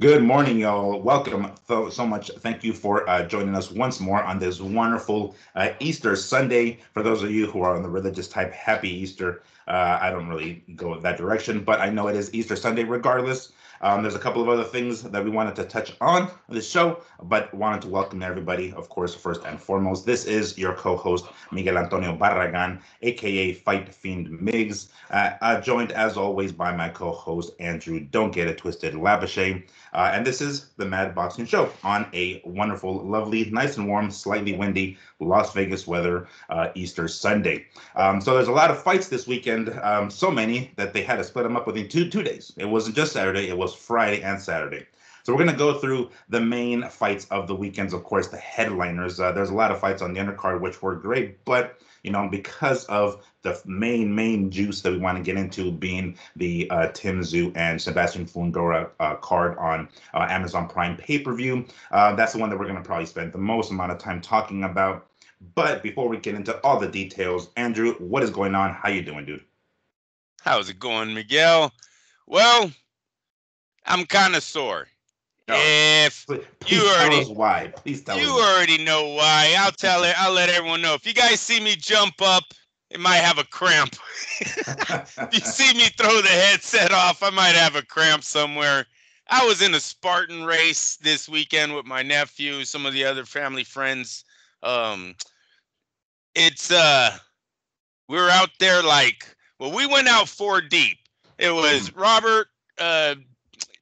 Good morning, y'all. Welcome so, so much. Thank you for uh, joining us once more on this wonderful uh, Easter Sunday. For those of you who are on the religious type, happy Easter. Uh, I don't really go that direction, but I know it is Easter Sunday regardless. Um, there's a couple of other things that we wanted to touch on the show, but wanted to welcome everybody, of course, first and foremost. This is your co-host, Miguel Antonio Barragan, aka Fight Fiend Miggs, uh, uh, joined as always by my co-host, Andrew Don't Get It Twisted Lapachet. Uh, and this is the Mad Boxing Show on a wonderful, lovely, nice and warm, slightly windy Las Vegas weather uh, Easter Sunday. Um, so there's a lot of fights this weekend, um, so many that they had to split them up within two two days. It wasn't just Saturday; it was Friday and Saturday. So we're going to go through the main fights of the weekends. Of course, the headliners. Uh, there's a lot of fights on the undercard, which were great, but you know, because of the main main juice that we want to get into being the uh, Tim Tszyu and Sebastian Fundora uh, card on uh, Amazon Prime pay per view. Uh, that's the one that we're going to probably spend the most amount of time talking about. But before we get into all the details, Andrew, what is going on? How you doing, dude? How's it going, Miguel? Well, I'm kind of sore. No. If please, you already why, please tell you already know why. I'll tell it. I'll let everyone know. If you guys see me jump up, it might have a cramp. if you see me throw the headset off, I might have a cramp somewhere. I was in a Spartan race this weekend with my nephew, some of the other family friends. Um, it's uh we were out there like well we went out four deep it was hmm. robert uh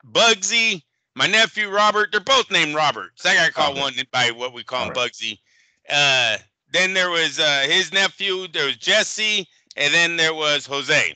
bugsy my nephew robert they're both named robert so i gotta call okay. one by what we call him right. bugsy uh then there was uh his nephew there was jesse and then there was jose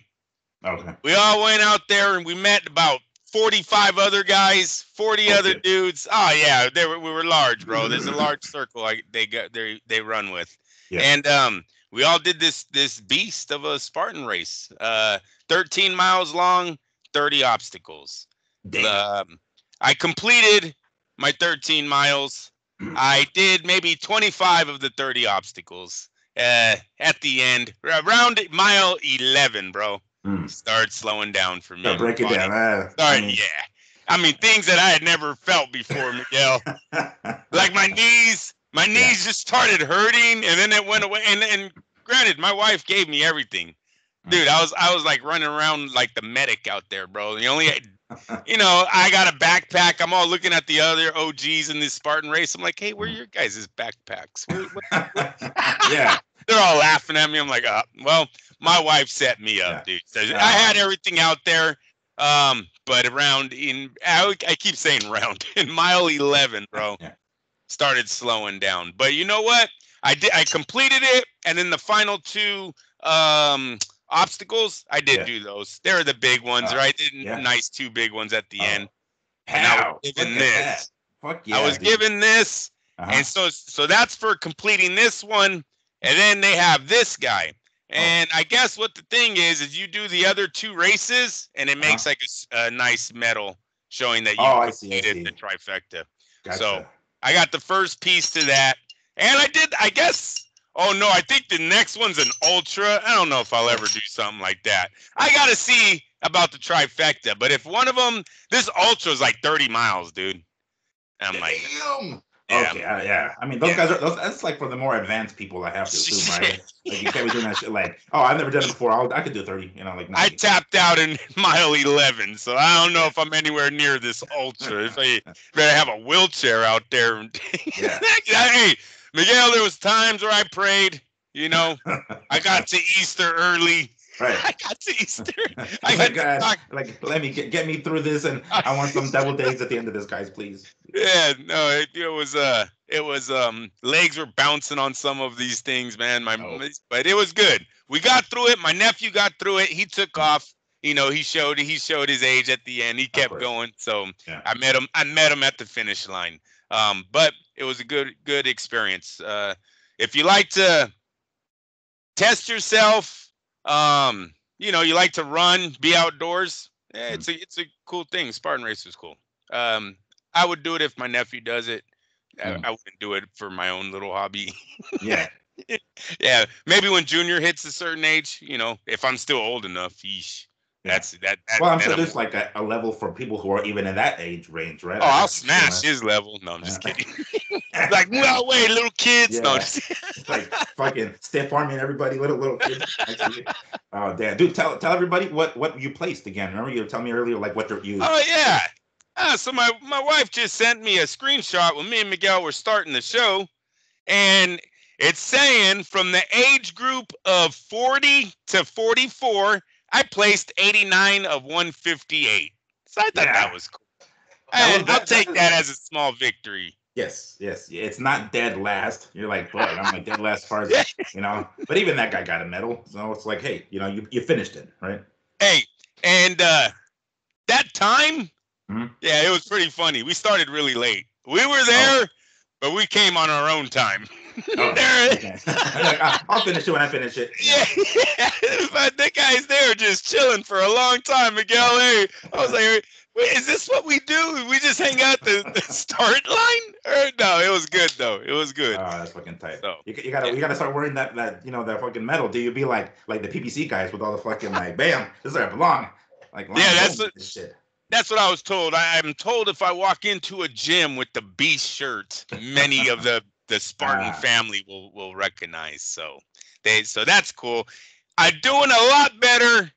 okay we all went out there and we met about 45 other guys 40 okay. other dudes oh yeah they were we were large bro there's a large circle like they got they they run with yeah. And um, we all did this this beast of a Spartan race. Uh, 13 miles long, 30 obstacles. Um, I completed my 13 miles. I did maybe 25 of the 30 obstacles. Uh, at the end, around mile 11, bro, mm. start slowing down for me. Yeah, break it down. Uh, Start, I mean... yeah. I mean, things that I had never felt before, Miguel. like my knees, my knees yeah. just started hurting, and then it went away. And and granted, my wife gave me everything, dude. I was I was like running around like the medic out there, bro. The only, you know, I got a backpack. I'm all looking at the other OGs in this Spartan race. I'm like, hey, where are your guys' backpacks? Where, what, what? yeah. They're all laughing at me. I'm like, oh, well, my wife set me up, yeah. dude. So I had everything out there. Um, but around in I, I keep saying round in mile 11, bro. Yeah started slowing down. But you know what? I did. I completed it, and then the final two um, obstacles, I did yeah. do those. They're the big ones, uh, right? Yeah. Nice two big ones at the uh, end. And I was given this. Yeah, I was dude. given this, uh-huh. and so so that's for completing this one. And then they have this guy. Oh. And oh. I guess what the thing is is you do the other two races, and it makes uh-huh. like a, a, nice medal showing that you oh, completed the trifecta. Gotcha. So I got the first piece to that, and I did. I guess. Oh no, I think the next one's an ultra. I don't know if I'll ever do something like that. I gotta see about the trifecta. But if one of them, this ultra is like 30 miles, dude. I'm Damn. like, yeah. Okay, uh, yeah. I mean, those yeah. guys are those. That's like for the more advanced people. I have to too, right? like you can't be doing that shit. Like, oh, I've never done it before. I'll, i could do thirty. You know, like. 90. I tapped out in mile eleven, so I don't know if I'm anywhere near this ultra. if I better have a wheelchair out there. yeah. hey, Miguel, there was times where I prayed. You know, I got to Easter early. Right. I got to Easter. I got God, talk- like let me get, get me through this, and I want some double days at the end of this, guys, please. Yeah, no, it, it was uh, it was um, legs were bouncing on some of these things, man. My, oh. but it was good. We got through it. My nephew got through it. He took off. You know, he showed he showed his age at the end. He kept going. So yeah. I met him. I met him at the finish line. Um, but it was a good good experience. Uh, if you like to test yourself um, you know, you like to run, be outdoors. Yeah, hmm. it's a it's a cool thing. Spartan race is cool. Um, I would do it if my nephew does it. I, I wouldn't do it for my own little hobby. yeah. yeah, maybe when Junior hits a certain age, you know, if I'm still old enough, yeesh. That's that. that well, I'm sure there's like a, a level for people who are even in that age range, right? Oh, I'll I'm smash his level. No, I'm just kidding. like, no way, little kids. No, Yeah. just, It's like fucking Steph Farming everybody, little little kids. next to you. Oh damn, dude! Tell tell everybody what what you placed again. Remember you were telling me earlier like what you oh yeah. Ah, so my my wife just sent me a screenshot when me and Miguel were starting the show, and it's saying from the age group of 40 to 44, I placed 89 of 158. So I thought Yeah. that was cool. That was- And I'll take that- that as a small victory. Yes, yes. It's not dead last. You're like, boy, I'm like dead last as far as you know. But even that guy got a medal. So it's like, hey, you know, you, you finished it, right? Hey, and uh that time, Mhm. yeah, it was pretty funny. We started really late. We were there, but we came on our own time. Oh, There- okay. I'll finish it when I finish it. yeah, but the guys there just chilling for a long time. Miguel, hey, I was like, wait, is this what we do? We just hang out the, the start line? Or no, it was good though. It was good. Oh, that's fucking tight. So, You, you gotta you gotta start wearing that that you know that fucking medal. Do you be like like the PPC guys with all the fucking like bam? This is where I belong. Like Yeah, that's shit. That's what I was told. I, I'm told if I walk into a gym with the beast shirt, many of the the Spartan Ah. family will will recognize. So they so that's cool. I'm doing a lot better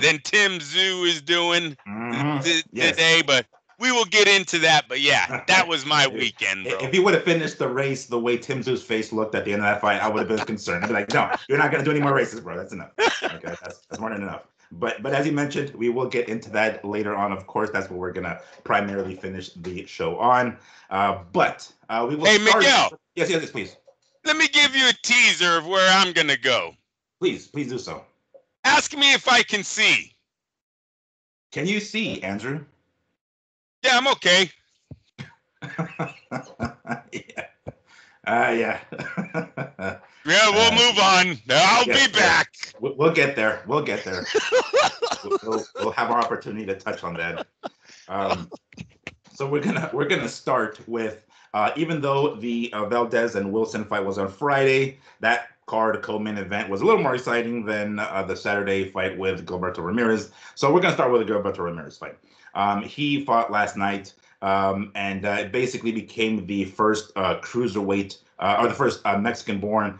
than Tim Tszyu is doing Mhm. th- Yes. today, but we will get into that. But yeah, that was my weekend, bro. If he would have finished the race the way Tim Tszyu's face looked at the end of that fight, I would have been concerned. I'd be like, no, you're not gonna do any more races, bro. That's enough. Okay, that's, that's more than enough. But but as you mentioned, we will get into that later on. Of course, that's what we're gonna primarily finish the show on. Uh, but uh, we will. Hey, start- Miguel. Yes, yes, yes, please, Let me give you a teaser of where I'm gonna go. please, please do so. Ask me if I can see. Can you see, Andrew? Yeah, I'm okay. yeah. Uh, yeah. Yeah, we'll Uh, move on. I'll be back. we'll, we'll get there. We'll get there. we'll, we'll, we'll have our opportunity to touch on that. Um, so we're gonna we're gonna start with uh, even though the uh, Valdez and Wilson fight was on Friday, that card co-main event was a little more exciting than uh, the Saturday fight with Gilberto Ramirez. So we're gonna start with the Gilberto Ramirez fight. Um, he fought last night um, and uh, it basically became the first uh, cruiserweight. Uh, or the first Mexican-born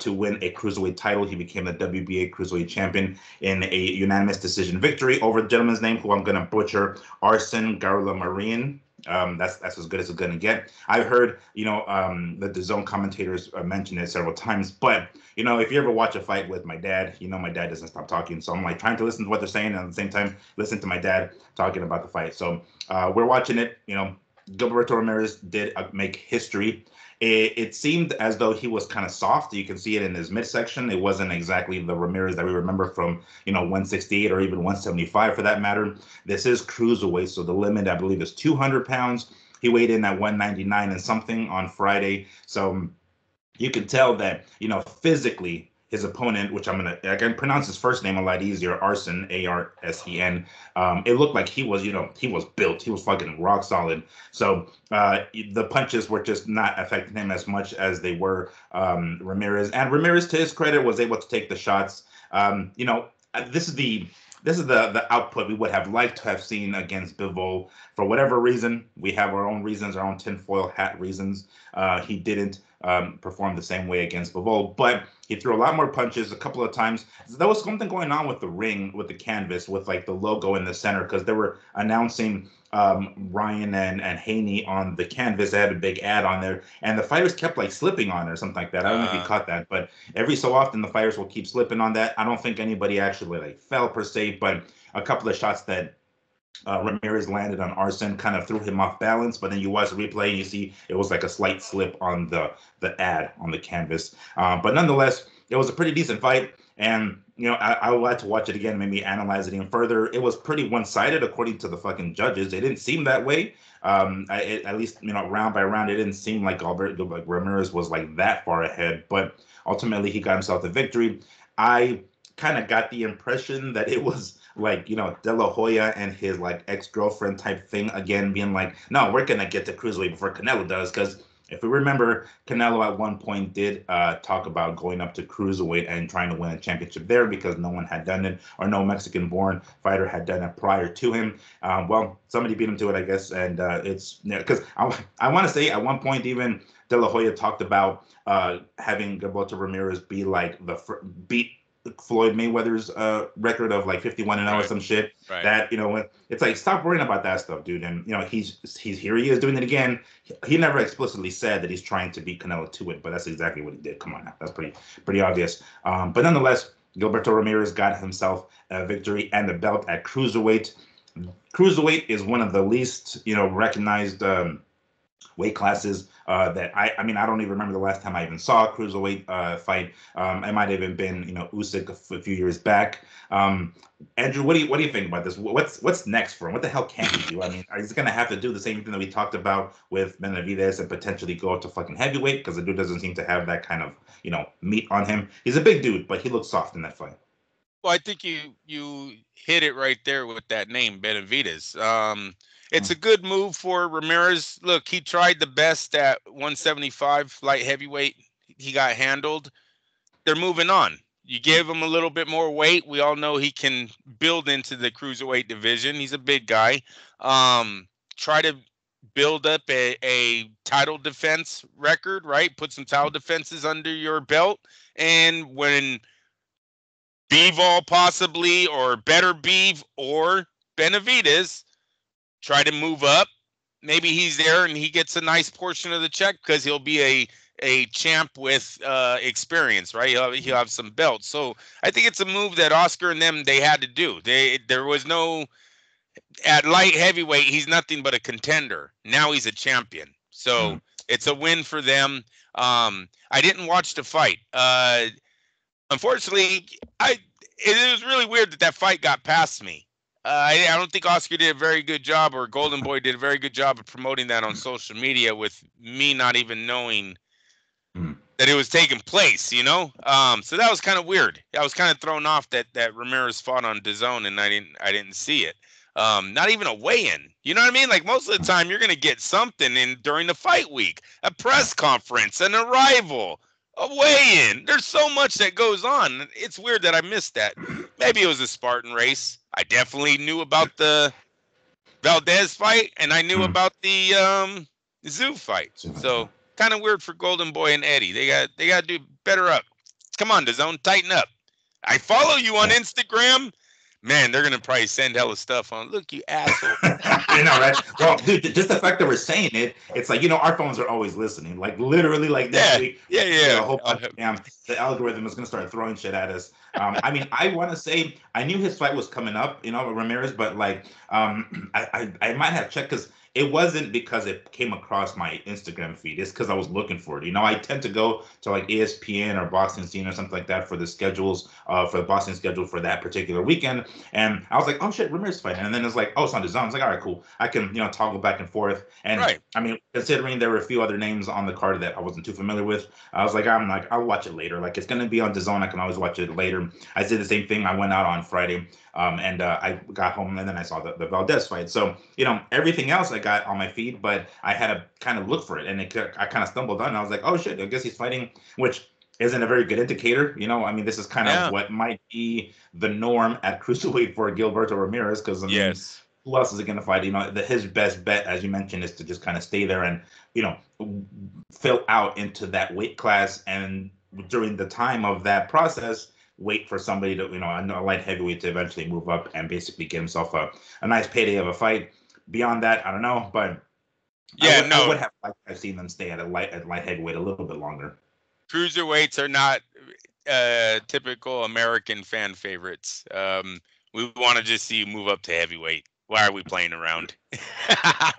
to win a cruiserweight title. He became the WBA cruiserweight champion in a unanimous decision victory over the gentleman's name, who I'm going to butcher, Arsen Garla Marin. Um, that's that's as good as it's going to get. I've heard, you know, um, the DAZN commentators uh, mention it several times, but you know, if you ever watch a fight with my dad, you know, my dad doesn't stop talking, so I'm like trying to listen to what they're saying and at the same time listen to my dad talking about the fight. So uh, we're watching it. You know, Gilberto Ramirez did uh, make history. It, it seemed as though he was kind of soft. You can see it in his midsection. It wasn't exactly the Ramirez that we remember from, you know, 168 or even 175 for that matter. This is cruiserweight, so the limit I believe is 200 pounds. He weighed in at 199 and something on Friday, so you can tell that you know physically his opponent, which I'm gonna I can pronounce his first name a lot easier, Arsen, A R S E N. Um, it looked like he was, you know, he was built. He was fucking rock solid. So uh, the punches were just not affecting him as much as they were um, Ramirez. And Ramirez, to his credit, was able to take the shots. Um, you know, uh, this is the this is the the output we would have liked to have seen against Bivol. For whatever reason, we have our own reasons, our own tinfoil hat reasons. Uh, he didn't um, perform the same way against Bivol, but he threw a lot more punches a couple of times. There was something going on with the ring, with the canvas, with like the logo in the center, because they were announcing um, Ryan and, and Haney on the canvas. They had a big ad on there, and the fighters kept like slipping on it or something like that. I don't know if you Uh. caught that, but every so often the fighters will keep slipping on that. I don't think anybody actually like fell per se, but a couple of shots that uh, Ramirez landed on Arsen kind of threw him off balance. But then you watch the replay, and you see it was like a slight slip on the the ad on the canvas. Uh, but nonetheless, it was a pretty decent fight, and you know I, I would like to watch it again, maybe analyze it even further. It was pretty one sided according to the fucking judges. It didn't seem that way. Um, I, it, at least you know round by round, it didn't seem like Albert like Ramirez was like that far ahead. But ultimately, he got himself the victory. I kind of got the impression that it was like you know De La Hoya and his like ex girlfriend type thing again, being like, no, we're gonna get to cruiserweight before Canelo does, because if we remember, Canelo at one point did uh, talk about going up to cruiserweight and trying to win a championship there because no one had done it or no Mexican-born fighter had done it prior to him. Um, well, somebody beat him to it, I guess, and uh, it's because I, I want to say at one point even De La Hoya talked about uh, having Gilberto Ramirez be like the beat Floyd Mayweather's uh, record of like 51 and 0 right. or some shit. Right. That you know, it's like stop worrying about that stuff, dude. And you know, he's he's here. He is doing it again. He never explicitly said that he's trying to beat Canelo to it, but that's exactly what he did. Come on, now. that's pretty pretty obvious. Um, but nonetheless, Gilberto Ramirez got himself a victory and a belt at cruiserweight. Cruiserweight is one of the least you know recognized. Um, weight classes uh, that I, I mean, I don't even remember the last time I even saw a cruiserweight uh, fight. Um, it might have even been, you know, Usyk a, few years back. Um, Andrew, what do you what do you think about this? What's what's next for him? What the hell can he do? I mean, he's going to have to do the same thing that we talked about with Benavidez and potentially go up to fucking heavyweight because the dude doesn't seem to have that kind of you know meat on him. He's a big dude, but he looks soft in that fight. Well, I think you you hit it right there with that name, Benavidez. Um, it's a good move for Ramirez. Look, he tried the best at 175 light heavyweight. He got handled. They're moving on. You give him a little bit more weight. We all know he can build into the cruiserweight division. He's a big guy. Um, try to build up a, a title defense record, right? Put some title defenses under your belt. And when Bivol possibly, or Beterbiev, or Benavidez try to move up. Maybe he's there and he gets a nice portion of the check because he'll be a a champ with uh, experience, right? He'll, he'll have some belts. So I think it's a move that Oscar and them they had to do. They there was no at light heavyweight. He's nothing but a contender. Now he's a champion. So mm. it's a win for them. Um, I didn't watch the fight. Uh, unfortunately, I it was really weird that that fight got past me. Uh, I, I, don't think Oscar did a very good job, or Golden Boy did a very good job of promoting that on social media, with me not even knowing mm. that it was taking place. You know, um, so that was kind of weird. I was kind of thrown off that that Ramirez fought on DAZN, and I didn't I didn't see it. Um, not even a weigh-in. You know what I mean? Like most of the time, you're gonna get something in during the fight week, a press conference, an arrival, a weigh-in. There's so much that goes on. It's weird that I missed that. Maybe it was a Spartan race. I definitely knew about the Valdez fight, and I knew hmm. about the um, Tszyu fight. So kind of weird for Golden Boy and Eddie. They got they got to do better up. Come on, DAZN, tighten up. I follow you on Instagram man, they're gonna probably send hella stuff on. Look, you asshole. you know, right? Well, dude, just the fact that we're saying it, it's like you know, our phones are always listening. Like literally, like this yeah. week, yeah, yeah. You know, whole bunch, damn, the algorithm is gonna start throwing shit at us. Um, I mean, I want to say I knew his fight was coming up, you know, Ramirez, but like, um, I, I I might have checked because it wasn't because it came across my Instagram feed. It's because I was looking for it. You know, I tend to go to like ESPN or BoxingScene or something like that for the schedules, uh, for the Boston schedule for that particular weekend. And I was like, oh shit, Ramirez fighting. And then it's like, oh, it's on DAZN. I was like, all right, cool. I can, you know, toggle back and forth. And right. I mean, considering there were a few other names on the card that I wasn't too familiar with, I was like, I'm like, I'll watch it later. Like it's gonna be on the DAZN. I can always watch it later. I did the same thing. I went out on Friday. Um, and uh, I got home and then I saw the, the Valdez fight. So, you know, everything else I got on my feed, but I had to kind of look for it. And it, I kind of stumbled on it. I was like, oh shit, I guess he's fighting, which isn't a very good indicator. You know, I mean, this is kind yeah. of what might be the norm at cruiserweight for Gilberto Ramirez because I mean, yes. Who else is going to fight? You know, the, his best bet, as you mentioned, is to just kind of stay there and you know fill out into that weight class. And during the time of that process, wait for somebody to, you know, a light heavyweight to eventually move up and basically get himself a, a nice payday of a fight. Beyond that, I don't know, but yeah, I would, no, I would have liked to have seen them stay at a light at light heavyweight a little bit longer. Cruiserweights are not uh, typical American fan favorites. Um, we want to just see you move up to heavyweight why are we playing around? yeah,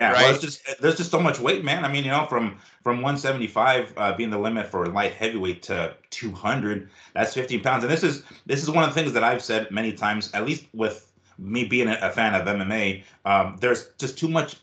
right? well, it's just there's just so much weight, man. I mean, you know, from from 175 uh, being the limit for light heavyweight to 200, that's 15 pounds. And this is this is one of the things that I've said many times, at least with me being a, a fan of MMA. Um, there's just too much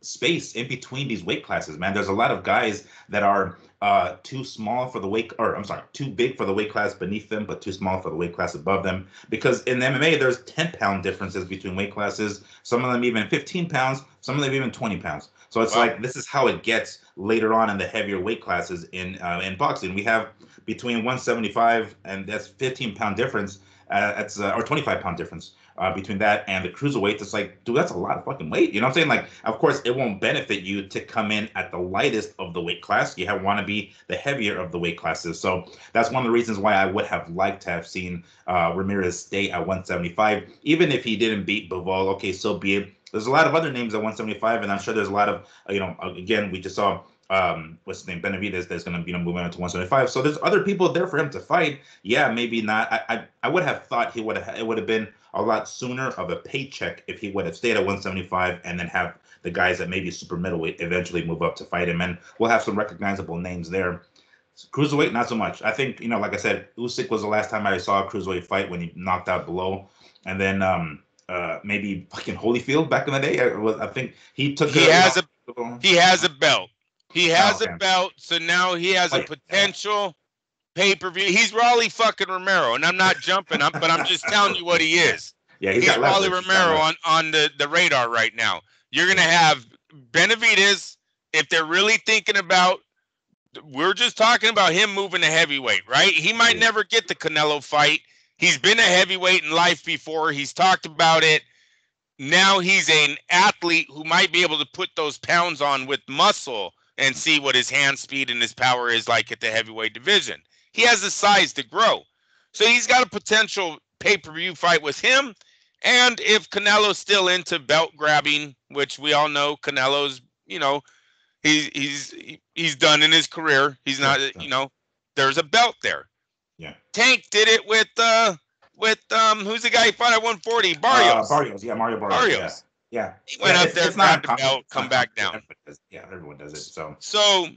space in between these weight classes, man. There's a lot of guys that are uh, too small for the weight, or I'm sorry, too big for the weight class beneath them, but too small for the weight class above them. Because in MMA, there's 10 pound differences between weight classes. Some of them even 15 pounds. Some of them even 20 pounds. So it's wow. like this is how it gets later on in the heavier weight classes in uh, in boxing. We have between 175 and that's 15 pound difference. Uh, that's uh, or 25 pound difference uh, between that and the cruiserweight. It's like, dude, that's a lot of fucking weight. You know what I'm saying? Like, of course, it won't benefit you to come in at the lightest of the weight class. You have want to be the heavier of the weight classes. So that's one of the reasons why I would have liked to have seen uh, Ramirez stay at 175, even if he didn't beat Bivol. Okay, so be it. There's a lot of other names at 175, and I'm sure there's a lot of, you know, again, we just saw um, what's his name, Benavidez, that's going to be you know, moving on to 175. So there's other people there for him to fight. Yeah, maybe not. I I, I would have thought he would have it would have been a lot sooner of a paycheck if he would have stayed at 175 and then have the guys that maybe super middleweight eventually move up to fight him. And we'll have some recognizable names there. Cruiserweight, not so much. I think you know, like I said, Usyk was the last time I saw a cruiserweight fight when he knocked out Bellew, and then um, uh, maybe fucking Holyfield back in the day. I, was, I think he took. He a, has a he has a belt. He has oh, okay. a belt, so now he has a potential pay per view. He's Rolly fucking Romero, and I'm not jumping, I'm, but I'm just telling you what he is. Yeah, he's, he's Rolly Romero on on the the radar right now. You're gonna have Benavidez if they're really thinking about. We're just talking about him moving to heavyweight, right? He might yeah. never get the Canelo fight. He's been a heavyweight in life before. He's talked about it. Now he's an athlete who might be able to put those pounds on with muscle and see what his hand speed and his power is like at the heavyweight division. He has the size to grow. So he's got a potential pay per view fight with him. And if Canelo's still into belt grabbing, which we all know Canelo's, you know, he's he's he's done in his career. He's not, you know, there's a belt there. Yeah. Tank did it with uh with um who's the guy he fought at 140? Barrios. Uh, Barrios, yeah, Mario Barrios. Barrios. Yeah. He went yeah, up there, grabbed the belt, come back down. Yeah, everyone does it. So so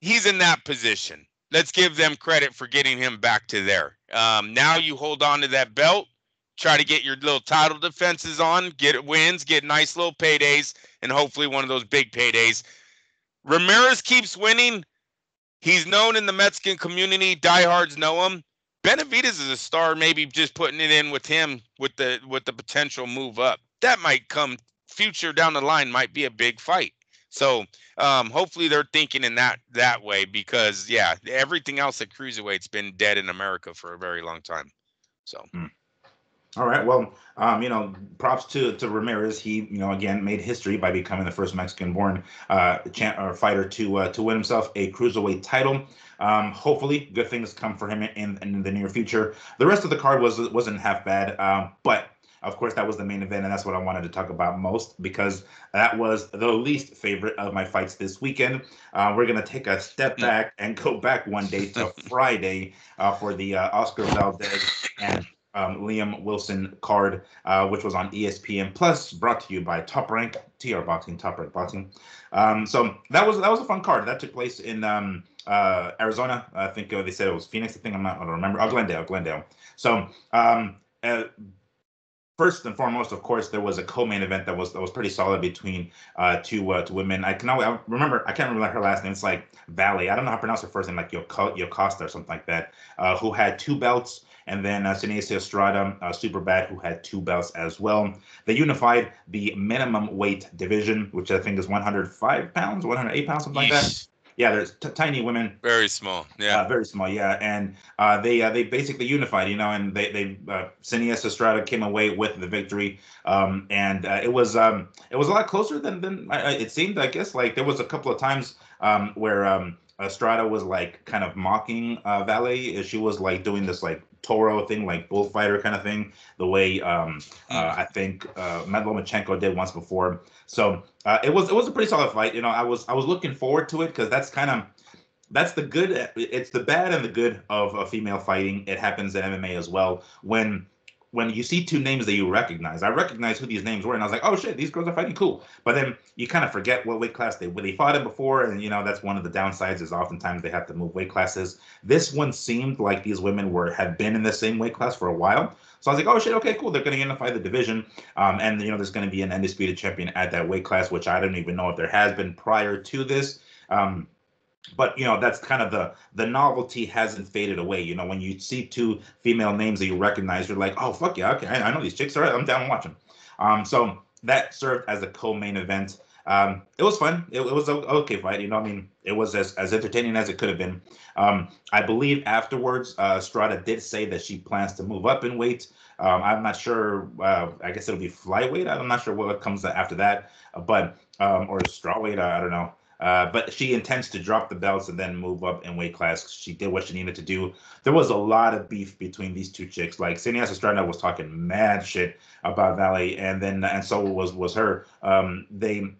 he's in that position. Let's give them credit for getting him back to there. Um, now you hold on to that belt, try to get your little title defenses on, get wins, get nice little paydays, and hopefully one of those big paydays. Ramirez keeps winning. He's known in the Mexican community. Diehards know him. Benavidez is a star, maybe just putting it in with him with the with the potential move up that might come future down the line might be a big fight. So um, hopefully they're thinking in that that way because yeah, everything else at cruiserweight's been dead in America for a very long time. So. Mm. All right. Well, um, you know, props to to Ramirez. He, you know, again made history by becoming the first Mexican-born uh, champ or fighter to uh, to win himself a cruiserweight title. Um, hopefully, good things come for him in, in the near future. The rest of the card was wasn't half bad, uh, but of course, that was the main event, and that's what I wanted to talk about most because that was the least favorite of my fights this weekend. Uh, we're gonna take a step back and go back one day to Friday uh, for the uh, Oscar Valdez and um, Liam Wilson card, uh, which was on ESPN Plus, brought to you by Top Rank TR Boxing, Top Rank Boxing. Um, so that was that was a fun card. That took place in um, uh, Arizona. I think uh, they said it was Phoenix. I think I'm not. I don't remember. Oh, Glendale, Glendale. So um, uh, first and foremost, of course, there was a co-main event that was that was pretty solid between uh, two uh, two women. I can always, I remember I can't remember her last name. It's like Valle. I don't know how to pronounce her first name, like Yokasta or something like that. Uh, who had two belts, and then uh, Seniesa Estrada, uh, super bad, who had two belts as well. They unified the minimum weight division, which I think is 105 pounds, 108 pounds, something Yeesh. like that yeah, there's t- tiny women. Very small. Yeah. Uh, very small. Yeah, and uh, they uh, they basically unified, you know, and they they uh, Estrada came away with the victory, um, and uh, it was um, it was a lot closer than than it seemed. I guess like there was a couple of times um, where um, Estrada was like kind of mocking uh, Valle. She was like doing this like Toro thing, like bullfighter kind of thing, the way um, uh, I think uh, Matt Lomachenko did once before. So uh, it was it was a pretty solid fight. You know, I was I was looking forward to it because that's kind of that's the good. It's the bad and the good of a female fighting. It happens in MMA as well when when you see two names that you recognize, I recognize who these names were, and I was like, oh shit, these girls are fighting cool. But then you kind of forget what weight class they they fought in before, and you know that's one of the downsides is oftentimes they have to move weight classes. This one seemed like these women were had been in the same weight class for a while, so I was like, oh shit, okay, cool. They're going to unify the division, um, and you know there's going to be an undisputed champion at that weight class, which I don't even know if there has been prior to this. Um, but you know that's kind of the the novelty hasn't faded away you know when you see two female names that you recognize you're like oh fuck yeah okay i, I know these chicks all right i'm down watching um so that served as a co-main event um, it was fun. It, it was a okay fight. You know, I mean, it was as, as entertaining as it could have been. Um, I believe afterwards, uh, Strada did say that she plans to move up in weight. Um, I'm not sure. Uh, I guess it'll be flyweight. I'm not sure what comes after that, but um, or strawweight. I don't know. Uh, but she intends to drop the belts and then move up in weight class. She did what she needed to do. There was a lot of beef between these two chicks. Like Seniesa Estrada was talking mad shit about Valle, and then and so was was her. Um, they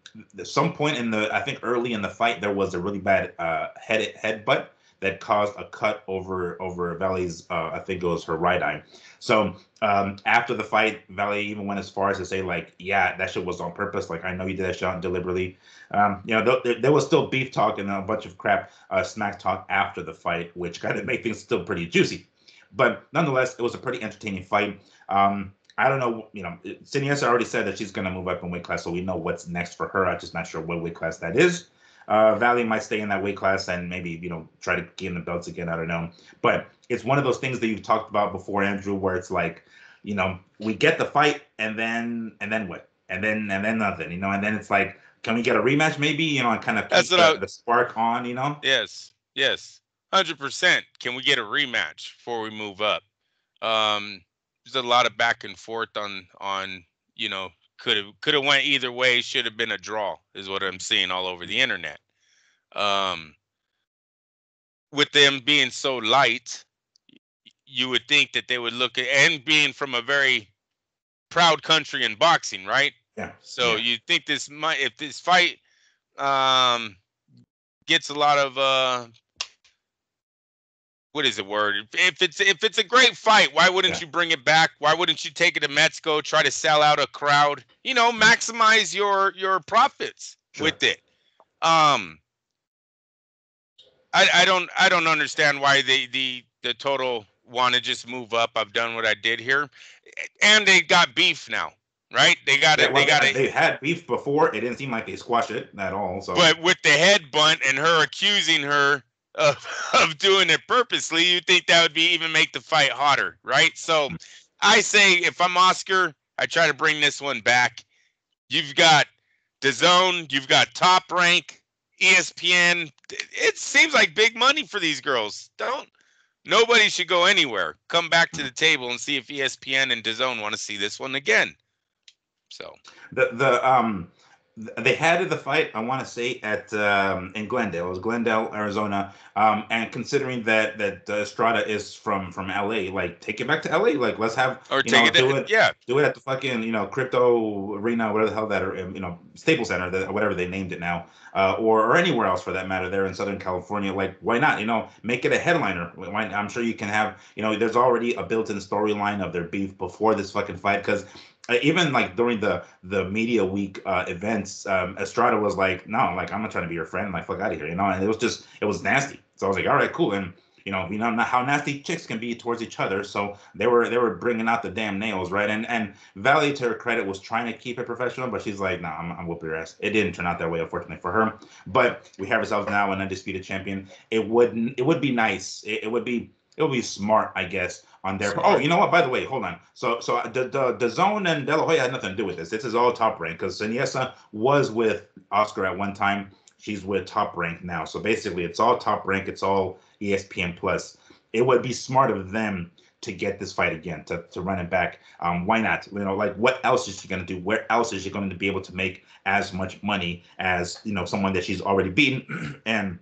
some point in the I think early in the fight there was a really bad uh, head headbutt that caused a cut over over Valle's uh, I think it was her right eye. So um, after the fight, Valle even went as far as to say like, yeah, that shit was on purpose. Like I know you did that shot deliberately. Um, you know, th- there was still beef talk and a bunch of crap, uh, smack talk after the fight, which kind of made things still pretty juicy. But nonetheless, it was a pretty entertaining fight. Um, I don't know, you know, Seniesa already said that she's going to move up in weight class, so we know what's next for her. I'm just not sure what weight class that is. Uh, Valle might stay in that weight class and maybe you know try to gain the belts again. I don't know, but it's one of those things that you've talked about before, Andrew, where it's like, you know, we get the fight and then and then what, and then and then nothing, you know, and then it's like, can we get a rematch maybe, you know, and kind of keep the, I, the spark on, you know? Yes, yes, hundred percent. Can we get a rematch before we move up? Um, there's a lot of back and forth on on you know could have could have went either way. Should have been a draw, is what I'm seeing all over the internet. Um, with them being so light, you would think that they would look at and being from a very proud country in boxing, right? Yeah. So yeah. you think this might if this fight um gets a lot of uh what is the word? If it's if it's a great fight, why wouldn't yeah. you bring it back? Why wouldn't you take it to Mexico, try to sell out a crowd? You know, maximize your your profits sure. with it. Um, I I don't I don't understand why the the the total want to just move up. I've done what I did here, and they got beef now, right? They got it. Yeah, well, they got it. They had beef before. It didn't seem like they squashed it at all. So, but with the head bunt and her accusing her of, of doing it purposely, you think that would be even make the fight hotter, right? So I say if I'm Oscar, I try to bring this one back. You've got DAZN, you've got Top Rank, ESPN. It seems like big money for these girls. Don't nobody should go anywhere. Come back to the table and see if ESPN and DAZN want to see this one again. So the the um they had the fight i want to say at um, in glendale. It was glendale arizona. Um, and considering that that uh, Estrada is from from la like take it back to la like let's have or take know, it do it yeah. do it at the fucking you know crypto arena whatever the hell that or you know staples center the, whatever they named it now uh, or or anywhere else for that matter there in southern california. Like why not you know make it a headliner. Why, i'm sure you can have you know there's already a built-in storyline of their beef before this fucking fight because uh, even like during the the media week uh, events, um, Estrada was like, "No, like I'm not trying to be your friend. Like fuck out of here," you know. And it was just it was nasty. So I was like, "All right, cool." And you know, you know how nasty chicks can be towards each other. So they were they were bringing out the damn nails, right? And and Valle, to her credit, was trying to keep it professional, but she's like, "Nah, I'm, I'm whooping your ass." It didn't turn out that way, unfortunately for her. But we have ourselves now an undisputed champion. It wouldn't it would be nice. It, it would be it would be smart, I guess, on their. Oh, you know what? By the way, hold on. So, so uh, the the, DAZN and De La Hoya had nothing to do with this. This is all top rank because Seniesa was with Oscar at one time. She's with Top Rank now. So basically, it's all Top Rank. It's all ESPN Plus. It would be smart of them to get this fight again, to, to run it back. Um, why not? You know, like what else is she going to do? Where else is she going to be able to make as much money as you know someone that she's already beaten? and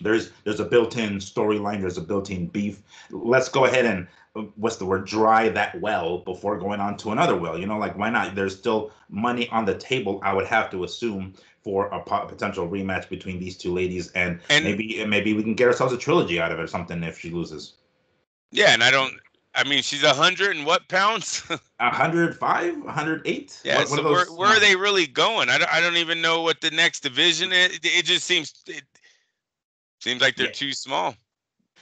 there's there's a built-in storyline. There's a built-in beef. Let's go ahead and what's the word dry that well before going on to another well you know like why not? There's still money on the table i would have to assume for a potential rematch between these two ladies and, and maybe maybe we can get ourselves a trilogy out of it or something if she loses. Yeah and i don't i mean she's a hundred and what pounds? 105 108 yeah what, so what where, where are they really going? I don't, I don't even know what the next division is. It just seems it seems like they're yeah. too small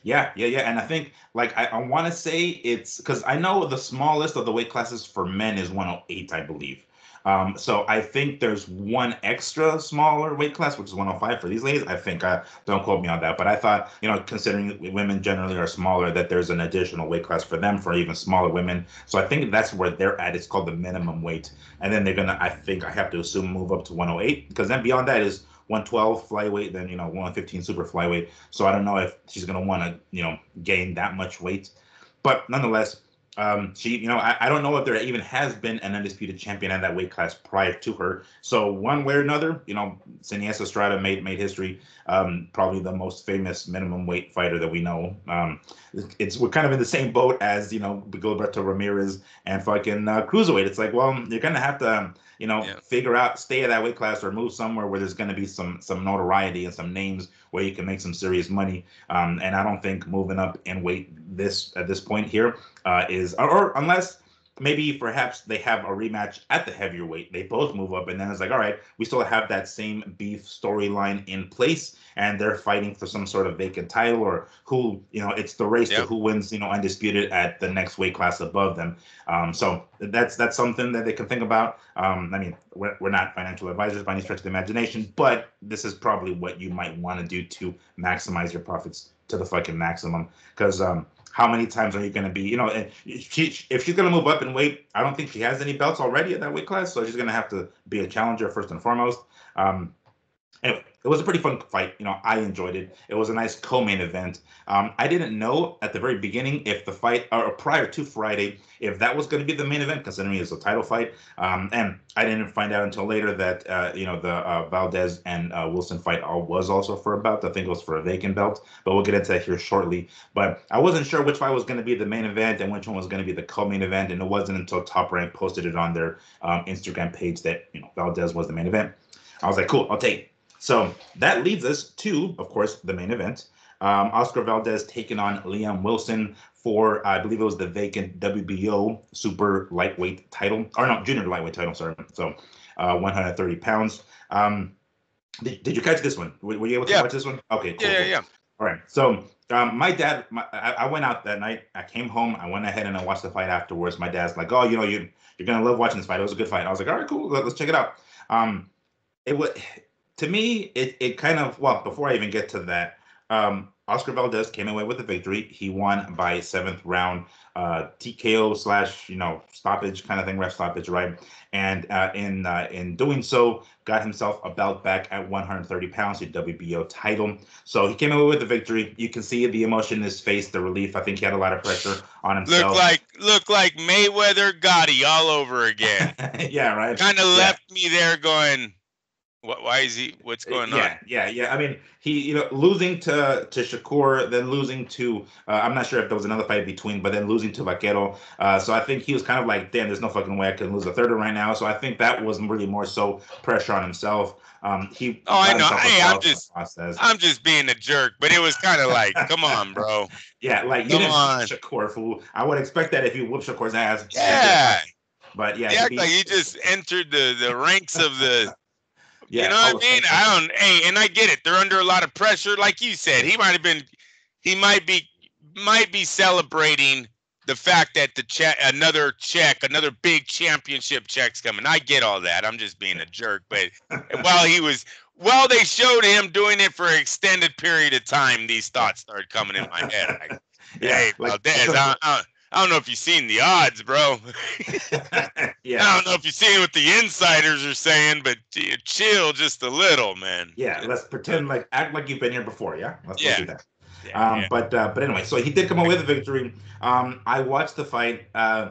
yeah, yeah, yeah. And I think like I, I want to say it's because I know the smallest of the weight classes for men is 108, I believe. Um, so I think there's one extra smaller weight class, which is 105 for these ladies. I think, uh, don't quote me on that, but I thought, you know, considering women generally are smaller, that there's an additional weight class for them for even smaller women. So I think that's where they're at. It's called the minimum weight. And then they're going to, I think, I have to assume, move up to 108 because then beyond that is 112 flyweight, then, you know, 115 super flyweight. So I don't know if she's going to want to, you know, gain that much weight. But nonetheless, um, she, you know, I, I don't know if there even has been an undisputed champion at that weight class prior to her. So one way or another, you know, Seniesa Estrada made made history. Um, probably the most famous minimum weight fighter that we know. Um, it's we're kind of in the same boat as you know Gilberto Ramirez and fucking uh, cruiserweight. It's like, well, you're gonna have to, um, you know, yeah. figure out stay at that weight class or move somewhere where there's gonna be some some notoriety and some names where you can make some serious money. Um, and I don't think moving up in weight this at this point here uh, is or, or unless maybe perhaps they have a rematch at the heavier weight. They both move up, and then it's like, all right, we still have that same beef storyline in place, and they're fighting for some sort of vacant title or who, you know, it's the race yep. to who wins, you know, undisputed at the next weight class above them. Um, so that's that's something that they can think about. Um, I mean, we're, we're not financial advisors by any stretch of the imagination, but this is probably what you might want to do to maximize your profits to the fucking maximum because um how many times are you going to be, you know, and she, if she's going to move up in weight, I don't think she has any belts already at that weight class. So she's going to have to be a challenger first and foremost. Um, anyway, it was a pretty fun fight. You know, I enjoyed it. It was a nice co-main event. Um, I didn't know at the very beginning if the fight, or prior to Friday, if that was going to be the main event, considering it's a title fight. Um, and I didn't find out until later that uh, you know the uh, Valdez and uh, Wilson fight all was also for a belt. I think it was for a vacant belt, but we'll get into that here shortly. But I wasn't sure which fight was going to be the main event and which one was going to be the co-main event, and it wasn't until Top Rank posted it on their um, Instagram page that you know Valdez was the main event. I was like, cool, I'll take. So that leads us to, of course, the main event. Um, Oscar Valdez taking on Liam Wilson for, I believe it was the vacant WBO super lightweight title, or no, junior lightweight title, sorry. So uh, 130 pounds. Um, did, did you catch this one? Were, were you able to yeah. watch this one? Okay, cool. Yeah, yeah, yeah. All right. So um, my dad, my, I, I, went out that night. I came home. I went ahead and I watched the fight afterwards. My dad's like, "Oh, you know, you you're gonna love watching this fight. It was a good fight." I was like, "All right, cool. Let, us check it out." Um, it was to me, it it kind of well before I even get to that, um, Oscar Valdez came away with the victory. He won by seventh round uh, TKO slash you know stoppage kind of thing, ref stoppage, right? And uh, in uh, in doing so, got himself a belt back at 130 pounds, the WBO title. So he came away with the victory. You can see the emotion in his face, the relief. I think he had a lot of pressure on himself. Look like look like Mayweather Gotti all over again. yeah, right. Kind of yeah. left me there going what, why is he? What's going yeah, on? Yeah, yeah, yeah. I mean, he, you know, losing to to Shakur, then losing to, uh, I'm not sure if there was another fight between, but then losing to Vaquero. Uh, so I think he was kind of like, damn, there's no fucking way I can lose a third right now. So I think that was really more so pressure on himself. Um, he. Oh, I know. Hey, I'm just, process. I'm just being a jerk, but it was kind of like, come on, bro. Yeah, like you come on. Shakur fool. I would expect that if you whoop Shakur's ass. Yeah. But yeah, yeah, like he just entered the the ranks of the yeah, you know what I mean? I don't. Hey, and I get it. They're under a lot of pressure, like you said. He might have been, he might be, might be celebrating the fact that the check, another check, another big championship check's coming. I get all that. I'm just being a jerk. But while he was, while they showed him doing it for an extended period of time, these thoughts started coming in my head. I, yeah, hey, like, Valdez, I, I, I don't know if you've seen the odds, bro. yeah. I don't know if you've seen what the insiders are saying, but chill just a little, man. Yeah, let's pretend like act like you've been here before. Yeah, let's yeah. do that. Yeah, um, yeah. But uh, but anyway, so he did come away with a victory. Um, I watched the fight. Uh,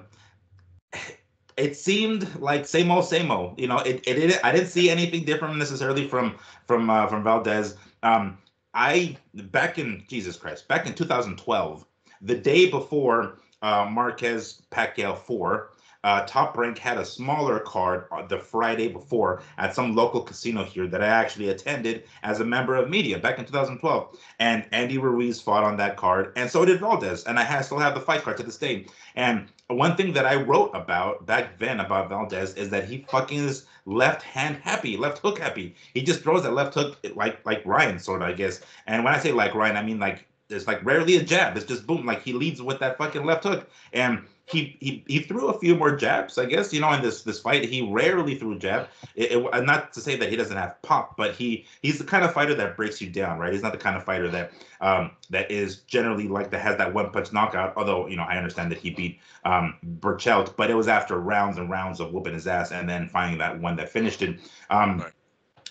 it seemed like same old, same old. You know, it, it, it I didn't see anything different necessarily from from uh, from Valdez. Um, I back in Jesus Christ, back in 2012, the day before uh, Marquez Pacquiao 4. Uh, Top Rank had a smaller card the Friday before at some local casino here that I actually attended as a member of media back in 2012. And Andy Ruiz fought on that card, and so did Valdez. And I have, still have the fight card to this day. And one thing that I wrote about back then about Valdez is that he fucking is left hand happy, left hook happy. He just throws that left hook like like Ryan, sort of, I guess. And when I say like Ryan, I mean like there's like rarely a jab. It's just boom, like he leads with that fucking left hook. And he, he he threw a few more jabs, I guess. You know, in this this fight, he rarely threw a jab. It, it, not to say that he doesn't have pop, but he he's the kind of fighter that breaks you down, right? He's not the kind of fighter that um, that is generally like that has that one punch knockout. Although you know, I understand that he beat um, Berchelt, but it was after rounds and rounds of whooping his ass, and then finding that one that finished it. Um.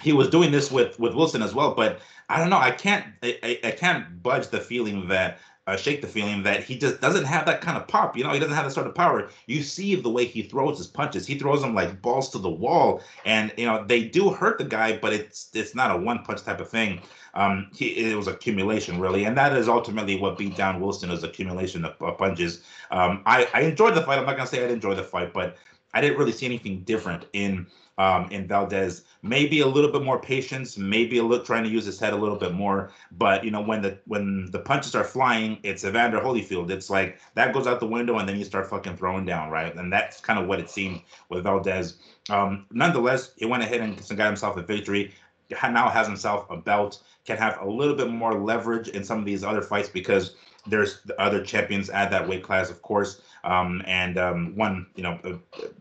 He was doing this with with Wilson as well, but I don't know. I can't I, I can't budge the feeling that uh, shake the feeling that he just doesn't have that kind of pop. You know, he doesn't have that sort of power. You see the way he throws his punches. He throws them like balls to the wall, and you know they do hurt the guy, but it's it's not a one punch type of thing. Um, he, it was accumulation really, and that is ultimately what beat down Wilson is accumulation of, of punches. Um, I I enjoyed the fight. I'm not gonna say I didn't enjoy the fight, but I didn't really see anything different in um, in Valdez. Maybe a little bit more patience, maybe a little trying to use his head a little bit more. But you know, when the when the punches are flying, it's Evander Holyfield. It's like that goes out the window, and then you start fucking throwing down, right? And that's kind of what it seemed with Valdez. Um, nonetheless, he went ahead and got himself a victory. Now has himself a belt. Can have a little bit more leverage in some of these other fights because there's other champions at that weight class, of course. Um, and um, one, you know, uh,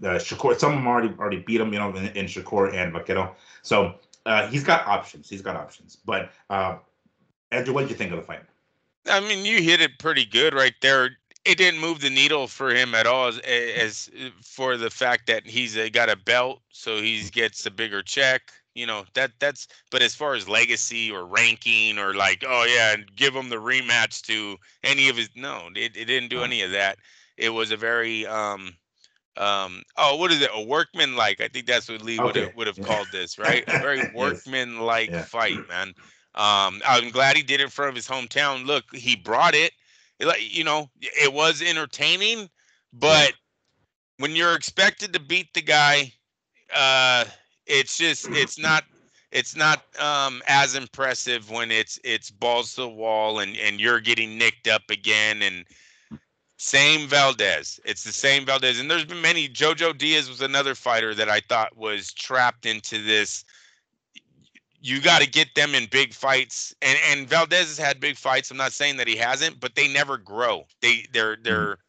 uh, Shakur, some of them already already beat him, you know, in, in Shakur and Vaquero. So uh, he's got options. He's got options. But uh, Andrew, what did you think of the fight? I mean, you hit it pretty good right there. It didn't move the needle for him at all, as, as for the fact that he's got a belt, so he gets a bigger check you know that that's but as far as legacy or ranking or like oh yeah give him the rematch to any of his no it, it didn't do any of that it was a very um um oh what is it? A workman like i think that's what lee would have would have yeah. called this right? A very workman like yeah. fight man. Um i'm glad he did it in front of his hometown. Look he brought it. Like you know it was entertaining but yeah. when you're expected to beat the guy uh it's just it's not it's not um, as impressive when it's it's balls to the wall and and you're getting nicked up again and same Valdez. It's the same Valdez. And there's been many. Jojo Diaz was another fighter that I thought was trapped into this. You got to get them in big fights, and and Valdez has had big fights. I'm not saying that he hasn't, but they never grow. They they're they're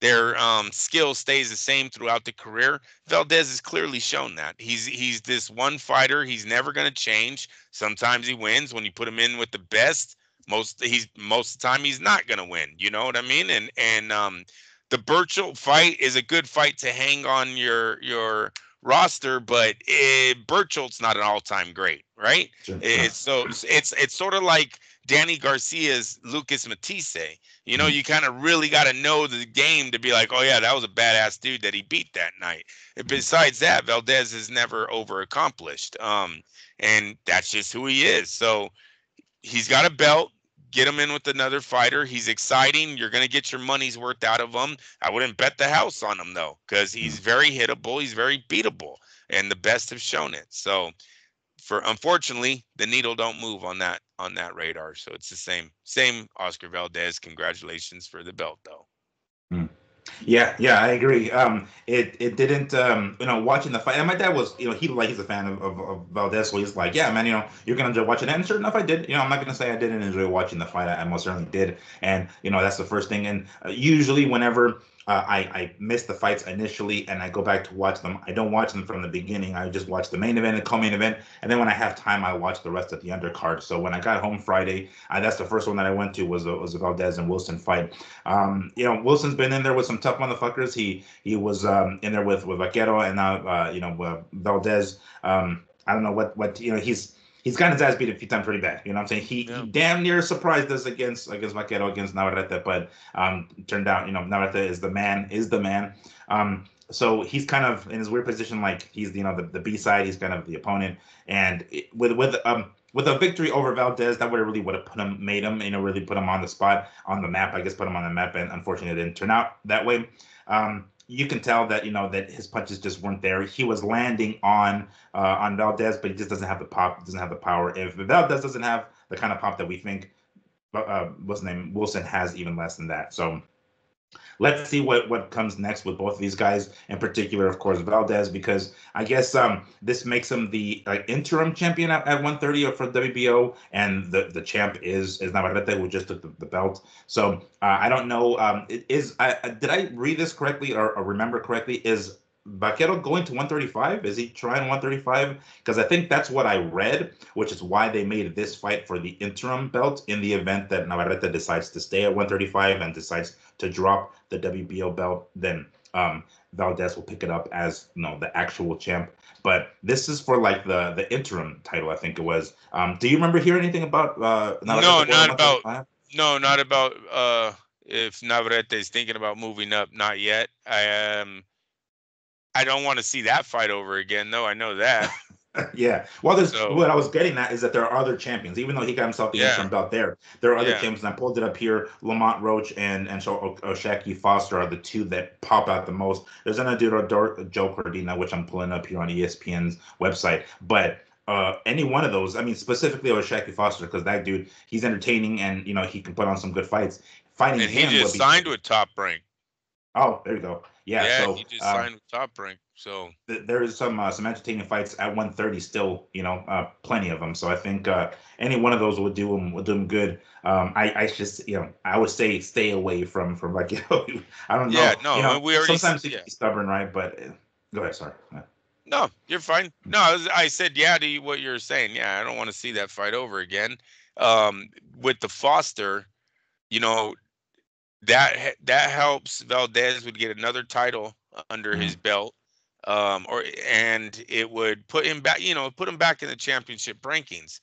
their um, skill stays the same throughout the career. Valdez has clearly shown that he's he's this one fighter. He's never going to change. Sometimes he wins when you put him in with the best. Most he's most of the time he's not going to win. You know what I mean? And and um, the Berchelt fight is a good fight to hang on your your roster, but it, Berchelt's not an all time great, right? Sure. It's so it's it's sort of like Danny Garcia's Lucas Matthysse you know, mm-hmm. you kind of really got to know the game to be like, oh yeah, that was a badass dude that he beat that night. And besides that, Valdez is never over accomplished. Um, and that's just who he is. So he's got a belt. Get him in with another fighter. He's exciting. You're going to get your money's worth out of him. I wouldn't bet the house on him though, because he's mm. very hittable. He's very beatable, and the best have shown it. So for unfortunately the needle don't move on that on that radar so it's the same same oscar valdez congratulations for the belt though mm. Yeah yeah i agree. Um it it didn't um you know watching the fight and my dad was you know he like he's a fan of, of, of valdez so he's like yeah man you know you're gonna enjoy watching it and sure enough i did. You know i'm not gonna say i didn't enjoy watching the fight. I, I most certainly did. And you know that's the first thing. And uh, usually whenever uh, I, I miss the fights initially and I go back to watch them. I don't watch them from the beginning. I just watch the main event and co-main event, and then when I have time, I watch the rest of the undercard. So when I got home Friday, uh, that's the first one that I went to was a, was a Valdez and Wilson fight. Um, you know, Wilson's been in there with some tough motherfuckers. He he was um, in there with with Vaquero and now uh, you know uh, Valdez. Um, I don't know what what you know he's he's gotten his ass beat a few times pretty bad. You know what I'm saying? He, yeah. he damn near surprised us against against Vaquero against Navarrete, but um, turned out you know Navarrete is the man, is the man. Um, so he's kind of in his weird position, like he's you know the, the B side, he's kind of the opponent, and it, with with um with a victory over Valdez, that would have really would have put him, made him, you know, really put him on the spot, on the map. I guess put him on the map, and unfortunately, it didn't turn out that way. Um, you can tell that you know that his punches just weren't there. He was landing on uh, on Valdez, but he just doesn't have the pop, doesn't have the power. If Valdez doesn't have the kind of pop that we think, uh, uh what's his name Wilson has, even less than that. So let's see what what comes next with both of these guys in particular of course valdez because i guess um this makes him the uh, interim champion at, at 130 for wbo and the the champ is is navarrete who just took the, the belt so uh, i don't know um is I, did i read this correctly or, or remember correctly is Vaquero going to 135? Is he trying 135? Because I think that's what I read, which is why they made this fight for the interim belt in the event that Navarrete decides to stay at 135 and decides to drop the WBO belt. Then um, Valdez will pick it up as you know the actual champ. But this is for like the the interim title, I think it was. Um, do you remember hearing anything about? Uh, no, not about. No, not about. Uh, if Navarrete is thinking about moving up, not yet. I. Um, I don't want to see that fight over again, though. I know that. yeah. Well, there's so, what I was getting at is that there are other champions, even though he got himself the yeah. interim belt there. There are other yeah. champions, and I pulled it up here. Lamont Roach and and O'Shaquie Foster are the two that pop out the most. There's another dude, Joe Cordina, which I'm pulling up here on ESPN's website, but. Uh, any one of those, I mean, specifically O'Shaquie Foster, because that dude, he's entertaining and you know he can put on some good fights. Fighting and he just signed with Top Rank. Oh, there you go. Yeah, yeah so he just um, signed with Top Rank. So th- there is some uh, some entertaining fights at 130 still. You know, uh, plenty of them. So I think uh, any one of those would do him would do him good. Um, I I just you know I would say stay away from from like you know I don't know. Yeah, no, you know, we already sometimes yeah. he's stubborn, right? But uh, go ahead, sorry. Yeah. No, you're fine. No, I, was, I said yeah to what you're saying. Yeah, I don't want to see that fight over again. Um, with the Foster, you know, that that helps Valdez would get another title under mm-hmm. his belt um, or and it would put him back, you know, put him back in the championship rankings.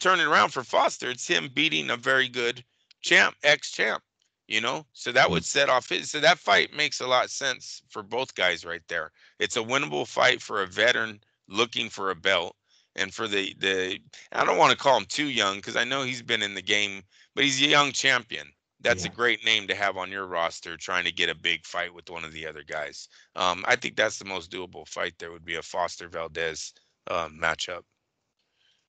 Turn it around for Foster, it's him beating a very good champ, ex-champ, you know. So that would set off his. So that fight makes a lot of sense for both guys right there. It's a winnable fight for a veteran looking for a belt, and for the the. I don't want to call him too young because I know he's been in the game, but he's a young champion that's yeah. a great name to have on your roster trying to get a big fight with one of the other guys. Um, I think that's the most doable fight. There would be a Foster Valdez um, matchup.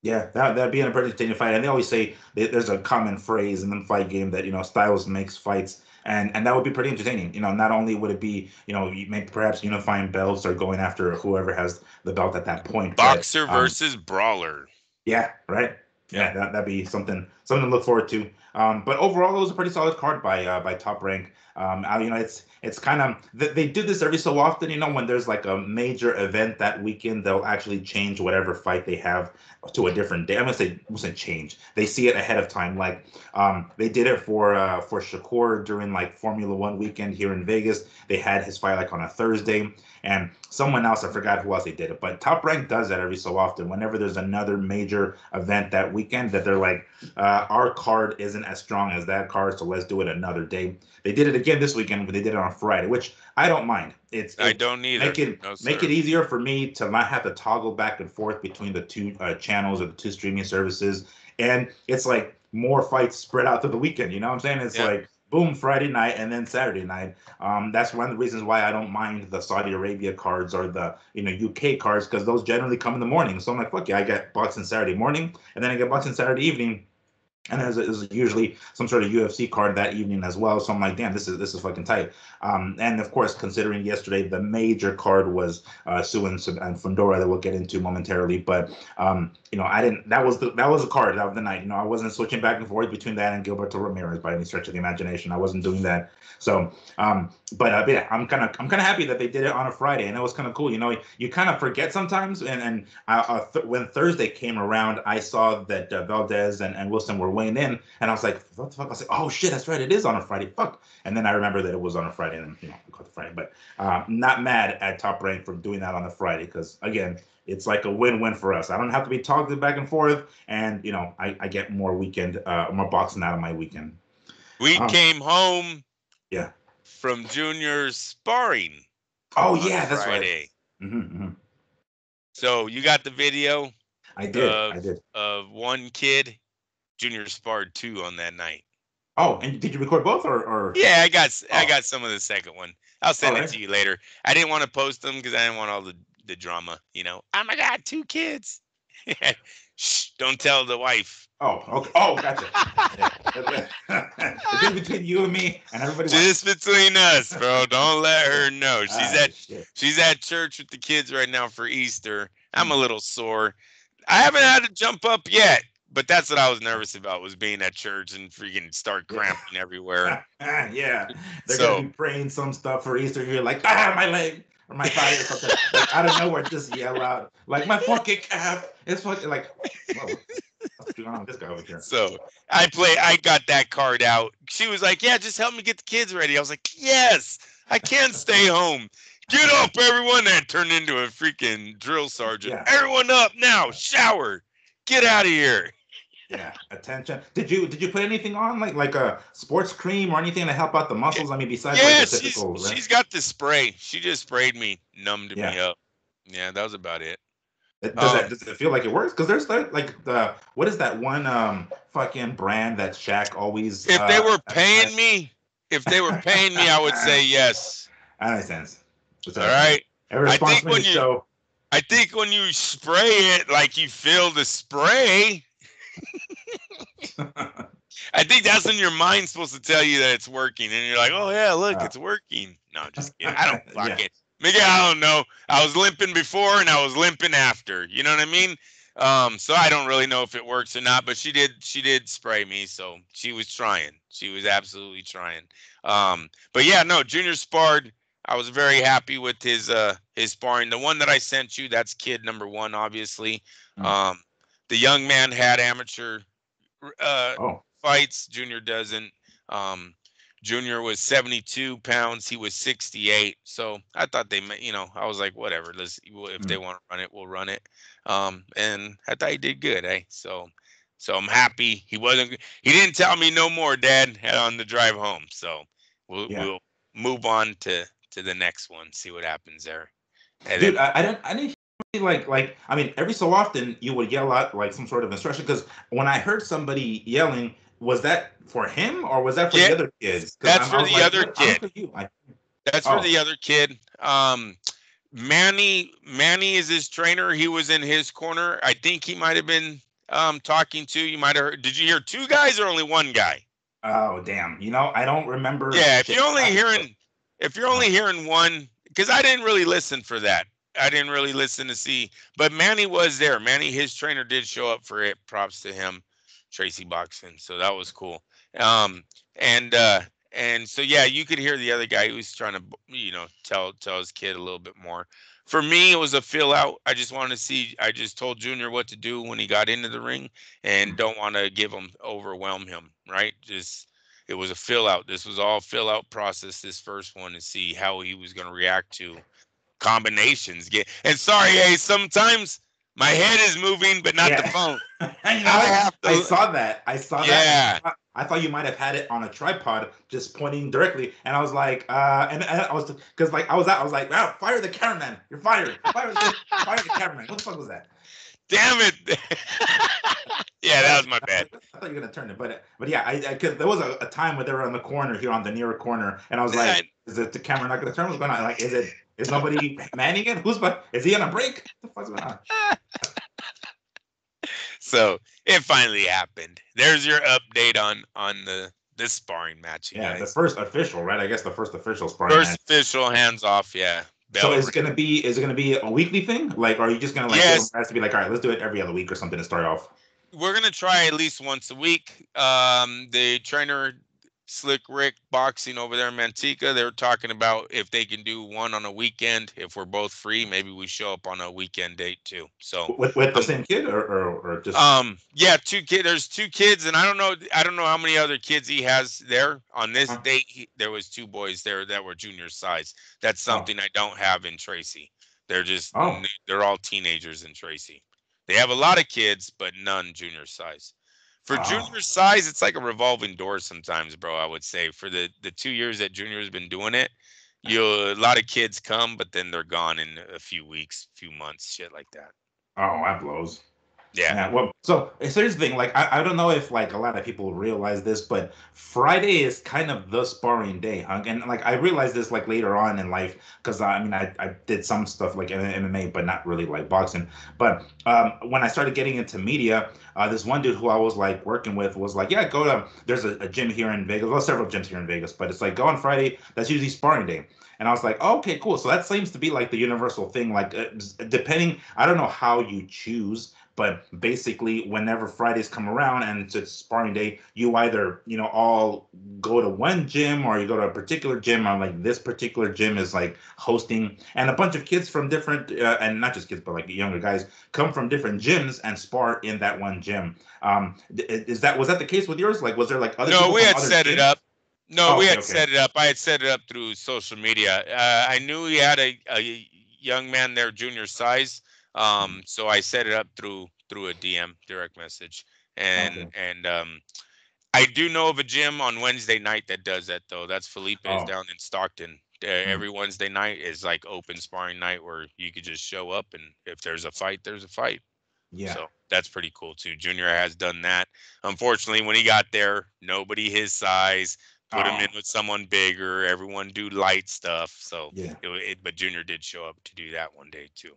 Yeah, that that'd be an entertaining fight. And they always say there's a common phrase in the fight game that you know styles makes fights, and and that would be pretty entertaining. You know, not only would it be you know maybe perhaps unifying belts or going after whoever has the belt at that point. Boxer but, um, versus brawler. Yeah, right. Yeah, that that'd be something something to look forward to. Um, but overall, it was a pretty solid card by uh, by Top Rank. Um, you know, it's it's kind of they do this every so often. You know, when there's like a major event that weekend, they'll actually change whatever fight they have to a different day. I'm gonna say, I'm gonna change. They see it ahead of time. Like um, they did it for uh, for Shakur during like Formula One weekend here in Vegas. They had his fight like on a Thursday, and someone else I forgot who else they did it. But Top Rank does that every so often. Whenever there's another major event that weekend, that they're like, uh, our card isn't as strong as that card, so let's do it another day. They did it again this weekend, but they did it on Friday, which I don't mind. It's I don't either. Make it no, make it easier for me to not have to toggle back and forth between the two uh, channels or the two streaming services, and it's like more fights spread out to the weekend. You know what I'm saying? It's yeah. like boom Friday night and then Saturday night. Um, that's one of the reasons why I don't mind the Saudi Arabia cards or the you know UK cards because those generally come in the morning. So I'm like, fuck yeah, I get bucks boxing Saturday morning and then I get bucks boxing Saturday evening and there's, usually some sort of UFC card that evening as well. So I'm like, damn, this is this is fucking tight. Um, and of course, considering yesterday the major card was uh, Tszyu and, and Fundora that we'll get into momentarily. But um, you know, I didn't. That was the that was a card of the night. You know, I wasn't switching back and forth between that and Gilberto Ramirez by any stretch of the imagination. I wasn't doing that. So, um, but, uh, but yeah, I'm kind of I'm kind of happy that they did it on a Friday, and it was kind of cool. You know, you kind of forget sometimes. And and uh, uh, th- when Thursday came around, I saw that uh, Valdez and, and Wilson were weighing in, and I was like, what the fuck? I was like, oh shit, that's right, it is on a Friday. Fuck. And then I remember that it was on a Friday, and you know, I caught the Friday. But uh, not mad at Top Rank for doing that on a Friday, because again, it's like a win-win for us. I don't have to be talking back and forth, and you know, I, I get more weekend, uh, more boxing out of my weekend. We um, came home. Yeah. From Junior's sparring. Oh yeah, that's Friday. right. Mm-hmm, mm-hmm. So you got the video. I did. Of, I did. Of one kid Junior sparred two on that night. Oh, and did you record both or? or... Yeah, I got oh. I got some of the second one. I'll send it to you later. I didn't want to post them because I didn't want all the the drama. You know, oh my god, two kids. Shh, don't tell the wife. Oh, okay. Oh, gotcha. just between you and me and everybody. Just between us, bro. Don't let her know. She's Ah, at shit. she's at church with the kids right now for Easter. I'm a little sore. I haven't had to jump up yet, but that's what I was nervous about was being at church and freaking start cramping everywhere. Ah, yeah, they're So- gonna be praying some stuff for Easter. You're like, ah, my leg or my thigh or something. like, out of nowhere, just yell out like, my fucking calf. It's fucking like, whoa, what's going on with this guy over here? So I play. I got that card out. She was like, "Yeah, just help me get the kids ready." I was like, "Yes, I can't stay home. Get up, everyone!" That turned into a freaking drill sergeant. Yeah. Everyone up now. Shower. Get out of here. Yeah, attention. Did you did you put anything on like like a sports cream or anything to help out the muscles? I mean, besides yeah, like the she's typical. right? she's got the spray. She just sprayed me, numbed me up. Yeah, that was about it. It- Does, Um, it, does it feel like it works? Because there's like, like the what is that one um fucking brand that Shaq always. If uh, they were advertised? paying me, if they were paying me, I would say yes. That makes sense. It's All right. Every I think when you- show. I think when you spray it, like you feel the spray. I think that's when your mind's supposed to tell you that it's working, and you're like, "Oh yeah, look, Yeah. it's working." No, just kidding. I don't fuck Yeah. it. Maybe I don't know. I was limping before, and I was limping after. You know what I mean? Um, so I don't really know if it works or not. But she did. She did spray me, so she was trying. She was absolutely trying. Um, but yeah, no, Junior sparred. I was very happy with his uh his sparring. The one that I sent you, that's kid number one, obviously. Mm. Um, the young man had amateur uh Oh, fights. Junior doesn't. Um, Junior was 72 pounds. He was 68. So I thought they, you know, I was like, whatever. Let's if they want to run it, we'll run it. Um, and I thought he did good, eh? So, so I'm happy. He wasn't. He didn't tell me no more, Dad, on the drive home. So we'll Yeah. we'll move on to to the next one. See what happens there. And dude, then, I, I didn't. I didn't like like. I mean, every so often you would yell out like some sort of instruction. Because when I heard somebody yelling, was that for him or was that for Yeah, the other kids? that's for the like, other kid. I- That's for Oh. the other kid. Um, Manny, Manny is his trainer. He was in his corner. I think he might have been um, talking to. You might have heard. Did you hear two guys or only one guy? Oh damn! You know, I don't remember. Yeah. If shit. you're only hearing, if you're only hearing one, because I didn't really listen for that. I didn't really listen to see. But Manny was there. Manny, his trainer, did show up for it. Props to him, Tracy Boxing. So that was cool. Um, and uh, and so yeah, you could hear the other guy who was trying to, you know, tell tell his kid a little bit more. For me, it was a fill out. I just wanted to see. I just told Junior what to do when he got into the ring, and don't want to give him overwhelm him. Right? Just it was a fill out. This was all fill out process. This first one to see how he was going to react to combinations. Get and sorry, hey, sometimes my head is moving, but not the phone. You know, I have to. I saw that. I saw that. yeah. I- I thought you might have had it on a tripod, just pointing directly, and I was like, uh, and, and I was because like I was out, I was like, wow, fire the cameraman, you're fired, fire the, fire the cameraman. What the fuck was that? Damn it. yeah, that was my bad. I thought you were gonna turn it, but but yeah, I because there was a, a time where they were on the corner here on the near corner, and I was like, Yeah. is it the camera not gonna turn? What's going on? Like, is it is nobody manning it? Who's but is he on a break? What the fuck's going on? So it finally happened. There's your update on on the this sparring match, Yeah, the first official, right? I guess the first official sparring First match. official hands off, yeah. So it's gonna be is it gonna be a weekly thing? Like, are you just gonna like Yes. it has to be like, all right, let's do it every other week or something to start off? we're gonna try at least once a week. Um, the trainer, Slick Rick Boxing over there in Manteca, they were talking about if they can do one on a weekend. If we're both free, maybe we show up on a weekend date too. So, With with the Um, same kid or or, or just um, yeah, two kid. There's two kids, and I don't know. I don't know how many other kids he has there on this Huh. date. He, there was two boys there that were junior size. That's Oh. something I don't have in Tracy. They're just Oh. they're all teenagers in Tracy. They have a lot of kids, but none junior size. For Oh. junior size, it's like a revolving door sometimes, bro. I would say for the the two years that junior has been doing it, you a lot of kids come, but then they're gone in a few weeks, few months, shit like that. oh that blows. Yeah. Well, so, so here's the thing. Like, I, I don't know if like a lot of people realize this, but Friday is kind of the sparring day, huh? And like, I realized this like later on in life because I mean, I, I did some stuff like in MMA, but not really like boxing. But um, when I started getting into media, uh, this one dude who I was like working with was like, yeah, go to. There's a, a gym here in Vegas. Well, several gyms here in Vegas, but it's like go on Friday. That's usually sparring day. And I was like, oh, okay, cool. So that seems to be like the universal thing. Like, uh, depending, I don't know how you choose but basically, whenever Fridays come around and it's a sparring day, you either you know all go to one gym or you go to a particular gym. Or like this particular gym is like hosting, and a bunch of kids from different uh, and not just kids but like younger guys come from different gyms and spar in that one gym. Um, is that was that the case with yours? Like, was there like other? No, we had set gyms? it up. No, oh, we had okay. set it up. I had set it up through social media. Uh, I knew we had a, a young man there, junior size um, so I set it up through through a DM direct message, and okay. and um, I do know of a gym on Wednesday night that does that though. That's Felipe's oh. down in Stockton. Uh, mm-hmm. Every Wednesday night is like open sparring night where you could just show up and if there's a fight, there's a fight. Yeah. So that's pretty cool too. Junior has done that. Unfortunately, when he got there, nobody his size put oh. him in with someone bigger. Everyone do light stuff. So yeah. It, it, but Junior did show up to do that one day too.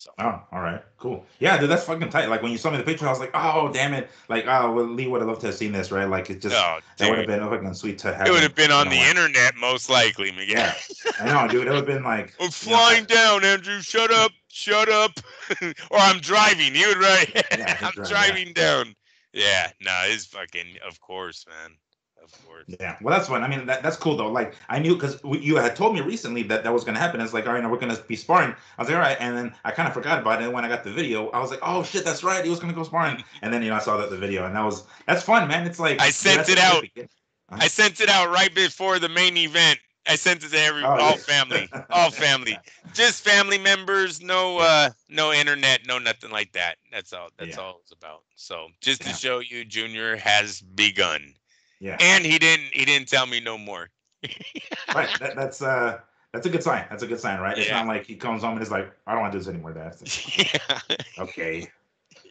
So. Oh, all right, cool. Yeah, dude, that's fucking tight. Like when you saw me the picture, I was like, oh, damn it. Like, oh, well, Lee would have loved to have seen this, right? Like, it just oh, that would have been fucking sweet to have. It would have been on the internet, most likely, Miguel. Yeah, I know, dude. It would have been like. I'm flying know, down, Andrew. Shut up, shut up. or I'm driving. You would right. Yeah, I'm driving, driving yeah. down. Yeah, no, it's fucking, of course, man of course. Yeah, well, that's fun. I mean, that, that's cool though. Like, I knew because you had told me recently that that was going to happen. It's like, all right, now we're going to be sparring. I was like, all right, and then I kind of forgot about it. And when I got the video, I was like, oh shit, that's right. He was going to go sparring. And then you know, I saw that the video, and that was that's fun, man. It's like I sent it out. I sent it out right before the main event. I sent it to every oh, all yeah. family, all family, just family members. No, uh, no internet, no nothing like that. That's all. That's yeah. all it's about. So just to show you, Junior has begun. Yeah. And he didn't he didn't tell me no more. right. That, that's uh that's a good sign. That's a good sign, right? Yeah. It's not like he comes home and is like, I don't want to do this anymore, Dad. yeah. Okay.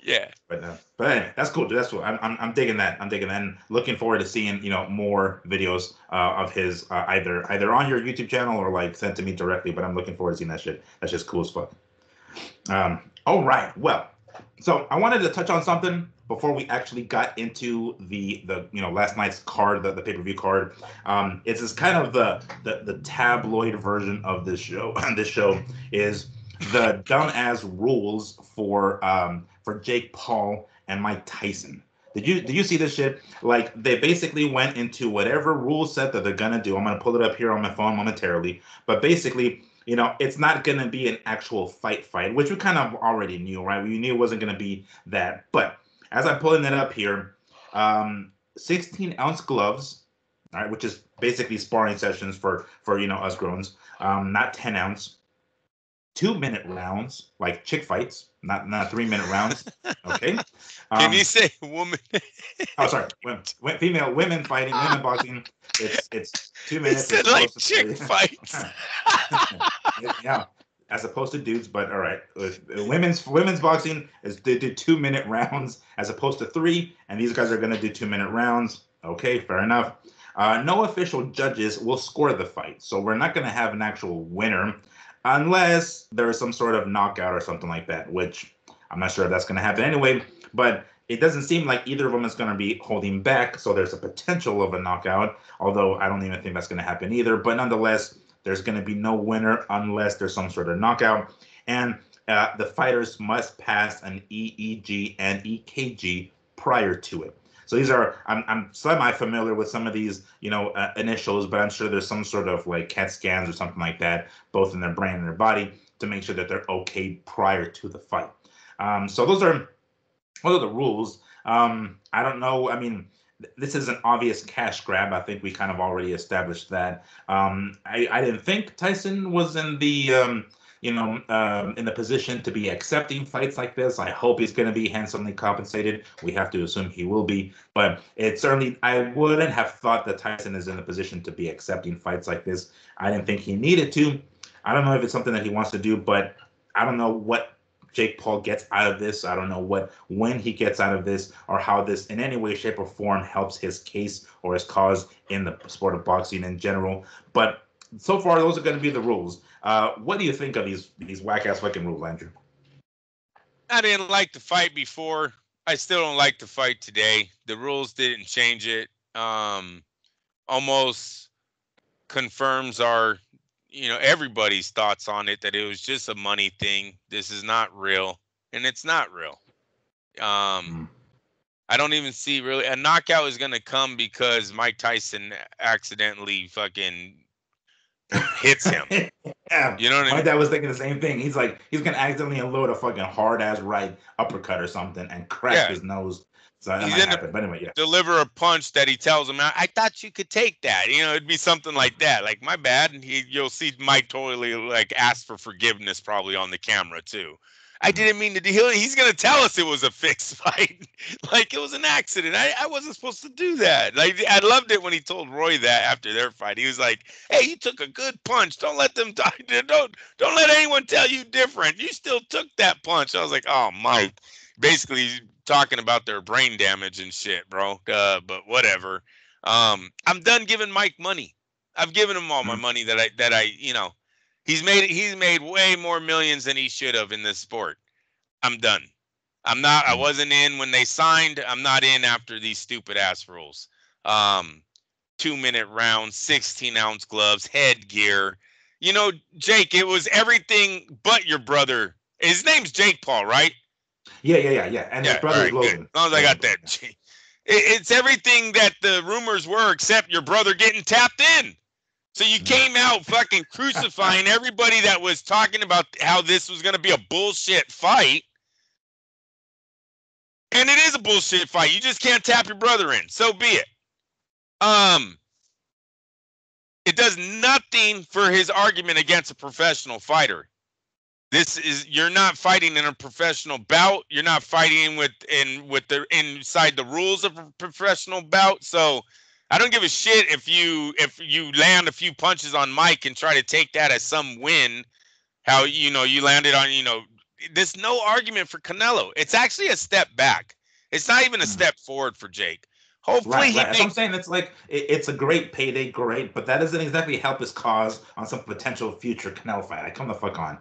Yeah. But uh, but anyway, that's cool. Dude. That's cool. I'm, I'm, I'm digging that. I'm digging that. And looking forward to seeing you know more videos uh, of his uh, either either on your YouTube channel or like sent to me directly. But I'm looking forward to seeing that shit. That's just cool as fuck. Um. All right. Well, so I wanted to touch on something before we actually got into the the you know last night's card, the, the pay per view card. Um, it's this kind of the, the the tabloid version of this show. this show is the dumb as rules for um for Jake Paul and Mike Tyson. Did you did you see this shit? Like they basically went into whatever rule set that they're gonna do. I'm gonna pull it up here on my phone momentarily. But basically, you know, it's not gonna be an actual fight fight, which we kind of already knew, right? We knew it wasn't gonna be that. But as I'm pulling it up here, um, 16 ounce gloves, all right, which is basically sparring sessions for for you know us groans, um, not 10 ounce. Two minute rounds, like chick fights, not not three minute rounds. Okay. Um, Can you say woman? oh, sorry, women, female women fighting, women boxing. It's it's two minutes. It's like chick fights. yeah, as opposed to dudes. But all right, women's women's boxing is they do two minute rounds as opposed to three, and these guys are going to do two minute rounds. Okay, fair enough. Uh, no official judges will score the fight, so we're not going to have an actual winner unless there is some sort of knockout or something like that, which I'm not sure if that's going to happen anyway. But it doesn't seem like either of them is going to be holding back, so there's a potential of a knockout. Although I don't even think that's going to happen either. But nonetheless, there's going to be no winner unless there's some sort of knockout. And uh, the fighters must pass an EEG and EKG prior to it. So these are I'm, I'm semi familiar with some of these you know uh, initials, but I'm sure there's some sort of like CAT scans or something like that, both in their brain and their body, to make sure that they're okay prior to the fight. Um, so those are those are the rules. Um, I don't know. I mean, this is an obvious cash grab. I think we kind of already established that. Um, I, I didn't think Tyson was in the um, you know um, in the position to be accepting fights like this. I hope he's going to be handsomely compensated. We have to assume he will be, but it certainly I wouldn't have thought that Tyson is in a position to be accepting fights like this. I didn't think he needed to. I don't know if it's something that he wants to do, but I don't know what Jake Paul gets out of this. I don't know what when he gets out of this or how this in any way, shape, or form helps his case or his cause in the sport of boxing in general. But so far, those are going to be the rules. Uh, what do you think of these these whack ass fucking rules, Andrew? I didn't like the fight before. I still don't like the fight today. The rules didn't change it. Um, almost confirms our, you know, everybody's thoughts on it that it was just a money thing. This is not real, and it's not real. Um, mm. I don't even see really a knockout is going to come because Mike Tyson accidentally fucking hits him. yeah. You know what I mean? My dad was thinking the same thing. He's like, he's gonna accidentally unload a fucking hard ass right uppercut or something and crack yeah. his nose. So that he's might happen. But anyway, yeah. Deliver a punch that he tells him, I thought you could take that. You know, it'd be something like that. Like, my bad. And he you'll see Mike totally like ask for forgiveness probably on the camera too. I didn't mean to deal. He's gonna tell us it was a fixed fight, like it was an accident. I, I wasn't supposed to do that. Like I loved it when he told Roy that after their fight. He was like, "Hey, you took a good punch. Don't let them die. Don't don't let anyone tell you different. You still took that punch." I was like, "Oh, Mike." Basically talking about their brain damage and shit, bro. Uh, but whatever. Um, I'm done giving Mike money. I've given him all my mm. money that I that I you know He's made he's made way more millions than he should have in this sport. I'm done. I'm not. I hmm. wasn't in when they signed. I'm not in after these stupid ass rules. Um, two minute rounds, 16 ounce gloves, headgear. You know, Jake, it was everything but your brother. His name's Jake Paul, right? Yeah, yeah, yeah, yeah. And yeah, his brother's right, Logan. Good. As long as I got that. It's everything that the rumors were, except your brother getting tapped in. So you came out fucking crucifying everybody that was talking about how this was going to be a bullshit fight. And it is a bullshit fight. You just can't tap your brother in. So be it. Um it does nothing for his argument against a professional fighter. This is you're not fighting in a professional bout. You're not fighting with in with the inside the rules of a professional bout. So I don't give a shit if you if you land a few punches on Mike and try to take that as some win. How you know you landed on you know there's no argument for Canelo. It's actually a step back. It's not even a hmm. step forward for Jake. Hopefully, right, right. Makes... I'm saying it's like it, it's a great payday, great, but that doesn't exactly help his cause on some potential future Canelo fight. I come the fuck on.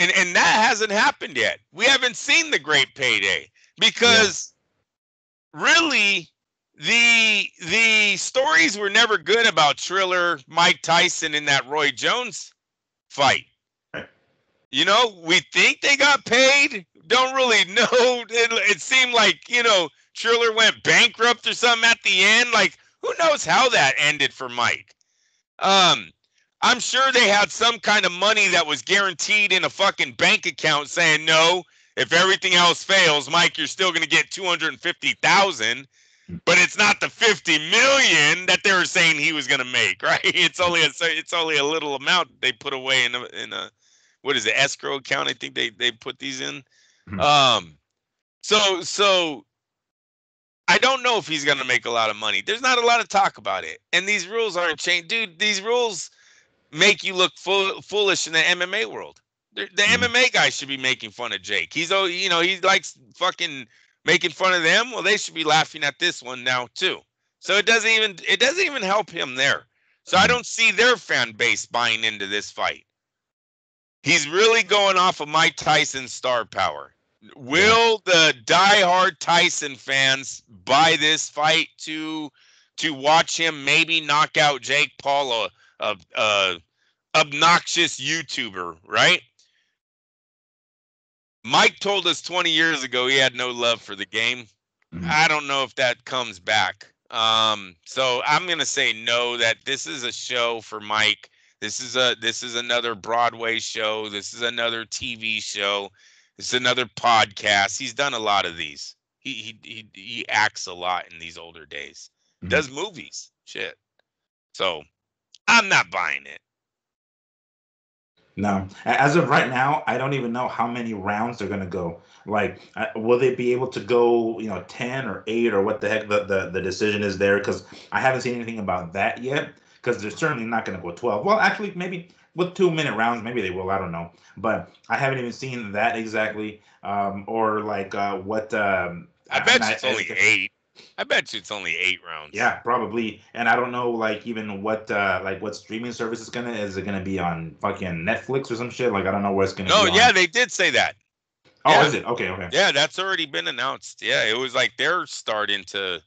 And and that hasn't happened yet. We haven't seen the great payday because yeah. really the the stories were never good about Triller, Mike Tyson in that Roy Jones fight. You know, we think they got paid. Don't really know. It, it seemed like you know Triller went bankrupt or something at the end. Like who knows how that ended for Mike? Um, I'm sure they had some kind of money that was guaranteed in a fucking bank account saying no. If everything else fails, Mike, you're still going to get two hundred and fifty thousand but it's not the 50 million that they were saying he was going to make, right? It's only a it's only a little amount they put away in a in a what is it escrow account? I think they they put these in. Mm-hmm. Um, so so I don't know if he's going to make a lot of money. There's not a lot of talk about it, and these rules aren't changed, dude. These rules make you look full, foolish in the MMA world. The, the mm-hmm. MMA guy should be making fun of Jake. He's oh, you know, he likes fucking making fun of them, well, they should be laughing at this one now too. So it doesn't even it doesn't even help him there. So I don't see their fan base buying into this fight. He's really going off of Mike Tyson's star power. Will the diehard Tyson fans buy this fight to to watch him maybe knock out Jake Paul, a, a, a obnoxious YouTuber, right? Mike told us 20 years ago he had no love for the game. Mm-hmm. I don't know if that comes back. Um, so I'm gonna say no. That this is a show for Mike. This is a this is another Broadway show. This is another TV show. This is another podcast. He's done a lot of these. He he he, he acts a lot in these older days. Mm-hmm. Does movies. Shit. So I'm not buying it. No, as of right now, I don't even know how many rounds they're gonna go. Like, will they be able to go, you know, ten or eight or what the heck the the, the decision is there? Because I haven't seen anything about that yet. Because they're certainly not gonna go twelve. Well, actually, maybe with two minute rounds, maybe they will. I don't know, but I haven't even seen that exactly. Um, or like uh, what? Um, I bet you it's only eight. I bet you it's only eight rounds. Yeah, probably. And I don't know, like even what, uh like what streaming service is gonna is it gonna be on fucking Netflix or some shit? Like I don't know where it's gonna. No, be yeah, on. they did say that. Oh, yeah. is it? Okay, okay. Yeah, that's already been announced. Yeah, it was like they're starting to,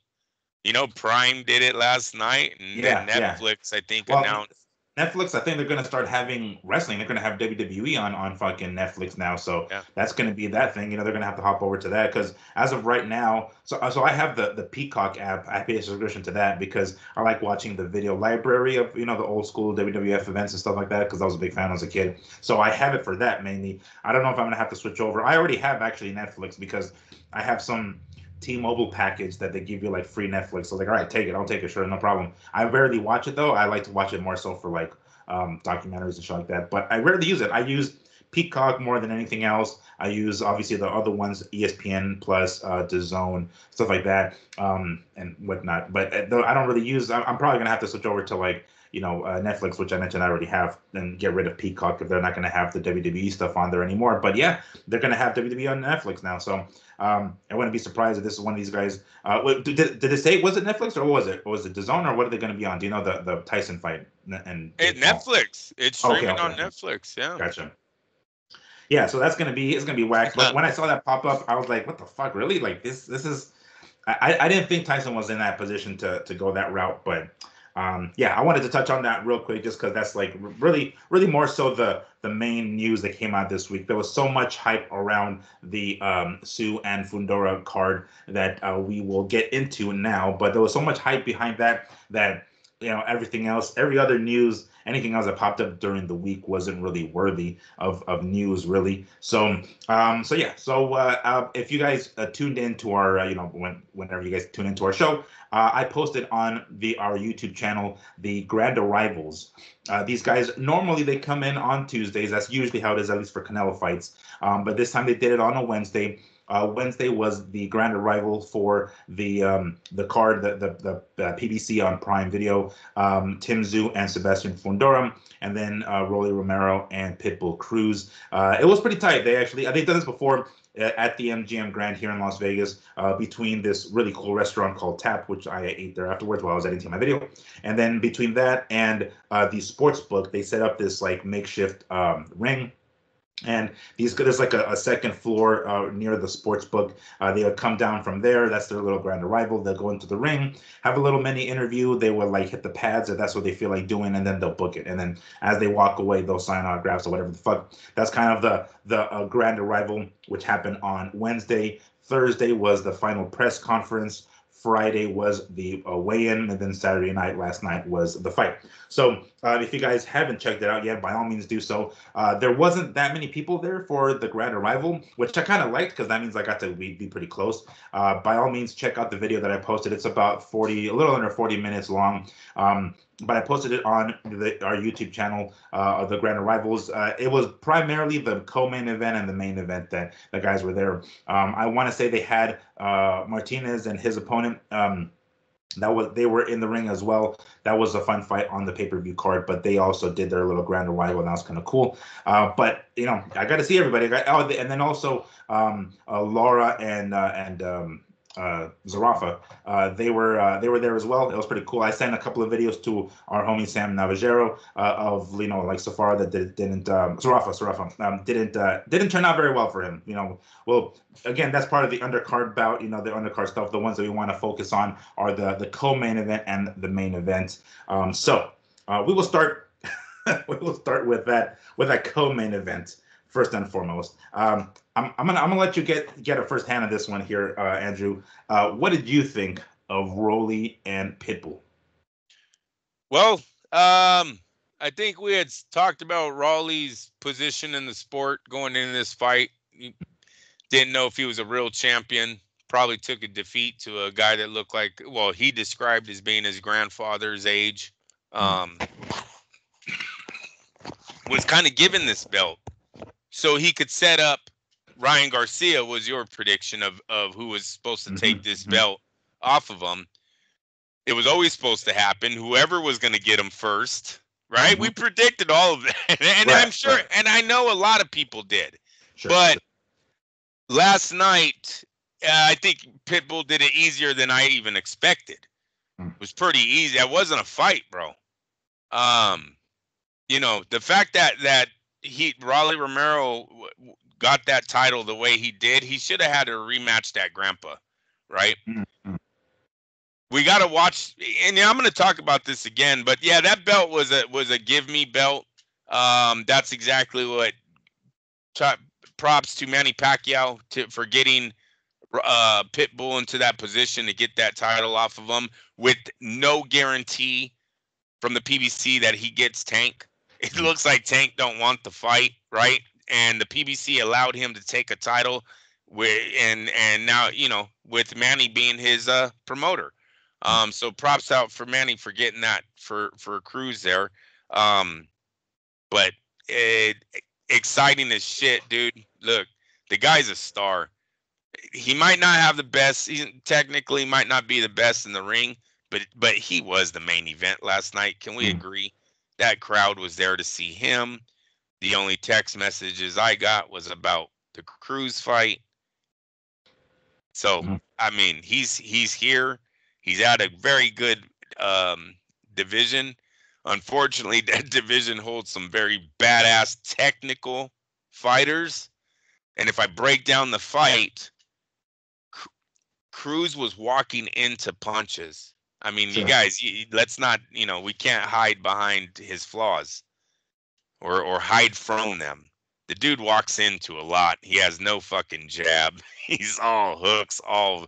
you know, Prime did it last night, and Yeah, then yeah. Netflix I think Well, announced. Netflix, I think they're gonna start having wrestling. They're gonna have WWE on on fucking Netflix now, so Yeah. that's gonna be that thing. You know, they're gonna have to hop over to that because as of right now, so uh, so I have the the Peacock app. I pay a subscription to that because I like watching the video library of you know the old school WWF events and stuff like that because I was a big fan as a kid. So I have it for that mainly. I don't know if I'm gonna have to switch over. I already have actually Netflix because I have some T-Mobile package that they give you like free Netflix. So like, all right, take it. I'll take it. Sure, no problem. I rarely watch it though. I like to watch it more so for like um, documentaries and shit like that. But I rarely use it. I use Peacock more than anything else. I use obviously the other ones, ESPN Plus, uh, DAZN, stuff like that, um, and whatnot. But uh, though I don't really use. I'm probably gonna have to switch over to like you know uh, Netflix, which I mentioned I already have, and get rid of Peacock if they're not gonna have the WWE stuff on there anymore. But yeah, they're gonna have WWE on Netflix now. So um, I wouldn't be surprised if this is one of these guys. Uh, did, did it say was it Netflix or was it? Was it DAZN or what are they going to be on? Do you know the the Tyson fight and It, Netflix. It's Okay, streaming on. Netflix. Yeah. Gotcha. Yeah, so that's gonna be it's gonna be whack. But when I saw that pop up, I was like, "What the fuck, really? Like this? This is." I, I- I didn't think Tyson was in that position to to go that route, but um, yeah, I wanted to touch on that real quick just because that's like really, really more so the the main news that came out this week. There was so much hype around the um, Tszyu and Fundora card that uh, we will get into now, but there was so much hype behind that that you know everything else, every other news, anything else that popped up during the week wasn't really worthy of of news, really. So um, so yeah, so uh, uh, if you guys uh, tuned in to our, uh, you know, when whenever you guys tune into our show, uh, I posted on the our YouTube channel the Grand Arrivals. Uh, these guys normally they come in on Tuesdays. That's usually how it is, at least for Canelo fights. Um, but this time they did it on a Wednesday. Uh, Wednesday was the grand arrival for the um, the card, the the, the uh, PBC on Prime Video. Um, Tim Tszyu and Sebastian Fundora, and then uh, Rolly Romero and Pitbull Cruz. Uh, it was pretty tight. They actually they've done this before uh, at the MGM Grand here in Las Vegas uh, between this really cool restaurant called Tap, which I ate there afterwards while I was editing my video, and then between that and the sports book, they set up this like makeshift um, ring. And these there's like a, a second floor uh, near the sports book. Uh, they would come down from there. That's their little grand arrival. They'll go into the ring, have a little mini interview. They will like hit the pads if that's what they feel like doing, and then they'll book it. And then as they walk away, they'll sign autographs or whatever the fuck. That's kind of the the uh, grand arrival, which happened on Wednesday. Thursday was the final press conference. Friday was the uh, weigh-in, and then Saturday night, last night was the fight. So uh, if you guys haven't checked it out yet, by all means do so. Uh, there wasn't that many people there for the grand arrival, which I kind of liked because that means I got to be, be pretty close. Uh, by all means, check out the video that I posted. It's about 40, a little under 40 minutes long. Um, but I posted it on the, our YouTube channel uh, the Grand Arrivals. Uh, it was primarily the co-main event and the main event that the guys were there. Um, I want to say they had uh, Martinez and his opponent. Um, that was they were in the ring as well. That was a fun fight on the pay-per-view card, but they also did their little grand arrival, and that was kind of cool. Uh, but you know, I got to see everybody. Got, oh, and then also um, uh, Laura and uh, and um, uh, Zarafa. Uh, they were uh, they were there as well. It was pretty cool. I sent a couple of videos to our homie Sam Navajero uh, of you know like Safara that did, didn't um, Zarafa Zarafa um, didn't uh, didn't turn out very well for him. You know, well again that's part of the undercard bout. You know the undercard stuff. The ones that we want to focus on are the the co-main event and the main event. Um, so uh, we will start. we will start with that with that co-main event first and foremost. Um, I'm, I'm gonna I'm gonna let you get get a first hand of this one here, uh, Andrew. Uh, what did you think of Rolly and Pitbull? Well, um, I think we had talked about Rolly's position in the sport going into this fight. Didn't know if he was a real champion. Probably took a defeat to a guy that looked like, well, he described as being his grandfather's age. Um, was kind of given this belt so he could set up. Ryan Garcia was your prediction of of who was supposed to take Mhm, this mhm. belt off of him it was always supposed to happen. Whoever was going to get him first right? Mm-hmm. We predicted all of that, and right, I'm sure, right. and I know a lot of people did. Sure, but last night, uh, I think Pitbull did it easier than I even expected. Mm. It was pretty easy. It wasn't a fight, bro. Um, you know, the fact that that he Rolly Romero got that title the way he did, he should have had to rematch that grandpa, right? Mm-hmm. We got to watch, and I'm going to talk about this again. But yeah, that belt was a was a give me belt. Um, that's exactly what. T- props to Manny Pacquiao to, for getting uh, Pitbull into that position to get that title off of him with no guarantee from the PBC that he gets Tank. It looks like Tank don't want the fight, right? And the PBC allowed him to take a title with and and now you know with Manny being his uh promoter. Um, so props out for Manny for getting that for for Cruz there. Um, but it, exciting as shit, dude. Look, the guy's a star. He might not have the best. He technically might not be the best in the ring, but but he was the main event last night. Can we mm. agree? That crowd was there to see him. The only text messages I got was about the Cruz fight. So mm. I mean, he's he's here. He's at a very good um, division. Unfortunately, that division holds some very badass technical fighters. And if I break down the fight, Cruz was walking into punches. I mean, sure. you guys, you, let's not, you know, we can't hide behind his flaws or or hide from them. The dude walks into a lot. He has no fucking jab. He's all hooks, all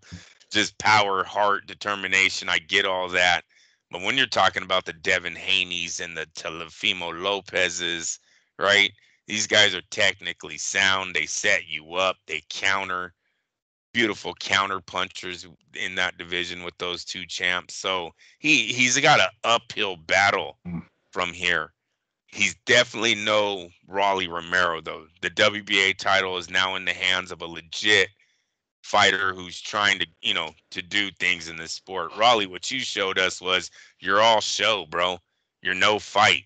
just power, heart, determination. I get all that. But when you're talking about the Devin Haney's and the Teofimo Lopez's, right? These guys are technically sound. They set you up. They counter. Beautiful counter punchers in that division with those two champs. So he he's got an uphill battle mm. from here. He's definitely no Rolly Romero though. The WBA title is now in the hands of a legit fighter who's trying to, you know, to do things in this sport. Rolly, what you showed us was you're all show, bro. You're no fight.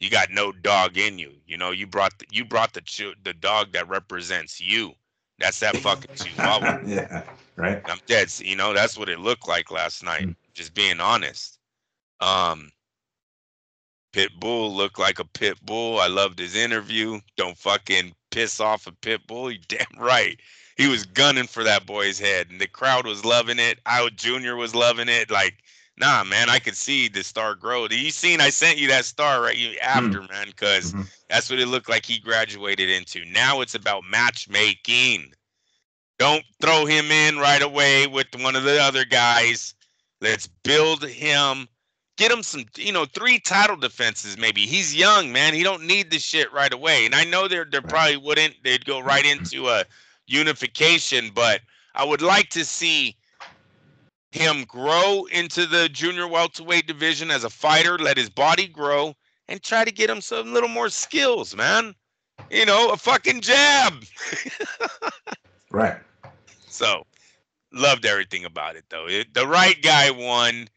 You got no dog in you. You know, you brought the, you brought the the dog that represents you. That's that fucking chihuahua. yeah, right. I'm dead. You know, that's what it looked like last night. Mm. Just being honest. Um, Pit Bull looked like a pit bull. I loved his interview. Don't fucking piss off a pit bull. You damn right he was gunning for that boy's head, and the crowd was loving it. Out Junior was loving it. Like, nah, man, I could see the star grow. You seen? I sent you that star right after, mm. man, because mm-hmm. that's what it looked like he graduated into. Now it's about matchmaking. Don't throw him in right away with one of the other guys. Let's build him. Get him some, you know, three title defenses maybe. He's young, man. He don't need this shit right away. And I know they're they probably wouldn't. They'd go right into a unification, but I would like to see him grow into the junior welterweight division as a fighter, let his body grow, and try to get him some little more skills, man. You know, a fucking jab. right. So, loved everything about it, though. It, the right guy won.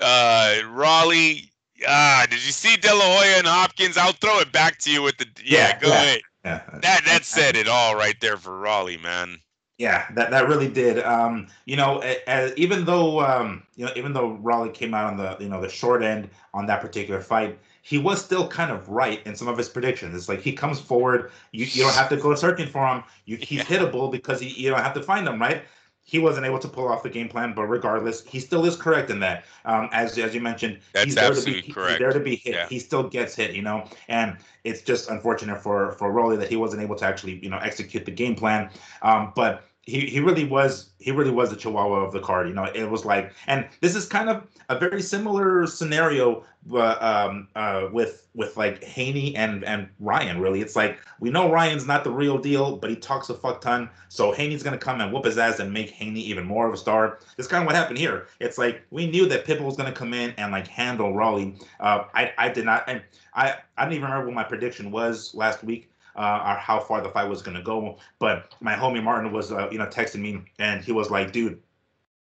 Uh, Rolly. Ah, did you see De La Hoya and Hopkins? I'll throw it back to you with the. Yeah, yeah go yeah. ahead. Yeah. That that said it all right there for Rolly, man. Yeah, that, that really did. Um, you know, as, even though um, you know, even though Rolly came out on the you know the short end on that particular fight, he was still kind of right in some of his predictions. It's like he comes forward, you, you don't have to go searching for him. You, he's hittable because he, you don't have to find him, right? he wasn't able to pull off the game plan, but regardless, he still is correct in that. Um, as as you mentioned, That's he's there to be correct. He's there to be hit. Yeah. He still gets hit, you know, and it's just unfortunate for for Rolly that he wasn't able to actually you know execute the game plan. Um, but he, he really was he really was the chihuahua of the card you know it was like and this is kind of a very similar scenario uh, um, uh, with with like Haney and and Ryan really. It's like we know Ryan's not the real deal but he talks a fuck ton so Haney's gonna come and whoop his ass and make Haney even more of a star. It's kind of what happened here. It's like we knew that Pitbull was gonna come in and like handle Rolly uh, I I did not and I I don't even remember what my prediction was last week uh, or how far the fight was going to go. But my homie Martin was, uh, you know, texting me, and he was like, "Dude,"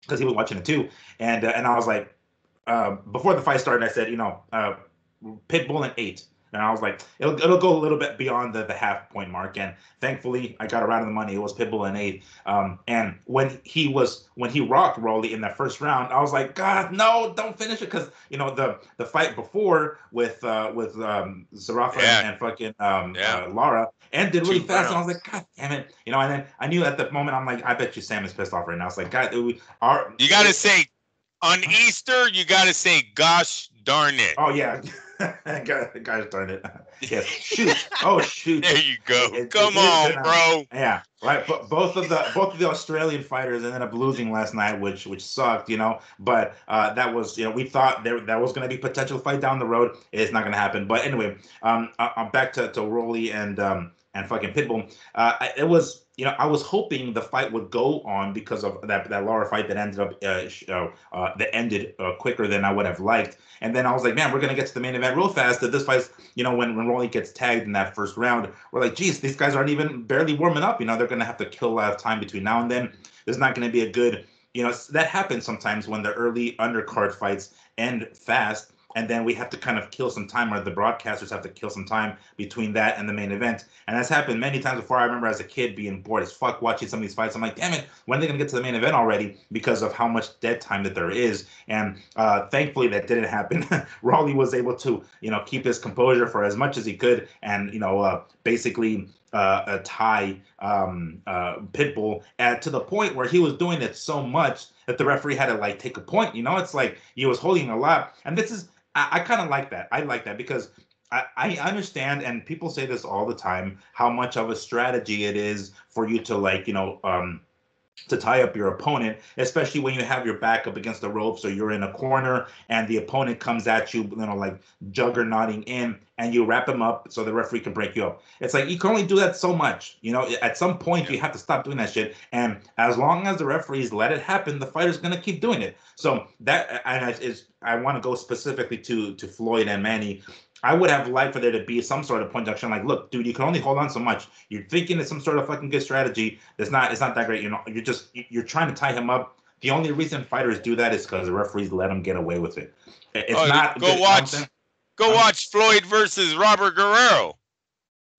because he was watching it too, and uh, and I was like, uh, before the fight started, I said, you know, uh, Pitbull and eight. And I was like, it'll, it'll go a little bit beyond the, the half point mark. And thankfully, I got around the money. It was Pitbull and eight. Um, and when he was when he rocked Rolly in that first round, I was like, God, no, don't finish it, because you know the the fight before with uh, with um, Zerafa yeah. and, fucking um, yeah. uh, Lara ended really Two fast, rounds. and I was like, God damn it, you know. And then I knew at the moment, I'm like, I bet you Sam is pissed off right now. I was like, God, we are. You got to say on Easter, you got to say, gosh darn it. Oh yeah. Gosh darn it. Yes. Shoot. Oh shoot. There you go. It, Come it, on, uh, bro. Yeah. Right. But both of the both of the Australian fighters ended up losing last night, which which sucked, you know. But uh, that was, you know, we thought there that was going to be potential fight down the road. It's not going to happen. But anyway, um, I, am back to to Rolly and um and fucking Pitbull. Uh, it was you know, I was hoping the fight would go on because of that that Lara fight that ended up uh, uh, uh, that ended uh, quicker than I would have liked. And then I was like, man, we're gonna get to the main event real fast. That this fight, you know, when when Rolly gets tagged in that first round, we're like, geez, these guys aren't even barely warming up. You know, they're gonna have to kill a lot of time between now and then. There's not gonna be a good, you know, that happens sometimes when the early undercard fights end fast and then we have to kind of kill some time, or the broadcasters have to kill some time between that and the main event. And that's happened many times before. I remember as a kid being bored as fuck watching some of these fights. I'm like, damn it, when are they gonna get to the main event already? Because of how much dead time that there is. And uh, thankfully, that didn't happen. Rolly was able to, you know, keep his composure for as much as he could, and you know, uh, basically uh, tie um, uh, Pitbull at to the point where he was doing it so much that the referee had to like take a point. You know, it's like he was holding a lot, and this is I, I kind of like that. I like that because I, I understand, and people say this all the time, how much of a strategy it is for you to like, you know, um, to tie up your opponent, especially when you have your back up against the ropes or you're in a corner and the opponent comes at you, you know, like juggernauting in and you wrap him up so the referee can break you up. It's like you can only do that so much. You know, at some point you have to stop doing that shit. And as long as the referees let it happen, the fighter's gonna keep doing it. So that and I, is I want to go specifically to to Floyd and Manny I would have liked for there to be some sort of point action. Like, look, dude, you can only hold on so much. You're thinking it's some sort of fucking good strategy. That's not. It's not that great. You know, you're just you're trying to tie him up. The only reason fighters do that is because the referees let them get away with it. It's oh, not. Go watch. Go um, watch Floyd versus Robert Guerrero.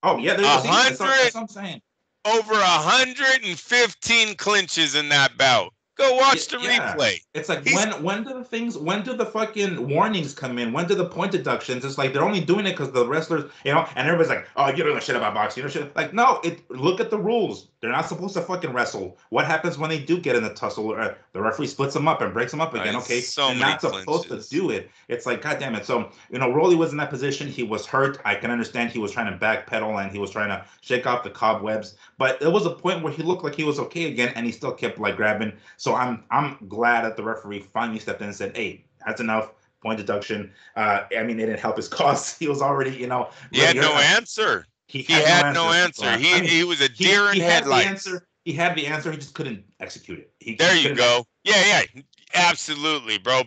Oh yeah, there's a hundred. That's what I'm saying. Over 115 clinches in that bout. Go watch the yeah. replay. It's like He's, when when do the things when do the fucking warnings come in? When do the point deductions? It's like they're only doing it because the wrestlers, you know, and everybody's like, oh, you don't know shit about boxing, you know shit. Like, no, it look at the rules. They're not supposed to fucking wrestle. What happens when they do get in the tussle? Or the referee splits them up and breaks them up again. Right. Okay, so they're not clinches. supposed to do it. It's like, god damn it. So you know, Rolly was in that position. He was hurt. I can understand he was trying to backpedal and he was trying to shake off the cobwebs. But there was a point where he looked like he was okay again, and he still kept like grabbing. So I'm I'm glad that the referee finally stepped in and said, "Hey, that's enough." Point deduction. Uh, I mean, it didn't help his cause. He was already, you know, he had no answer. He, he had, had, no answer. answer. He I mean, he was a deer he, in he headlights. answer. He had the answer. He just couldn't execute it. He, there you go. Yeah, yeah, absolutely, bro.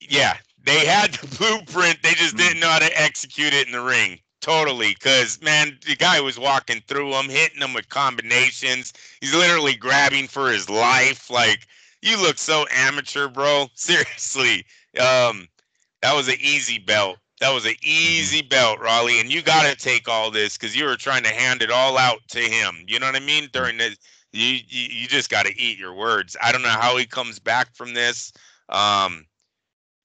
Yeah, they had the blueprint. They just didn't know how to execute it in the ring. Totally, because man, the guy was walking through them, hitting them with combinations. He's literally grabbing for his life. Like you look so amateur, bro. Seriously. Um, that was an easy belt. That was an easy belt, Rolly, and you got to take all this because you were trying to hand it all out to him. You know what I mean? During this, you you, just got to eat your words. I don't know how he comes back from this. Um,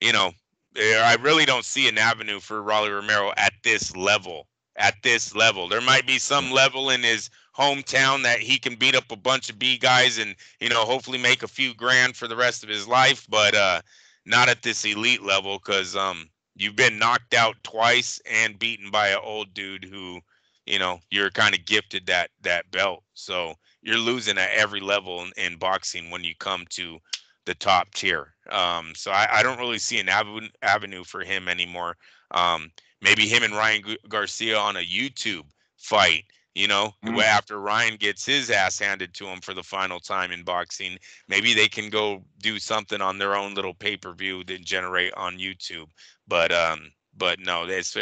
you know, I really don't see an avenue for Rolly Romero at this level. At this level, there might be some level in his hometown that he can beat up a bunch of B guys and you know hopefully make a few grand for the rest of his life, but uh, not at this elite level because um, you've been knocked out twice and beaten by an old dude who you know you're kind of gifted that that belt, so you're losing at every level in, in boxing when you come to the top tier. Um, so I, I, don't really see an avenue, avenue for him anymore. Um, maybe him and Ryan Garcia on a YouTube fight you know, mm-hmm. after Ryan gets his ass handed to him for the final time in boxing, maybe they can go do something on their own little pay per view that generate on YouTube. But um, but no, it's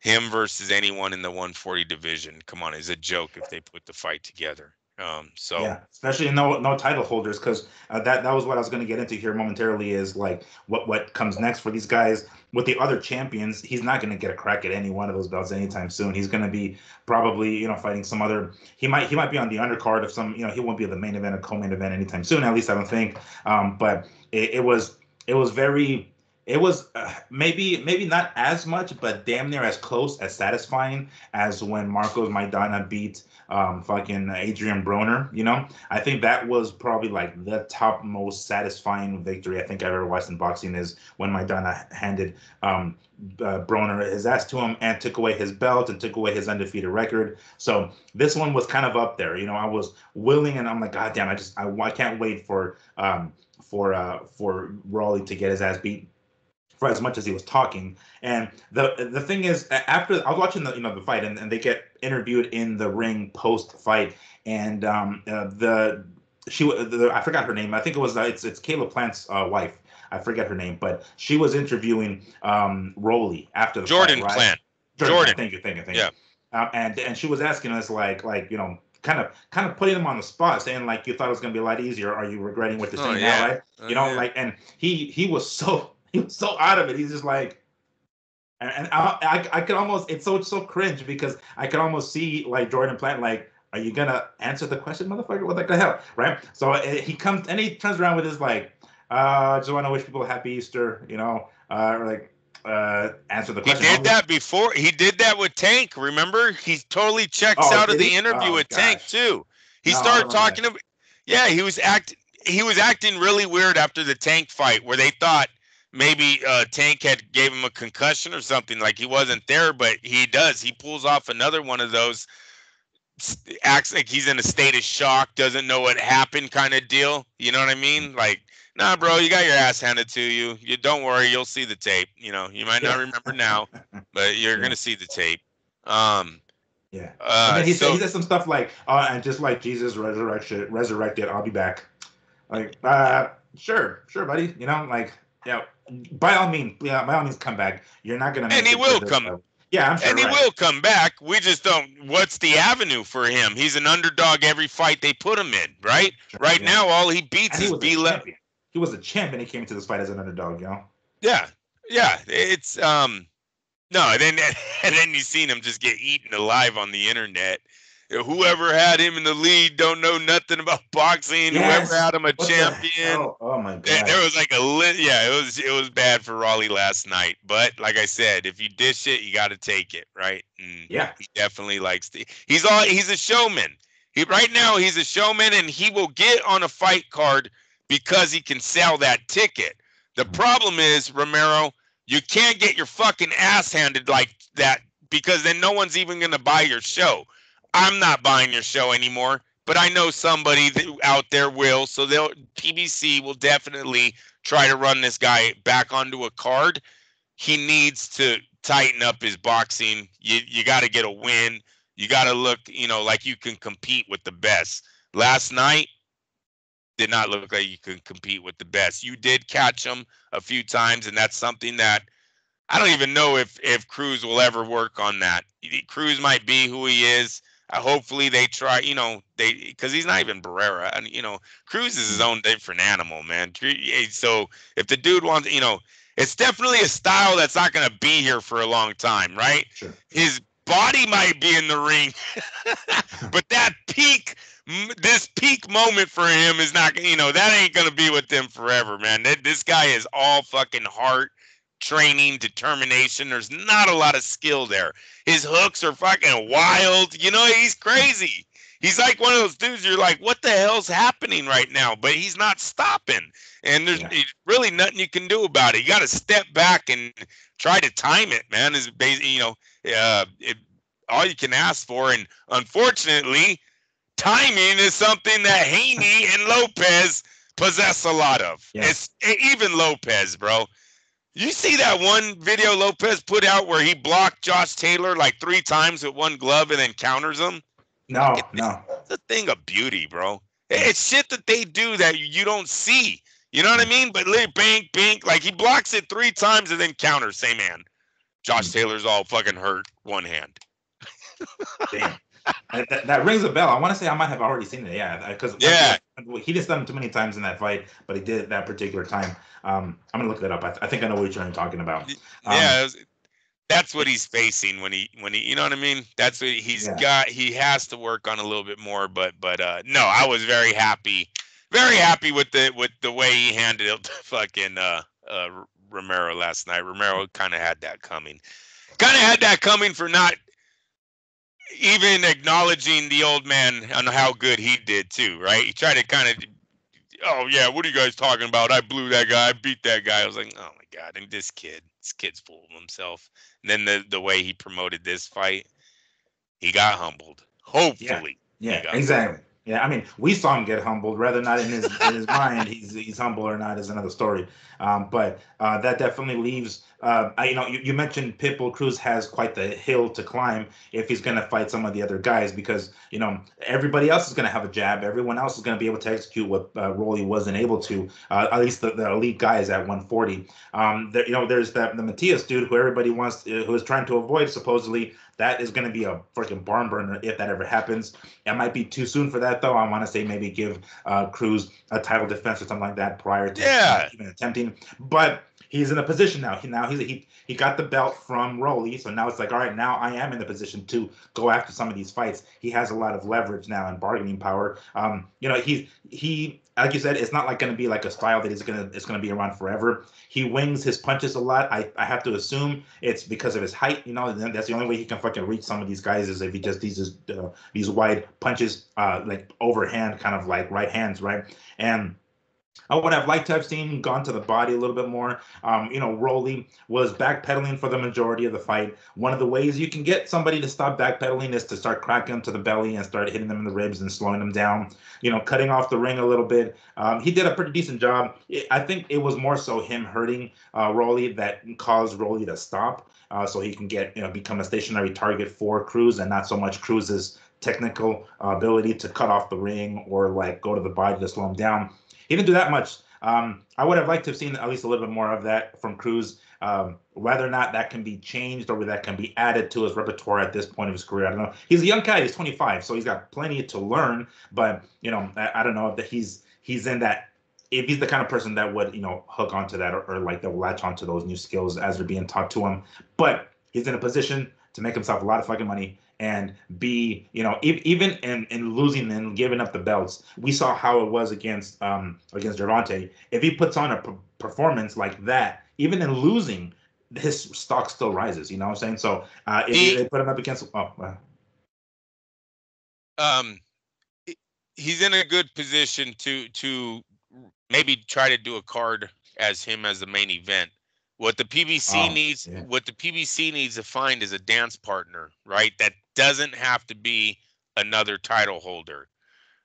him versus anyone in the 140 division. Come on, is a joke if they put the fight together. Um, so yeah, especially no no title holders because uh, that that was what I was going to get into here momentarily is like what what comes next for these guys with the other champions. He's not going to get a crack at any one of those belts anytime soon. He's going to be probably you know fighting some other. He might he might be on the undercard of some you know he won't be the main event or co-main event anytime soon. At least I don't think. Um, but it, it was it was very it was uh, maybe maybe not as much, but damn near as close as satisfying as when Marcos Maidana beat um, fucking Adrian Broner. You know, I think that was probably like the top most satisfying victory I think I've ever watched in boxing is when Maidana handed um, uh, Broner his ass to him and took away his belt and took away his undefeated record. So this one was kind of up there. You know, I was willing and I'm like, God damn, I just I, I can't wait for um, for uh, for Rolly to get his ass beat for as much as he was talking. And the the thing is, after I was watching the you know the fight, and, and they get interviewed in the ring post fight, and um, uh, the she the, I forgot her name. I think it was uh, it's it's Caleb Plant's uh, wife. I forget her name, but she was interviewing um, Rolly after the Jordan fight, right? Plant. Jordan, Jordan. Thank you, thank you, thank Yeah. you. Uh, and and she was asking us like like you know kind of kind of putting him on the spot, saying like you thought it was gonna be a lot easier. Are you regretting what you're Oh, saying yeah. now, right? Oh, you know, yeah. like and he he was so he was so out of it. He's just like, and, and I, I I could almost it's so it's so cringe because I could almost see like Jordan Plant like. Are you gonna answer the question, motherfucker? What the hell, right? So uh, he comes and he turns around with his like, uh, I just want to wish people a happy Easter, you know, uh, or like, uh, answer the question. He did that before. He did that with Tank. Remember, he totally checks Oh, out of the he? interview Oh, with Tank too. He No, started talking to. Yeah, he was acting. He was acting really weird after the Tank fight, where they thought maybe uh, Tank had gave him a concussion or something. Like he wasn't there, but he does. He pulls off another one of those. Acts like he's in a state of shock, doesn't know what happened, kind of deal. You know what I mean? Like, nah, bro, you got your ass handed to you. You don't worry, you'll see the tape. You know, you might not remember now, but you're Yeah. gonna see the tape. Um, Yeah. uh, and then he, so said, he said some stuff like, "Oh, and just like Jesus resurrection, resurrected, I'll be back." Like, uh, sure, sure, buddy. You know, like, yeah, by all means, yeah, by all means, come back. You're not gonna. And he will come- level. Yeah, I'm sure. and he right. will come back. We just don't. What's the avenue for him? He's an underdog every fight they put him in, right? Sure, Right yeah. now, all he beats And is B level. He was a champion. He came into this fight as an underdog. You know. Yeah, yeah. It's um, no. And then and then you seen him just get eaten alive on the internet. Whoever had him in the lead don't know nothing about boxing. Yes. Whoever had him a What champion. hell? Oh my There, god. there was like a lit. Yeah, it was it was bad for Rolly last night. But like I said, if you dish it, you got to take it, right? And Yeah. he definitely likes to. He's all. He's a showman. He right now he's a showman, and he will get on a fight card because he can sell that ticket. The mm-hmm. problem is Romero, you can't get your fucking ass handed like that because then no one's even gonna buy your show. I'm not buying your show anymore, but I know somebody out there will. So they'll PBC will definitely try to run this guy back onto a card. He needs to tighten up his boxing. You you got to get a win. You got to look, you know, like you can compete with the best. Last night did not look like you could compete with the best. You did catch him a few times, and that's something that I don't even know if if Cruz will ever work on that. Cruz might be who he is. Hopefully they try, you know, they because he's not even Barrera, and you know, Cruz is his mm-hmm. own different animal, man. So if the dude wants, you know, it's definitely a style that's not going to be here for a long time, right? Sure. His body might be in the ring, but that peak, this peak moment for him is not, you know, that ain't going to be with them forever, man. That this guy is all fucking heart training, determination. There's not a lot of skill there. His hooks are fucking wild. You know, he's crazy. He's like one of those dudes. You're like, what the hell's happening right now? But he's not stopping, and there's Yeah. really nothing you can do about it. You got to step back and try to time it, man. Is basically, you know, uh, it, all you can ask for. And unfortunately, timing is something that Haney and Lopez possess a lot of. Yeah. It's even Lopez, bro. You see that one video Lopez put out where he blocked Josh Taylor like three times with one glove and then counters him? No, no. It's a thing of beauty, bro. It's shit that they do that you don't see. You know what I mean? But bank, bank, like he blocks it three times and then counters, same hand. Josh mm. Taylor's all fucking hurt, one hand. Damn. that, that, rings a bell. I want to say I might have already seen it. Yeah, because yeah, he just done it too many times in that fight, but he did it that particular time. Um, I'm gonna look that up. I, I think I know what you're talking about. Um, yeah, that's what he's facing when he when he you know what I mean. That's what he's yeah. got. He has to work on a little bit more. But but uh, no, I was very happy, very happy with the with the way he handled fucking uh, uh, Romero last night. Romero kind of had that coming. Kind of had that coming for not even acknowledging the old man on how good he did too, right? He tried to kind of, oh yeah, what are you guys talking about? I blew that guy, I beat that guy. I was like, oh my god, and this kid, this kid's full of himself. And then the the way he promoted this fight, he got humbled. Hopefully, yeah, yeah exactly. Humbled. Yeah, I mean, we saw him get humbled. Rather not in his in his mind, he's he's humble or not is another story. Um, but uh, that definitely leaves. Uh, I, you know, you, you mentioned Pitbull Cruz has quite the hill to climb if he's going to fight some of the other guys because you know everybody else is going to have a jab. Everyone else is going to be able to execute what uh, Rolly wasn't able to. Uh, at least the, the elite guys at 140. Um, there, you know, there's that the Matias dude who everybody wants, uh, who is trying to avoid supposedly that is going to be a freaking barn burner if that ever happens. It might be too soon for that, though. I want to say maybe give uh, Cruz a title defense or something like that prior to yeah. even attempting. But he's in a position now. He now he's he he got the belt from Rolly, so now it's like, all right, now I am in the position to go after some of these fights. He has a lot of leverage now and bargaining power. Um, you know, he he like you said, it's not like going to be like a style that is gonna it's gonna be around forever. He wings his punches a lot. I, I have to assume it's because of his height. You know, that's the only way he can fucking reach some of these guys is if he just these uh, these wide punches, uh, like overhand, kind of like right hands, right? And I would have liked to have seen gone to the body a little bit more. Um, you know, Rolly was backpedaling for the majority of the fight. One of the ways you can get somebody to stop backpedaling is to start cracking them to the belly and start hitting them in the ribs and slowing them down. You know, cutting off the ring a little bit. Um, he did a pretty decent job. I think it was more so him hurting uh, Rolly that caused Rolly to stop. Uh, so he can get you know become a stationary target for Cruz and not so much Cruz's technical uh, ability to cut off the ring or like go to the body to slow him down. He didn't do that much. Um, I would have liked to have seen at least a little bit more of that from Cruz. Um, whether or not that can be changed or that can be added to his repertoire at this point of his career, I don't know. He's a young guy; he's 25, so he's got plenty to learn. But you know, I, I don't know if that he's he's in that. If he's the kind of person that would you know hook onto that or, or like that will latch onto those new skills as they're being taught to him, but he's in a position to make himself a lot of fucking money and be, you know, even in, in losing and giving up the belts, we saw how it was against um against Gervonta. If he puts on a p- performance like that, even in losing, his stock still rises. You know what I'm saying? So uh, if he, they put him up against, oh, uh, um, he's in a good position to to maybe try to do a card as him as the main event what the PBC oh, needs, yeah. what the PBC needs to find is a dance partner, right? That doesn't have to be another title holder.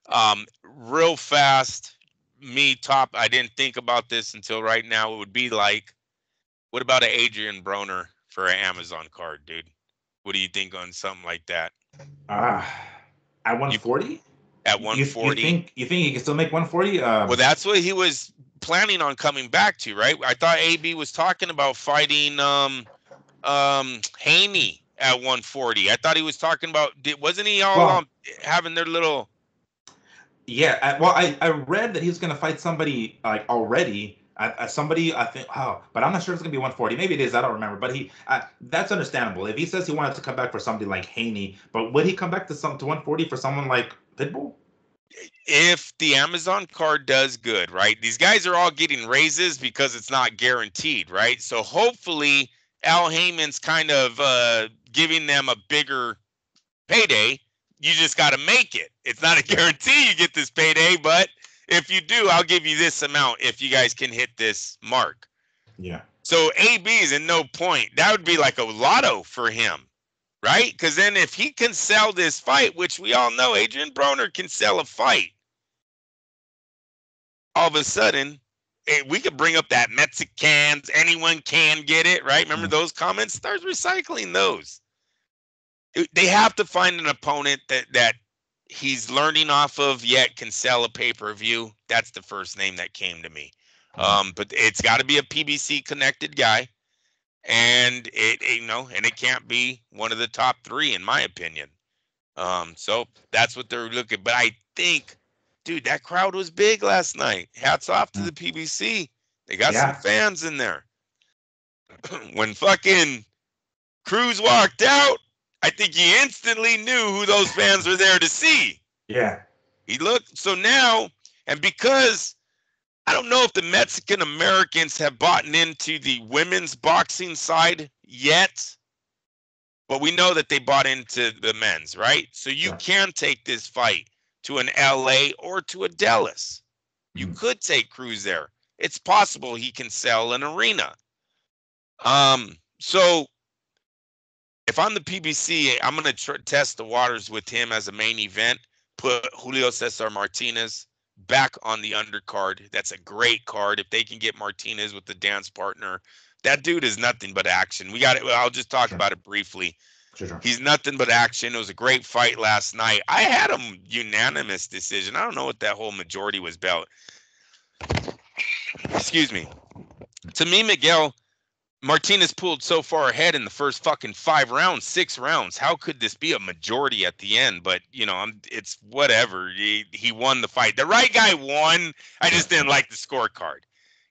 Um, real fast, me top. I didn't think about this until right now. It would be like, what about an Adrian Broner for an Amazon card, dude? What do you think on something like that? Ah, uh, at 140. At 140. You, you, think you think he can still make 140? Um, well, that's what he was planning on coming back to, right? I thought AB was talking about fighting um um Haney at 140. I thought he was talking about wasn't he all well, um, having their little Yeah, I, well I I read that he was going to fight somebody like already uh, somebody I think oh, but I'm not sure it's gonna be 140. Maybe it is. I don't remember. But he uh, that's understandable. If he says he wanted to come back for somebody like Haney, but would he come back to some to 140 for someone like Pitbull? if the Amazon card does good, right? These guys are all getting raises because it's not guaranteed, right? So hopefully Al Haymon's kind of uh, giving them a bigger payday. You just got to make it. It's not a guarantee you get this payday, but if you do, I'll give you this amount if you guys can hit this mark. Yeah. So AB is in no point. That would be like a lotto for him right? Because then if he can sell this fight, which we all know Adrian Broner can sell a fight, all of a sudden we could bring up that Mexicans, anyone can get it, right? Remember mm. those comments? Start recycling those. They have to find an opponent that that he's learning off of yet can sell a pay-per-view. That's the first name that came to me. Mm. Um, but it's got to be a PBC connected guy and it, you know and it can't be one of the top three in my opinion Um, so that's what they're looking. But I think, dude, that crowd was big last night. Hats off to the mm-hmm. PBC. They got yeah. some fans in there. when fucking Cruz walked out, I think he instantly knew who those fans were there to see. Yeah. He looked so now, and because I don't know if the Mexican Americans have bought into the women's boxing side yet, but we know that they bought into the men's, right? So you yeah. can take this fight to an LA or to a Dallas. You mm could take Cruz there. It's possible he can sell an arena. Um, so if I'm the PBC, I'm going to tr- test the waters with him as a main event. Put Julio Cesar Martinez back on the undercard. That's a great card. If they can get Martinez with the dance partner, that dude is nothing but action. We got it. I'll just talk sure. about it briefly. Sure. He's nothing but action. It was a great fight last night. I had a unanimous decision. I don't know what that whole majority was about. Excuse me. To me, Miguel, Martinez pulled so far ahead in the first fucking five rounds, six rounds. How could this be a majority at the end? But you know, I'm it's whatever. He he won the fight. The right guy won. I just didn't like the scorecard.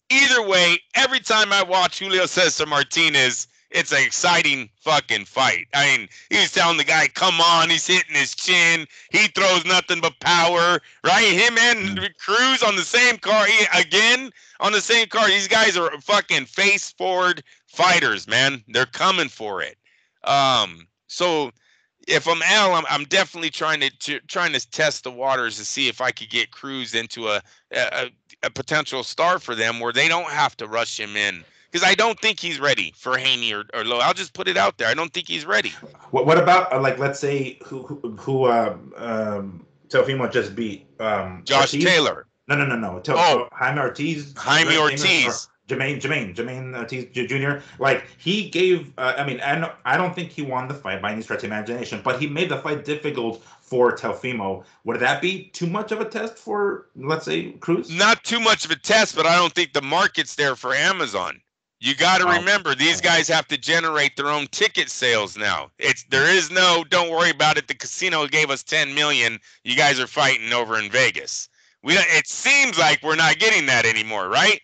Either way, every time I watch Julio Cesar Martinez, it's an exciting fucking fight. I mean, he's telling the guy, "Come on!" He's hitting his chin. He throws nothing but power, right? Him and. Cruz on the same car he, again on the same car. These guys are fucking face forward fighters, man. They're coming for it. Um, so if I'm Al, I'm, I'm definitely trying to, to, trying to test the waters to see if I could get Cruz into a, a a potential star for them where they don't have to rush him in because I don't think he's ready for Haney or, or Lowe. I'll just put it out there. I don't think he's ready. What What about uh, like let's say who who, who uh, um, Teofimo just beat um, Josh Ortiz? Taylor. No, no, no, no. Te- oh, Jaime Ortiz. Jaime Ortiz. Jermaine, Jermaine, Jermaine Ortiz Jr. Like he gave. Uh, I mean, and I don't think he won the fight by any stretch of imagination, but he made the fight difficult for Teofimo. Would that be too much of a test for, let's say, Cruz? Not too much of a test, but I don't think the market's there for Amazon. You got to oh, remember these guys have to generate their own ticket sales now. It's there is no don't worry about it. The casino gave us 10 million. You guys are fighting over in Vegas. We it seems like we're not getting that anymore, right?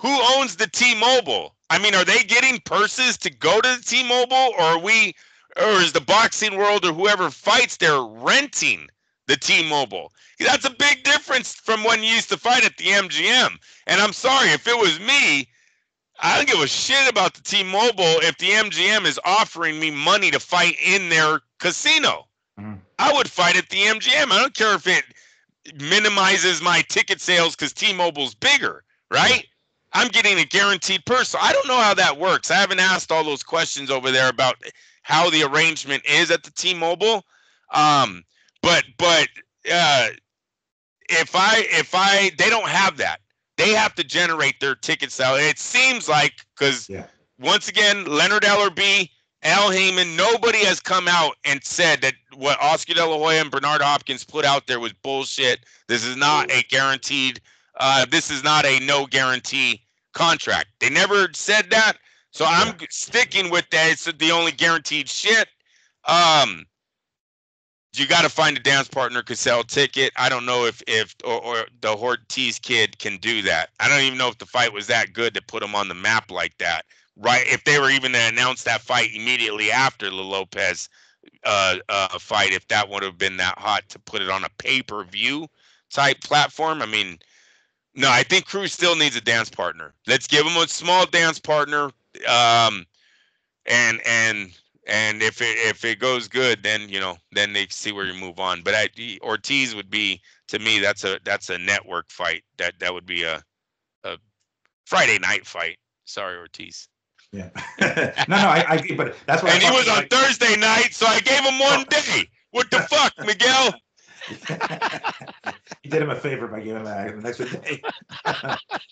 who owns the T-Mobile? I mean, are they getting purses to go to the T-Mobile, or are we, or is the boxing world or whoever fights there renting the T-Mobile? That's a big difference from when you used to fight at the MGM. And I'm sorry if it was me. I don't give a shit about the T-Mobile if the MGM is offering me money to fight in their casino. Mm-hmm. I would fight at the MGM. I don't care if it minimizes my ticket sales because T-Mobile's bigger, right? I'm getting a guaranteed purse. So I don't know how that works. I haven't asked all those questions over there about how the arrangement is at the T-Mobile. Um, but but uh, if I if I they don't have that, they have to generate their ticket sale. It seems like because yeah. once again, Leonard Ellerbe, Al Haymon, nobody has come out and said that what Oscar De La Hoya and Bernard Hopkins put out there was bullshit. This is not a guaranteed uh, this is not a no guarantee contract. They never said that. So I'm sticking with that. It's the only guaranteed shit. Um, you got to find a dance partner could sell ticket. I don't know if if or, or, the Ortiz kid can do that. I don't even know if the fight was that good to put him on the map like that. Right? If they were even to announce that fight immediately after the Lopez uh, uh, fight, if that would have been that hot to put it on a pay per view type platform. I mean, no, I think Cruz still needs a dance partner. Let's give him a small dance partner. Um, and and and if it if it goes good, then you know, then they see where you move on. But I, Ortiz would be to me that's a that's a network fight. That that would be a a Friday night fight. Sorry, Ortiz. Yeah. no, no, I, I but that's what. And he was on like, Thursday night, so I gave him one day. What the fuck, Miguel? he did him a favor by giving him an extra day.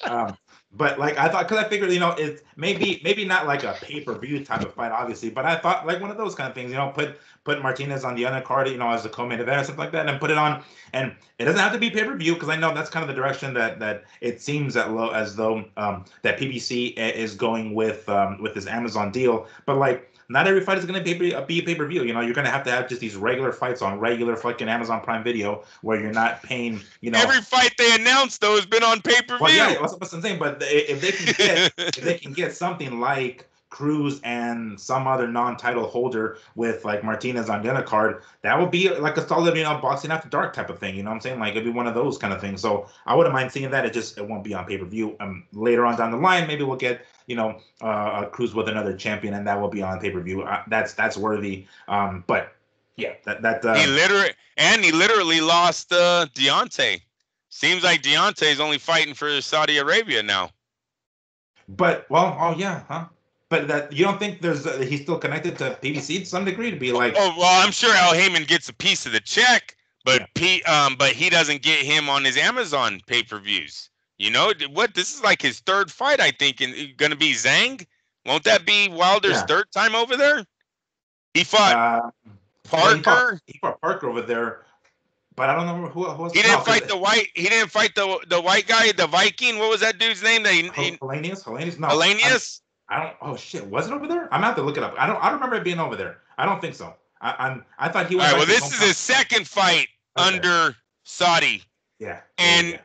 um, but like I thought, because I figured, you know, it's maybe maybe not like a pay per view type of fight, obviously, but I thought like one of those kind of things, you know, put put Martinez on the undercard, you know, as a co-main event or something like that, and put it on. And it doesn't have to be pay per view because I know that's kind of the direction that that it seems that low as though um, that PBC is going with um, with this Amazon deal. But like not every fight is going to be a pay per view. You know, you're going to have to have just these regular fights on regular fucking Amazon Prime Video where you're not paying. You know, every fight they announced though has been on pay per view. Well, yeah, that's what I'm saying. But if they can get if they can get something like Cruz and some other non-title holder with like Martinez on the card, that would be like a solid, you know, boxing after dark type of thing. You know what I'm saying? Like it'd be one of those kind of things. So I wouldn't mind seeing that. It just it won't be on pay-per-view. Um, later on down the line, maybe we'll get you know uh, a Cruz with another champion, and that will be on pay-per-view. Uh, that's that's worthy. Um, but yeah, that that uh, he literally and he literally lost uh Deontay. Seems like Deontay's only fighting for Saudi Arabia now. But well, oh yeah, huh? But that you don't think there's uh, he's still connected to PBC to some degree to be like. Oh well, I'm sure Al Haymon gets a piece of the check, but yeah. P, um, but he doesn't get him on his Amazon pay per views. You know what? This is like his third fight, I think, and going to be Zhang. Won't that be Wilder's yeah. third time over there? He fought uh, Parker. He fought, he fought, Parker over there, but I don't know who, who was. He didn't fight the white. He didn't fight the the white guy, the Viking. What was that dude's name? That he. Helenius. No. Helenius. I don't. Oh shit, was it over there? I'm gonna have to look it up. I don't. I don't remember it being over there. I don't think so. I, am I thought he was. All right. Well, this is his second fight okay. under Saudi. Yeah. And yeah.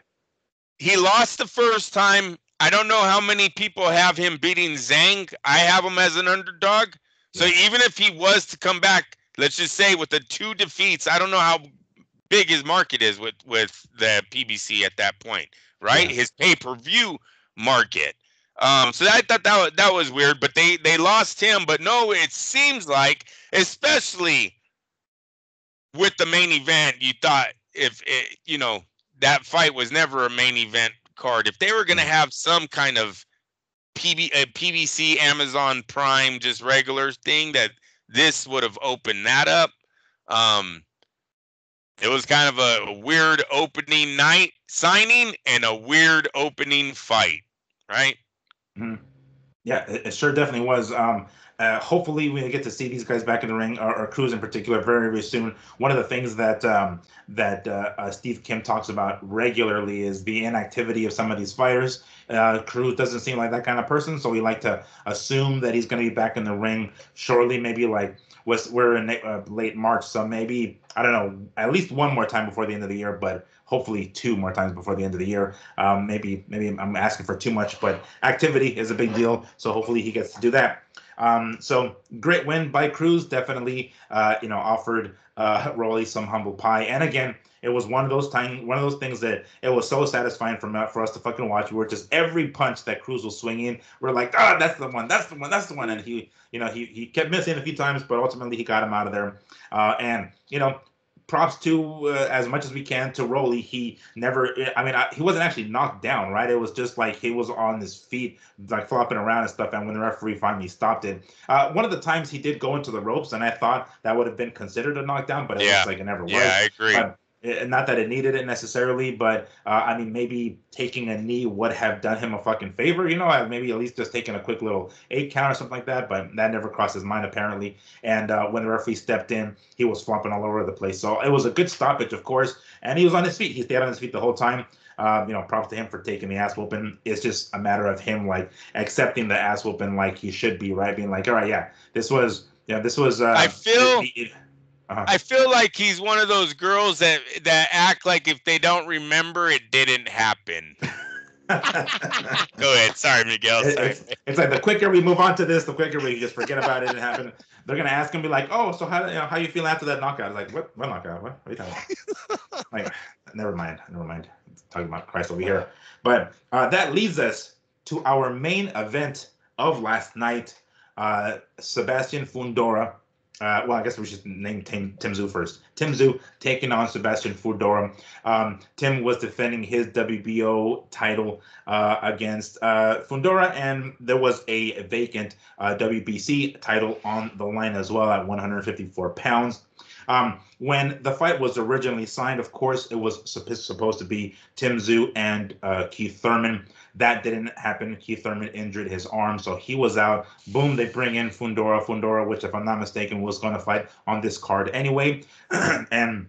He lost the first time. I don't know how many people have him beating Zhang. I have him as an underdog. So even if he was to come back, let's just say with the two defeats, I don't know how big his market is with with the PBC at that point, right? Yeah. His pay per view market. Um, so I thought that that was weird, but they they lost him. But no, it seems like, especially with the main event, you thought if it, you know that fight was never a main event card. If they were going to have some kind of PB a PBC Amazon Prime just regular thing, that this would have opened that up. Um, it was kind of a weird opening night signing and a weird opening fight, right? Mm-hmm. Yeah, it, it, sure definitely was. Um, uh, hopefully, we get to see these guys back in the ring, or, or Cruz in particular, very, very soon. One of the things that um, that uh, uh, Steve Kim talks about regularly is the inactivity of some of these fighters. Uh, Cruz doesn't seem like that kind of person, so we like to assume that he's going to be back in the ring shortly, maybe like we're in uh, late March, so maybe I don't know, at least one more time before the end of the year, but hopefully two more times before the end of the year. Um, maybe maybe I'm asking for too much, but activity is a big deal, so hopefully he gets to do that. Um, so great win by Cruz, definitely uh, you know offered uh, Rolly some humble pie, and again it was one of those time, one of those things that it was so satisfying for for us to fucking watch. We were just every punch that Cruz was swinging, we're like, ah, oh, that's the one, that's the one, that's the one. And he, you know, he he kept missing a few times, but ultimately he got him out of there. Uh, and you know, props to uh, as much as we can to Rolly. He never, I mean, I, he wasn't actually knocked down, right? It was just like he was on his feet, like flopping around and stuff. And when the referee finally stopped it, uh, one of the times he did go into the ropes, and I thought that would have been considered a knockdown, but it yeah. looks like it never was. Yeah, I agree. But, not that it needed it necessarily, but uh, I mean, maybe taking a knee would have done him a fucking favor, you know, maybe at least just taking a quick little eight count or something like that, but that never crossed his mind apparently. And uh, when the referee stepped in, he was flopping all over the place. So it was a good stoppage, of course, and he was on his feet. He stayed on his feet the whole time. Uh, you know, props to him for taking the ass whooping. It's just a matter of him like accepting the ass whooping like he should be, right? Being like, all right, yeah, this was, yeah, this was. Uh, I feel. It, it, uh-huh. I feel like he's one of those girls that that act like if they don't remember it didn't happen. Go ahead. Sorry, Miguel. Sorry. It's, it's, like the quicker we move on to this, the quicker we just forget about it and happen. They're gonna ask him, be like, "Oh, so how you know, how you feel after that knockout?" It's like, "What? What knockout? What? What are you talking about?" like, never mind. Never mind. talking about Christ over here. But uh, that leads us to our main event of last night. Uh, Sebastian Fundora uh, well, I guess we should name Tim, Tim first. Tim Tszyu taking on Sebastian Fundora. Um, Tim was defending his WBO title uh, against uh, Fundora, and there was a vacant uh, WBC title on the line as well at 154 pounds. Um, when the fight was originally signed, of course, it was supposed to be Tim Tszyu and uh, Keith Thurman. That didn't happen. Keith Thurman injured his arm, so he was out. Boom, they bring in Fundora. Fundora, which, if I'm not mistaken, was going to fight on this card anyway. and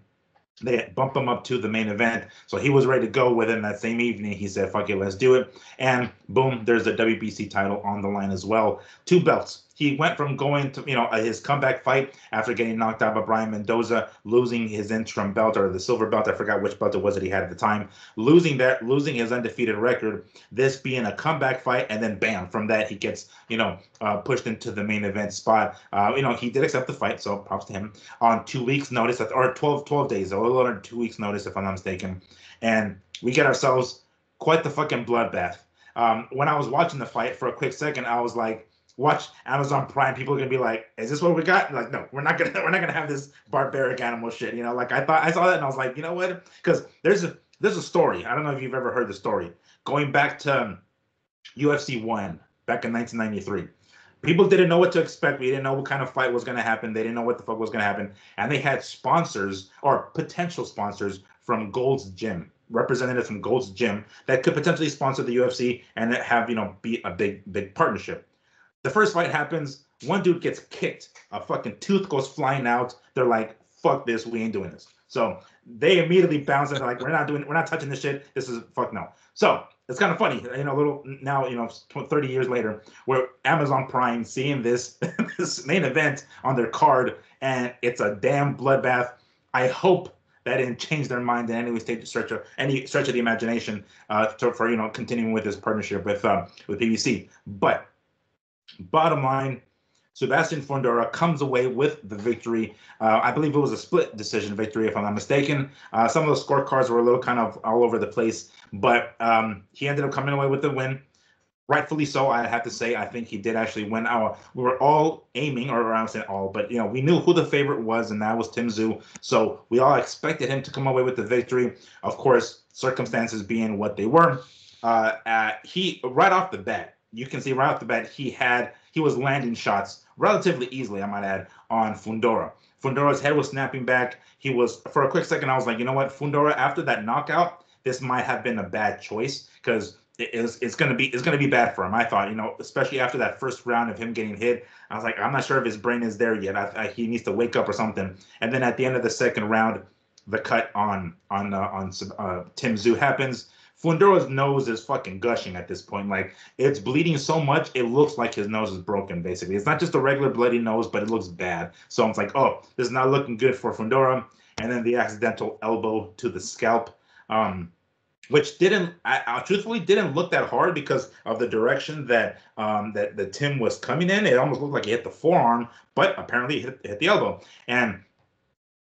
they bump him up to the main event. So he was ready to go within that same evening. He said, fuck it, let's do it. And boom, there's a WBC title on the line as well. Two belts he went from going to you know his comeback fight after getting knocked out by Brian Mendoza, losing his interim belt or the silver belt. I forgot which belt it was that he had at the time. Losing that, losing his undefeated record. This being a comeback fight, and then bam, from that he gets you know uh, pushed into the main event spot. Uh, you know he did accept the fight, so props to him. On two weeks' notice, or 12, 12 days, a little under two weeks' notice, if I'm not mistaken, and we get ourselves quite the fucking bloodbath. Um, when I was watching the fight for a quick second, I was like watch Amazon Prime, people are gonna be like, "Is this what we got?" Like, no, we're not gonna we're not gonna have this barbaric animal shit. You know, like I thought I saw that and I was like, you know what? Because there's a there's a story. I don't know if you've ever heard the story going back to um, UFC one back in 1993. People didn't know what to expect. We didn't know what kind of fight was going to happen. They didn't know what the fuck was going to happen. And they had sponsors or potential sponsors from Gold's Gym, representatives from Gold's Gym that could potentially sponsor the UFC and have, you know, be a big, big partnership. The first fight happens. One dude gets kicked. A fucking tooth goes flying out. They're like, "Fuck this. We ain't doing this." So they immediately bounce and like, "We're not doing. We're not touching this shit. This is fuck no." So it's kind of funny, you know, a little now, you know, 30 years later, where Amazon Prime seeing this this main event on their card, and it's a damn bloodbath. I hope that didn't change their mind in any way, state, stretch of any stretch of the imagination uh, to, for you know continuing with this partnership with uh, with PBC. But Bottom line, Sebastian Fundora comes away with the victory. Uh, I believe it was a split decision victory, if I'm not mistaken. Uh, some of the scorecards were a little kind of all over the place, but um, he ended up coming away with the win. Rightfully so, I have to say. I think he did actually win. Our we were all aiming, or around saying all, but you know we knew who the favorite was, and that was Tim Tszyu. So we all expected him to come away with the victory. Of course, circumstances being what they were, uh, he right off the bat you can see right off the bat he had he was landing shots relatively easily, I might add, on Fundora. Fundora's head was snapping back. He was for a quick second. I was like, you know what, Fundora. After that knockout, this might have been a bad choice because it is it's gonna be it's gonna be bad for him. I thought, you know, especially after that first round of him getting hit. I was like, I'm not sure if his brain is there yet. I, I, he needs to wake up or something. And then at the end of the second round, the cut on on uh, on uh, Tim Tszyu happens. Fundora's nose is fucking gushing at this point. Like it's bleeding so much, it looks like his nose is broken. Basically, it's not just a regular bloody nose, but it looks bad. So I'm like, oh, this is not looking good for Fundora. And then the accidental elbow to the scalp, um, which didn't, I, I, truthfully didn't look that hard because of the direction that um, that the Tim was coming in. It almost looked like he hit the forearm, but apparently hit, hit the elbow. And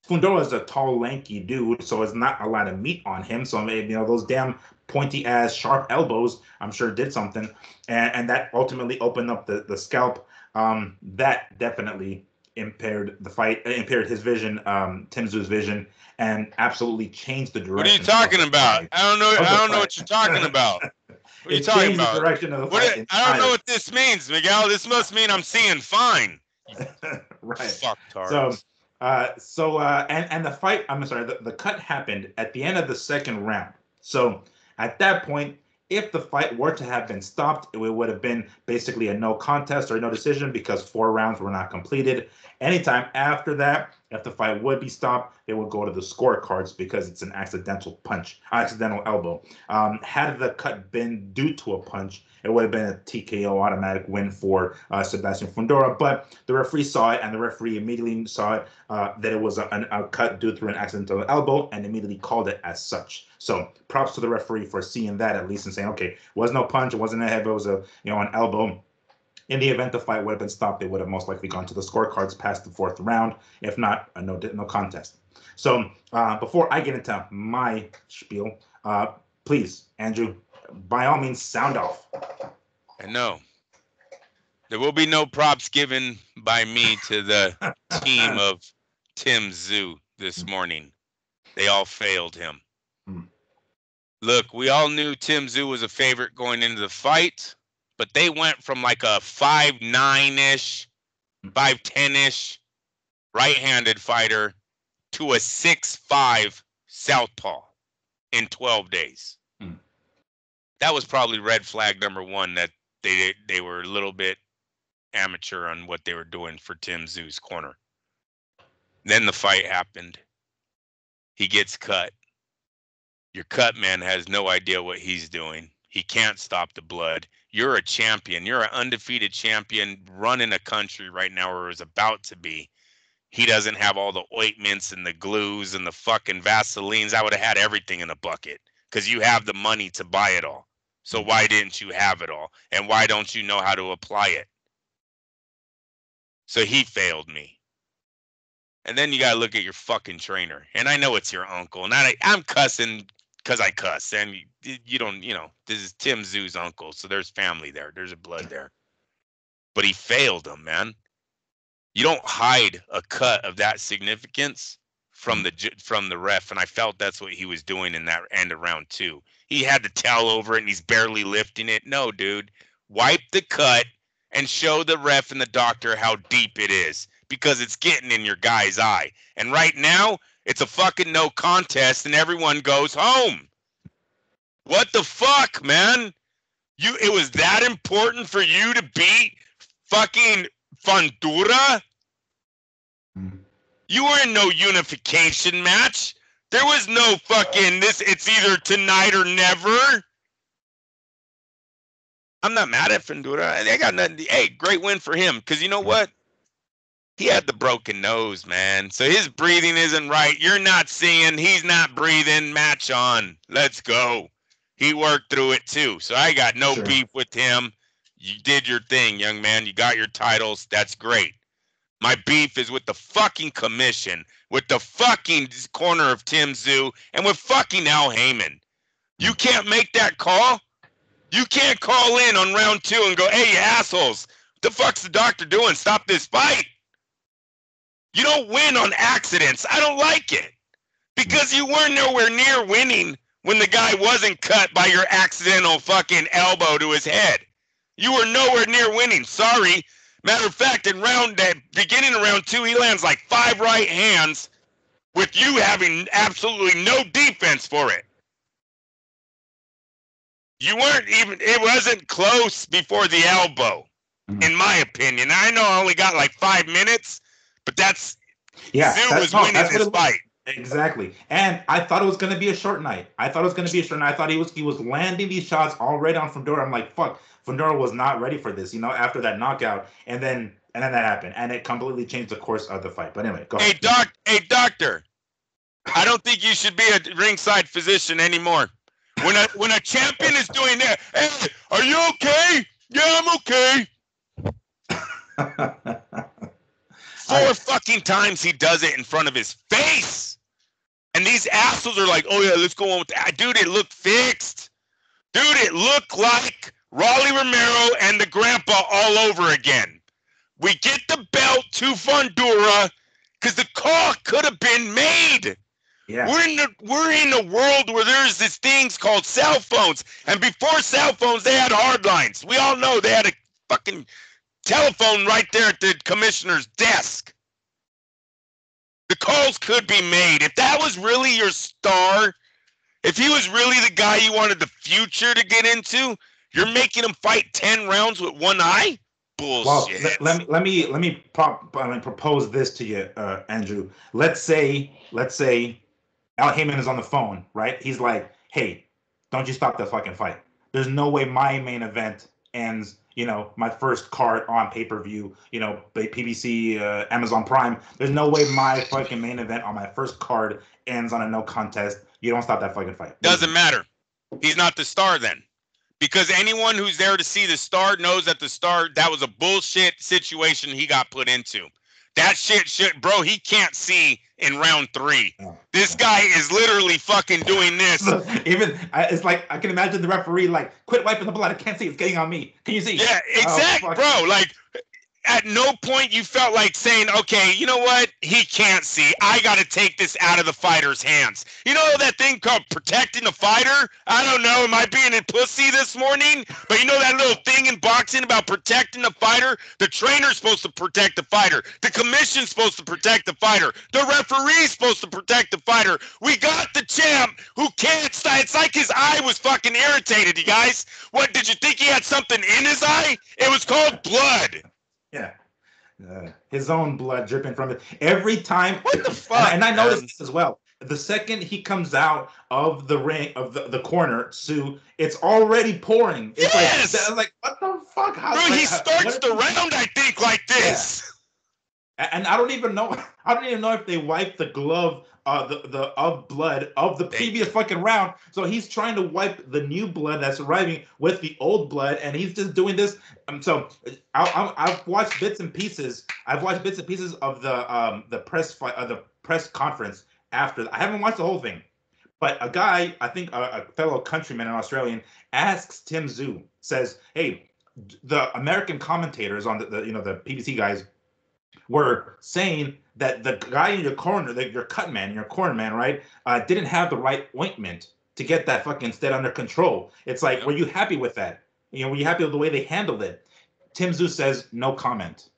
Fundora is a tall, lanky dude, so it's not a lot of meat on him. So maybe you know those damn pointy ass sharp elbows, I'm sure did something, and, and that ultimately opened up the the scalp. Um, that definitely impaired the fight, uh, impaired his vision, um, Tim Tszyu's vision, and absolutely changed the direction. What are you talking about? I don't know. I don't know what you're talking about. What are you talking about? direction of the what it, I don't know what this means, Miguel. This must mean I'm seeing fine. right. Fuck So uh, so uh, and and the fight. I'm sorry. The, the cut happened at the end of the second round. So at that point, if the fight were to have been stopped, it would have been basically a no contest or no decision because four rounds were not completed. Anytime after that, if the fight would be stopped, they would go to the scorecards because it's an accidental punch, accidental elbow. Um, had the cut been due to a punch, it would have been a TKO automatic win for uh, Sebastian Fundora. But the referee saw it, and the referee immediately saw it uh, that it was a, a, cut due through an accidental elbow, and immediately called it as such. So props to the referee for seeing that at least and saying, okay, was no punch, it wasn't a head, it was a you know an elbow in the event the fight would have been stopped, they would have most likely gone to the scorecards past the fourth round. If not, a no no contest. So uh, before I get into my spiel, uh, please, Andrew, by all means, sound off. And no, there will be no props given by me to the team of Tim Tszyu this morning. They all failed him. Hmm. Look, we all knew Tim Tszyu was a favorite going into the fight but they went from like a five nine ish, five ten ish right handed fighter to a six five southpaw in twelve days. That was probably red flag number one that they they were a little bit amateur on what they were doing for Tim Tszyu's corner. Then the fight happened. He gets cut. Your cut man has no idea what he's doing He can't stop the blood. You're a champion. You're an undefeated champion running a country right now or is about to be. He doesn't have all the ointments and the glues and the fucking Vaselines. I would have had everything in a bucket because you have the money to buy it all. So why didn't you have it all? And why don't you know how to apply it? So he failed me. And then you gotta look at your fucking trainer. And I know it's your uncle. And I, I'm cussing because I cuss. And you, you don't, you know, this is Tim Tszyu's uncle, so there's family there. There's a blood there. But he failed him, man. You don't hide a cut of that significance from the from the ref, and I felt that's what he was doing in that end of round two. He had the towel over it, and he's barely lifting it. No, dude, wipe the cut and show the ref and the doctor how deep it is because it's getting in your guy's eye. And right now, it's a fucking no contest and everyone goes home. What the fuck, man? You it was that important for you to beat fucking Fundora? Mm. You were in no unification match. There was no fucking this it's either tonight or never. I'm not mad at Fundora. They got nothing. Hey, great win for him. Cause you know what? he had the broken nose, man. So his breathing isn't right. You're not seeing, he's not breathing. Match on. Let's go. He worked through it too. So I got no sure. beef with him. You did your thing, young man. You got your titles. That's great. My beef is with the fucking commission, with the fucking corner of Tim Tszyu, and with fucking Al Haymon. You can't make that call. You can't call in on round two and go, hey, you assholes, the fuck's the doctor doing? Stop this fight. You don't win on accidents. I don't like it because you weren't nowhere near winning when the guy wasn't cut by your accidental fucking elbow to his head. You were nowhere near winning. Sorry. Matter of fact, in round beginning of round two, he lands like five right hands with you having absolutely no defense for it. You weren't even it wasn't close before the elbow, mm-hmm. in my opinion. I know I only got like five minutes, but that's yeah, Tszyu that's, was winning this fight. Exactly. And I thought it was gonna be a short night. I thought it was gonna be a short night. I thought he was he was landing these shots all right on Fundora. I'm like, fuck, Fundora was not ready for this, you know, after that knockout. And then and then that happened. And it completely changed the course of the fight. But anyway, go hey, ahead. doc, hey doctor. I don't think you should be a ringside physician anymore. When a when a champion is doing that, hey, are you okay? Yeah, I'm okay. Four I, fucking times he does it in front of his face. And these assholes are like, oh yeah, let's go on with that. Dude, it looked fixed. Dude, it looked like Rolly Romero and the grandpa all over again. We get the belt to Fundora because the call could have been made. Yeah. We're in the we're in a world where there's these things called cell phones. And before cell phones, they had hard lines. We all know they had a fucking telephone right there at the commissioner's desk. The calls could be made. If that was really your star, if he was really the guy you wanted the future to get into, you're making him fight 10 rounds with one eye? Bullshit. Well, let, let me let me let me prop, I mean, propose this to you, uh, Andrew. Let's say let's say Al Haymon is on the phone, right? He's like, "Hey, don't you stop that fucking fight. There's no way my main event ends you know, my first card on pay per view, you know, PBC, uh, Amazon Prime. There's no way my fucking main event on my first card ends on a no contest. You don't stop that fucking fight. Doesn't matter. He's not the star then. Because anyone who's there to see the star knows that the star, that was a bullshit situation he got put into. That shit, shit, bro, he can't see in round three. This guy is literally fucking doing this. Even it's like I can imagine the referee like, quit wiping the blood. I can't see. It's getting on me. Can you see? Yeah, exactly, oh, bro. Like at no point you felt like saying, okay, you know what? He can't see. I got to take this out of the fighter's hands. You know that thing called protecting the fighter? I don't know. Am I being a pussy this morning? But you know that little thing in boxing about protecting the fighter? The trainer's supposed to protect the fighter. The commission's supposed to protect the fighter. The referee's supposed to protect the fighter. We got the champ who can't stop. It's like his eye was fucking irritated, you guys. What, did you think he had something in his eye? It was called blood. Yeah. Uh, his own blood dripping from it every time. What the fuck? And, and I noticed this as well. The second he comes out of the ring of the, the corner, Tszyu, it's already pouring. It's Yes! like, like what the fuck? How, Bro, like, he starts what the round, I think, like this. A- And I don't even know. I don't even know if they wiped the glove, uh, the the of blood of the previous fucking round. So he's trying to wipe the new blood that's arriving with the old blood, and he's just doing this. Um, so I, I, I've watched bits and pieces. I've watched bits and pieces of the um the press fight, uh, the press conference after. I haven't watched the whole thing, but a guy, I think a, a fellow countryman, an Australian, asks Tim Tszyu, says, "Hey, the American commentators on the, the you know the PBC guys." Were saying that the guy in your corner, that your cut man, your corner man, right, uh, didn't have the right ointment to get that fucking stead under control. It's like, were you happy with that? You know, were you happy with the way they handled it? Tim Tszyu says no comment.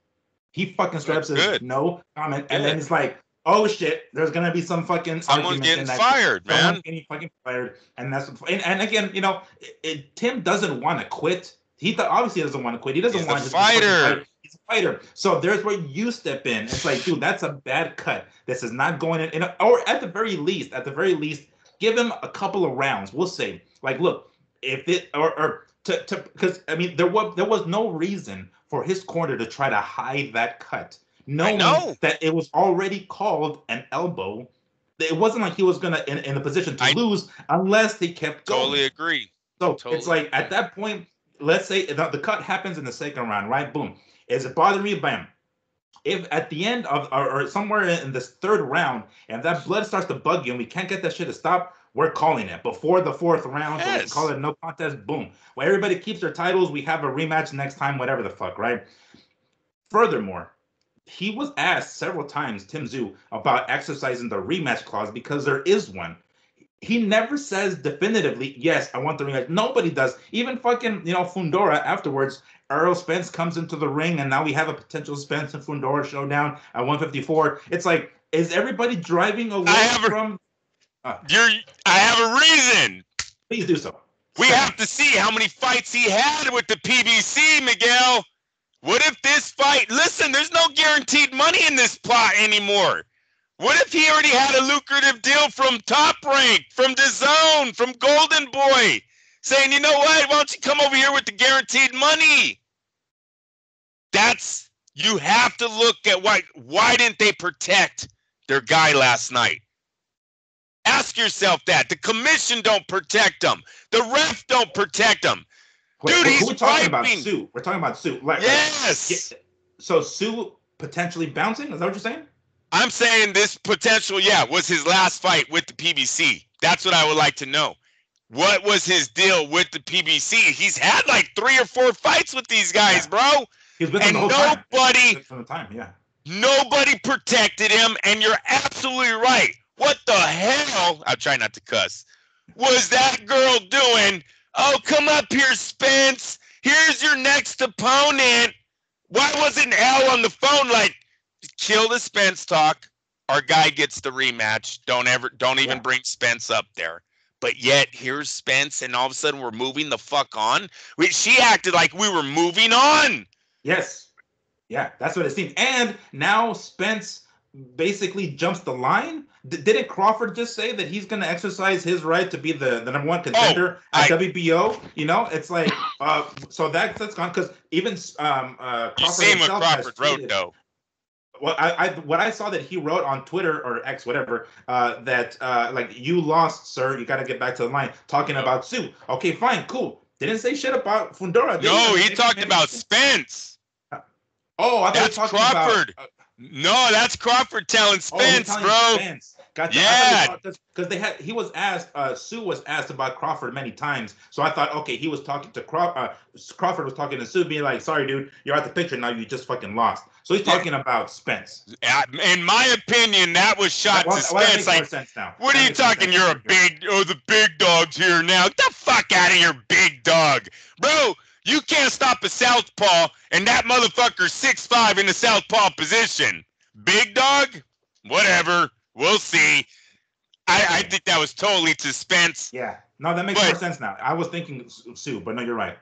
He fucking straight up says Good. no comment, and then it's like, oh shit, there's gonna be some fucking Someone's getting fired, man. Someone's getting fucking fired, and that's and, and again, you know, it, it- Tim doesn't want to quit. He th- obviously doesn't want to quit. He doesn't He's want to fighter. Fight. He's a fighter. So there's where you step in. It's like, dude, that's a bad cut. This is not going in, in or at the very least, at the very least, give him a couple of rounds. We'll say, like, look, if it or or to to because I mean, there was there was no reason for his corner to try to hide that cut, knowing know. that it was already called an elbow. It wasn't like he was gonna in, in a position to I- lose unless he kept going. Totally agree. So Totally it's like agree. at that point, let's say the, the cut happens in the second round, right? Boom. Is it bothering you? Bam. If at the end of or, or somewhere in this third round, and that blood starts to bug you and we can't get that shit to stop, we're calling it before the fourth round. So we call it no contest. Boom. Well, everybody keeps their titles. We have a rematch next time, whatever the fuck, right? Furthermore, he was asked several times, Tim Tszyu, about exercising the rematch clause because there is one. He never says definitively, yes, I want the rematch. Nobody does. Even fucking, you know, Fundora afterwards, Errol Spence comes into the ring and now we have a potential Spence and Fundora showdown at 154. It's like, is everybody driving away I have a- from? You're. I have a reason. Please do so. We have to see how many fights he had with the PBC, Miguel. What if this fight? Listen, there's no guaranteed money in this plot anymore. What if he already had a lucrative deal from Top Rank, from DAZN, from Golden Boy, saying, you know what? Why don't you come over here with the guaranteed money? That's you have to look at why. Why didn't they protect their guy last night? Ask yourself that. The commission don't protect them. The ref don't protect them. Wait, Dude, who- he's who we talking about. Tszyu. We're talking about Tszyu. Like, like, Yes. yeah, so Tszyu potentially bouncing? Is that what you're saying? I'm saying this potential, yeah, was his last fight with the PBC. That's what I would like to know. What was his deal with the PBC? He's had like three or four fights with these guys, Yeah. bro. He's with And the time. nobody- From the time, yeah. Nobody protected him, and you're absolutely right. What the hell? I'll try not to cuss. Was that girl doing? Oh, come up here, Spence. Here's your next opponent. Why wasn't Al on the phone like, kill the Spence talk? Our guy gets the rematch. Don't ever, don't even Yeah. bring Spence up there. But yet here's Spence, and all of a sudden we're moving the fuck on. We, she acted like we were moving on. Yes. Yeah, that's what it seems. And now Spence basically jumps the line. D- didn't Crawford just say that he's going to exercise his right to be the, the number one contender at I- WBO? You know, it's like, uh, so that, that's gone because even um, uh, Crawford himself has Crawford wrote, though. Well, I, I what I saw that he wrote on Twitter or X, whatever, uh, that uh, like you lost, sir. You got to get back to the line. Talking about Tszyu. Okay, fine, cool. Didn't say shit about Fundora. No, he Maybe- talked maybe- about Spence. Oh, I thought That's were talking Crawford. About, uh, No, that's Crawford telling oh, Spence, telling bro. Spence. Gotcha. Yeah. Because they had he was asked. Uh, Tszyu was asked about Crawford many times. So I thought, okay, he was talking to Craw- uh, Crawford was talking to Tszyu, being like, "Sorry, dude, you're out the picture now. You just fucking lost." So he's talking about Spence. In my opinion, that was shot Well, to well, Spence. Like, sense now. what That are you talking? You're a big, oh, the big dog's here now. Get the fuck out of here, big dog. Bro, you can't stop a southpaw, and that motherfucker's six five in the southpaw position. Big dog? Whatever. We'll see. I, I think that was totally to Spence. Yeah. No, that makes But- more sense now. I was thinking Tszyu, but no, you're right.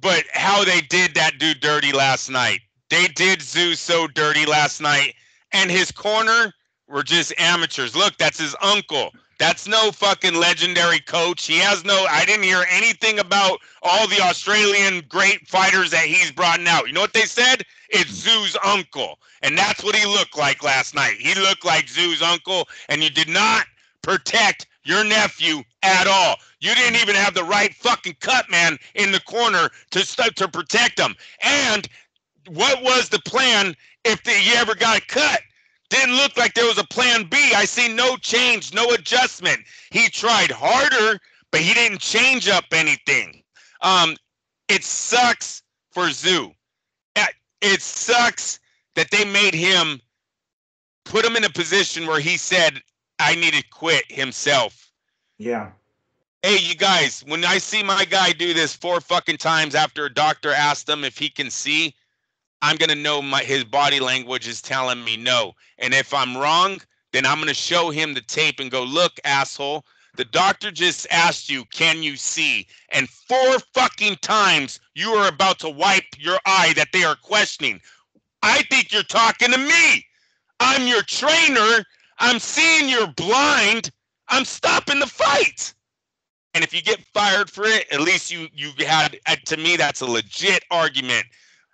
but how they did that dude dirty last night. They did Tszyu so dirty last night, and his corner were just amateurs. Look, that's his uncle. That's no fucking legendary coach. He has no. I didn't hear anything about all the Australian great fighters that he's brought out. You know what they said? It's Tszyu's uncle, and that's what he looked like last night. He looked like Tszyu's uncle, and you did not protect your nephew at all. You didn't even have the right fucking cut man in the corner to to protect him. And what was the plan if the, he ever got cut? Didn't look like there was a plan B. I see no change, no adjustment. He tried harder, but he didn't change up anything. Um, it sucks for Tszyu. It sucks that they made him put him in a position where he said, I need to quit himself. Yeah. Hey, you guys, when I see my guy do this four fucking times after a doctor asked him if he can see, I'm gonna know my his body language is telling me no. And if I'm wrong, then I'm gonna show him the tape and go, look, asshole, the doctor just asked you, can you see? And four fucking times you are about to wipe your eye that they are questioning. I think you're talking to me. I'm your trainer. I'm seeing you're blind. I'm stopping the fight. And if you get fired for it, at least you you had uh, to me that's a legit argument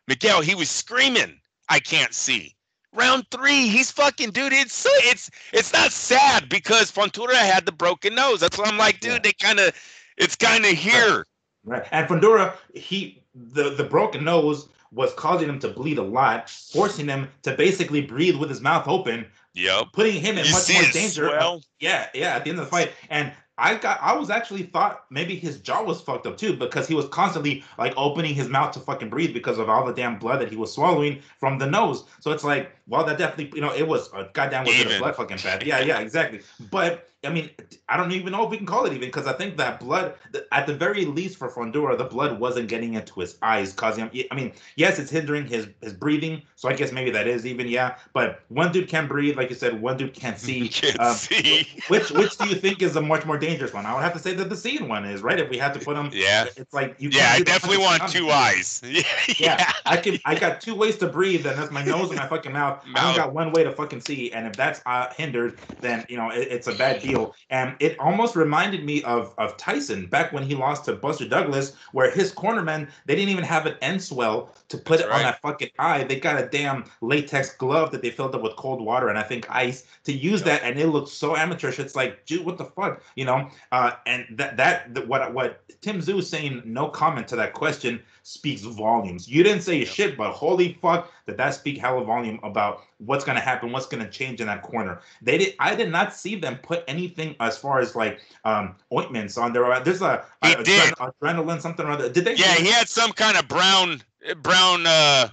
Miguel, he was screaming, I can't see. Round three, he's fucking dude. It's it's it's not sad because Fundora had the broken nose. That's what I'm like, dude. Yeah. They kind of, it's kind of here. Right. And Fundora, he the the broken nose was causing him to bleed a lot, forcing him to basically breathe with his mouth open. Yep. Putting him in you much more danger. Well. Yeah, yeah. At the end of the fight, and I got I was actually thought maybe his jaw was fucked up too because he was constantly like opening his mouth to fucking breathe because of all the damn blood that he was swallowing from the nose. So it's like, well, that definitely you know it was a goddamn was it a blood fucking bad. Yeah, yeah, exactly. But I mean, I don't even know if we can call it even because I think that blood, at the very least for Fundora, the blood wasn't getting into his eyes, causing him. I mean, yes, it's hindering his his breathing, so I guess maybe that is even yeah. But one dude can breathe, like you said, one dude can't see. Can't uh, see. which which do you think is a much more dangerous one? I would have to say that the seeing one is right. If we had to put them, yeah, it's like you. Yeah, I definitely want two eyes. yeah, yeah, I can. I got two ways to breathe, and that's my nose and my fucking mouth. mouth. I only got one way to fucking see, and if that's uh, hindered, then you know it, it's a bad deal. And it almost reminded me of of Tyson back when he lost to Buster Douglas, where his cornermen they didn't even have an Enswell to put That's it right. on that fucking eye. They got a damn latex glove that they filled up with cold water and I think ice to use yep. that, and it looked so amateurish. It's like, dude, what the fuck, you know? Uh, and that that what what Tim Tszyu saying no comment to that question speaks volumes. You didn't say yep. shit, but holy fuck, did that speak hella volume about what's gonna happen, what's gonna change in that corner. They did. I did not see them put anything as far as like um ointments on there. There's a, a, adrenaline something or other. Did they? Yeah, he had some kind of brown brown. uh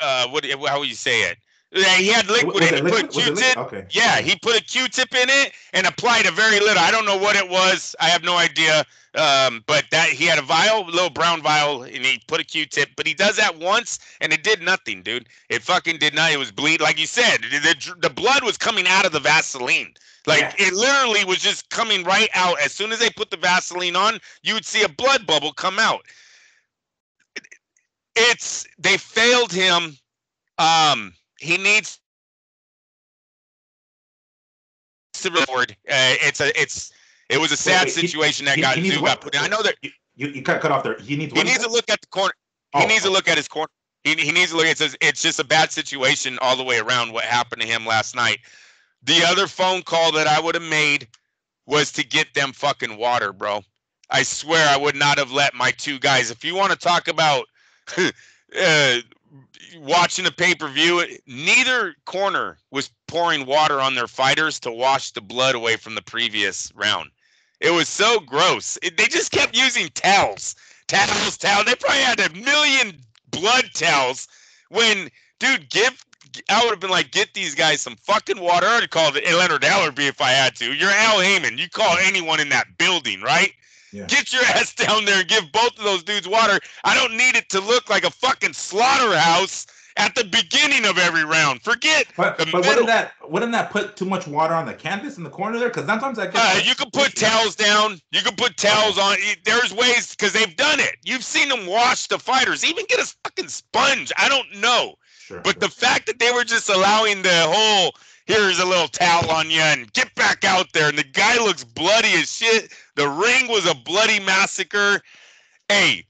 uh What? How would you say it? Yeah, he had liquid. Was in it. He put Q-tip. Okay. Yeah, he put a Q-tip in it and applied a very little. I don't know what it was. I have no idea. Um, but that he had a vial, little brown vial, and he put a Q-tip. But he does that once, and it did nothing, dude. It fucking did not. It was bleed, like you said. The, the blood was coming out of the Vaseline. Like yeah. it literally was just coming right out. As soon as they put the Vaseline on, you would see a blood bubble come out. It's they failed him. Um, he needs to reward. Uh, it's a it's it was a sad wait, wait, situation he, that he, got Tszyu got put in. I know that you, you cut cut off there. He needs he needs to look at the corner. He oh, needs to look at his corner. He, he needs to look. It says it's just a bad situation all the way around. What happened to him last night? The other phone call that I would have made was to get them fucking water, bro. I swear I would not have let my two guys. If you want to talk about uh, watching the pay per view, neither corner was pouring water on their fighters to wash the blood away from the previous round. It was so gross. It, they just kept using towels, towels, towels. They probably had a million blood towels. When, dude, give. I would have been like, get these guys some fucking water. I already called it Leonard Ellerbe if I had to. You're Al Haymon. You call anyone in that building, right? Yeah. Get your ass down there and give both of those dudes water. I don't need it to look like a fucking slaughterhouse at the beginning of every round. Forget. But, but wouldn't that wouldn't that put too much water on the canvas in the corner there? Because sometimes I get. Uh, you can put towels down. You can put towels on. There's ways because they've done it. You've seen them wash the fighters. Even get a fucking sponge. I don't know. Sure, but sure. the fact that they were just allowing the whole here's a little towel on you and get back out there. And the guy looks bloody as shit. The ring was a bloody massacre. Hey,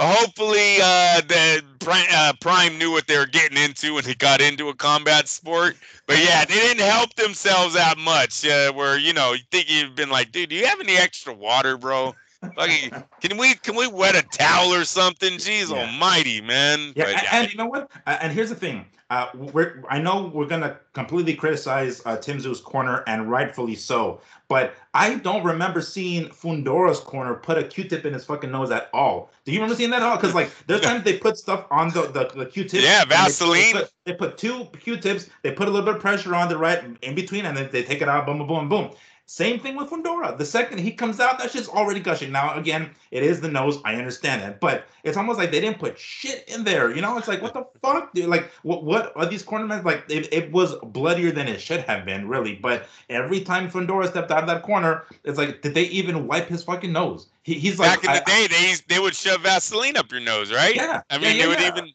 hopefully uh, the uh, Prime knew what they were getting into when they got into a combat sport. But yeah, they didn't help themselves that much. Uh, where you know you think you've been like, dude, do you have any extra water, bro? Like, can we can we wet a towel or something? Jeez yeah. Almighty, man. Yeah, but, yeah, and you know what? And here's the thing. Uh, we're I know we're gonna completely criticize uh, Tim Tszyu's corner, and rightfully so. But I don't remember seeing Fundora's corner put a Q-tip in his fucking nose at all. Do you remember seeing that at all? Because like there's times they put stuff on the the, the Q-tip. Yeah, Vaseline. They put, they put, two Q-tips. They put a little bit of pressure on the right in between, and then they take it out. Boom, boom, boom, boom. Same thing with Fundora. The second he comes out, that shit's already gushing. Now, again, it is the nose. I understand that, but it's almost like they didn't put shit in there. You know, it's like what the fuck, dude? Like, what what are these cornermen like? It, it was bloodier than it should have been, really. But every time Fundora stepped out of that corner, it's like, did they even wipe his fucking nose? He, he's like, back in the I, day, they they would shove Vaseline up your nose, right? Yeah. I mean, yeah, yeah, they would yeah. even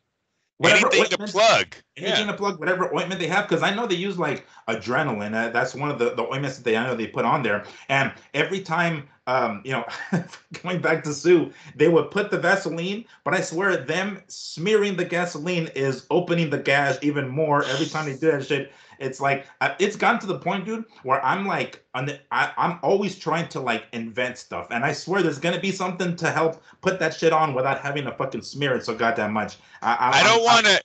whatever anything to plug. Anything yeah. to plug, whatever ointment they have, because I know they use like adrenaline. Uh, that's one of the, the ointments that they I know they put on there. And every time, um, you know, going back to Tszyu, they would put the Vaseline, but I swear them smearing the gasoline is opening the gas even more every time they do that shit. It's like uh, it's gotten to the point, dude, where I'm like, on the, I, I'm always trying to like invent stuff, and I swear there's gonna be something to help put that shit on without having to fucking smear it so goddamn much. I, I, I don't want to.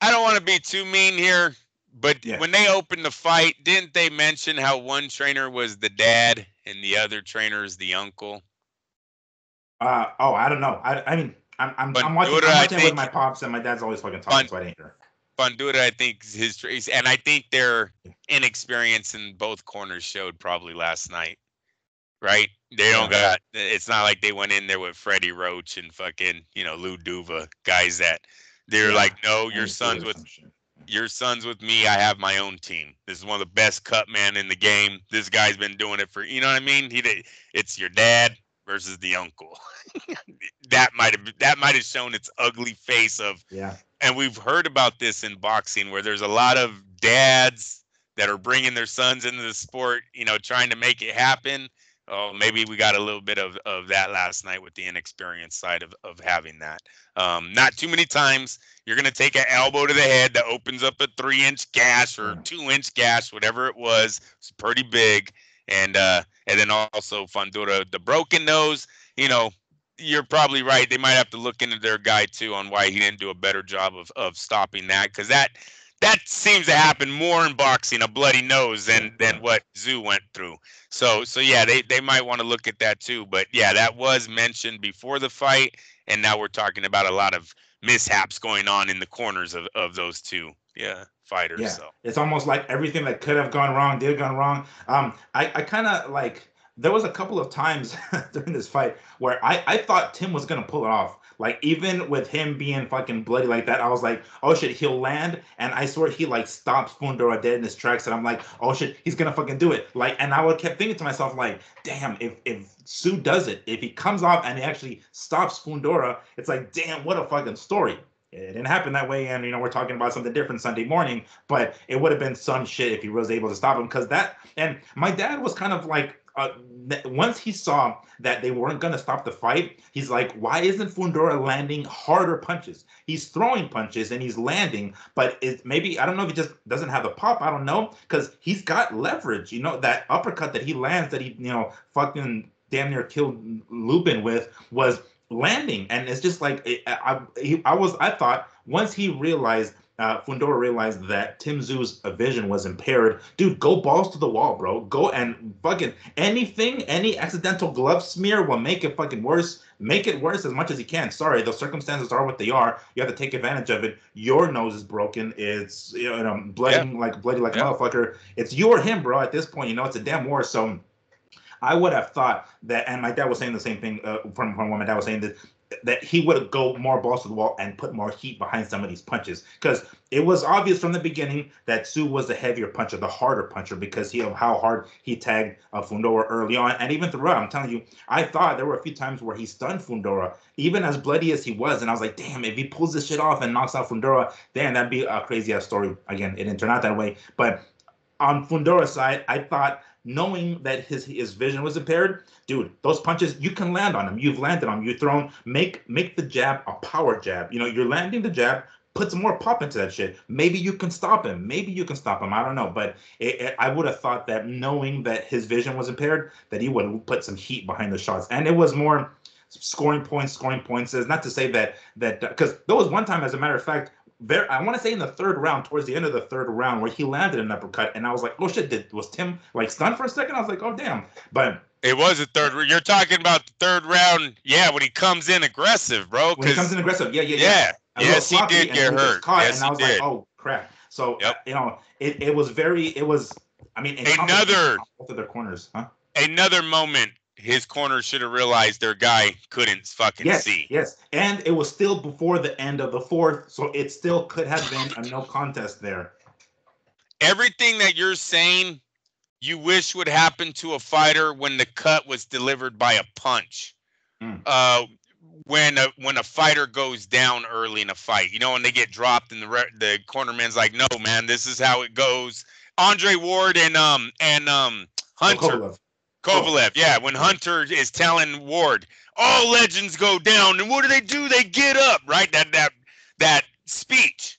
I don't want to be too mean here, but Yeah. when they opened the fight, didn't they mention how one trainer was the dad and the other trainer is the uncle? uh, oh, I don't know. I, I mean, I'm, I'm, But I'm watching, I'm watching with my pops, and my dad's always fucking talking, Fun- so I didn't hear. Fundora, I think his trace, and I think their inexperience in both corners showed probably last night. Right? They don't got. It's not like they went in there with Freddie Roach and fucking you know Lou Duva guys that they're Yeah. like, no, your son's with your son's with me. I have my own team. This is one of the best cut man in the game. This guy's been doing it for you know what I mean. He did- it's your dad versus the uncle. that might have that might have shown its ugly face of Yeah. and we've heard about this in boxing where there's a lot of dads that are bringing their sons into the sport, you know, trying to make it happen. Oh, maybe we got a little bit of, of that last night with the inexperienced side of, of having that. Um, not too many times you're going to take an elbow to the head that opens up a three inch gash or two inch gash, whatever it was. It's pretty big. And, uh, and then also Fundora, the broken nose, you know, you're probably right. They might have to look into their guy too on why he didn't do a better job of, of stopping that because that that seems to happen more in boxing, a bloody nose, than than what Tszyu went through. So so yeah, they they might want to look at that too. But yeah, that was mentioned before the fight, and now we're talking about a lot of mishaps going on in the corners of, of those two yeah fighters. Yeah. So It's almost like everything that could have gone wrong did gone wrong. Um, I, I kind of like there was a couple of times during this fight where I, I thought Tim was gonna pull it off. Like even with him being fucking bloody like that, I was like, oh shit, he'll land. And I swear he like stops Fundora dead in his tracks. And I'm like, oh shit, he's gonna fucking do it. Like, and I would kept thinking to myself, like, damn, if if Tszyu does it, if he comes off and he actually stops Fundora, it's like, damn, what a fucking story. It didn't happen that way, and you know we're talking about something different Sunday morning. But it would have been some shit if he was able to stop him, because that. And my dad was kind of like, uh, once he saw that they weren't gonna stop the fight, he's like, why isn't Fundora landing harder punches? He's throwing punches and he's landing, but it maybe I don't know if he just doesn't have the pop. I don't know, because he's got leverage. You know that uppercut that he lands that he you know fucking damn near killed Lubin with was landing, and it's just like I, I, I was. I thought once he realized, uh, Fundora realized that Tim Tszyu's vision was impaired. Dude, go balls to the wall, bro. Go and fucking anything, any accidental glove smear will make it fucking worse. Make it worse as much as you can. Sorry, the circumstances are what they are. You have to take advantage of it. Your nose is broken. It's you know bleeding like bloody like a motherfucker. It's you or him, bro. At this point, you know it's a damn war. So. I would have thought that, and my dad was saying the same thing uh, from, from what my dad was saying that that he would go more balls to the wall and put more heat behind some of these punches because it was obvious from the beginning that Tszyu was the heavier puncher, the harder puncher because he of how hard he tagged uh, Fundora early on and even throughout. I'm telling you, I thought there were a few times where he stunned Fundora, even as bloody as he was, and I was like, damn, if he pulls this shit off and knocks out Fundora, damn, that'd be a crazy ass story. Again, it didn't turn out that way, but on Fundora's side, I thought knowing that his his vision was impaired, dude, those punches you can land on him. You've landed on them. You've thrown make make the jab a power jab. You know, you're landing the jab. Put some more pop into that shit. Maybe you can stop him. Maybe you can stop him. I don't know, but it, it, I would have thought that knowing that his vision was impaired, that he would put some heat behind the shots, and it was more scoring points, scoring points. Is not to say that that because there was one time, as a matter of fact, very, I want to say in the third round, towards the end of the third round, where he landed an uppercut, and I was like, oh shit, did was Tim like stunned for a second? I was like, oh damn, but it was a third. You're talking about the third round, yeah, when he comes in aggressive, bro. When he comes in aggressive, yeah, yeah, yeah. yeah. Yes, he did get hurt. Caught, yes, and I was he did. like, oh crap. So yep. you know, it, it was very, it was. I mean, another both of their corners, huh? Another moment his corner should have realized their guy couldn't fucking yes, see. Yes, and it was still before the end of the fourth, so it still could have been a no contest there. Everything that you're saying, you wish would happen to a fighter when the cut was delivered by a punch. Mm. Uh, when a when a fighter goes down early in a fight, you know, when they get dropped, and the re- the cornerman's like, "No, man, this is how it goes." Andre Ward and um and um Hunter. Kovalev, oh. yeah. When Hunter is telling Ward, all legends go down, and what do they do? They get up, right? That that that speech.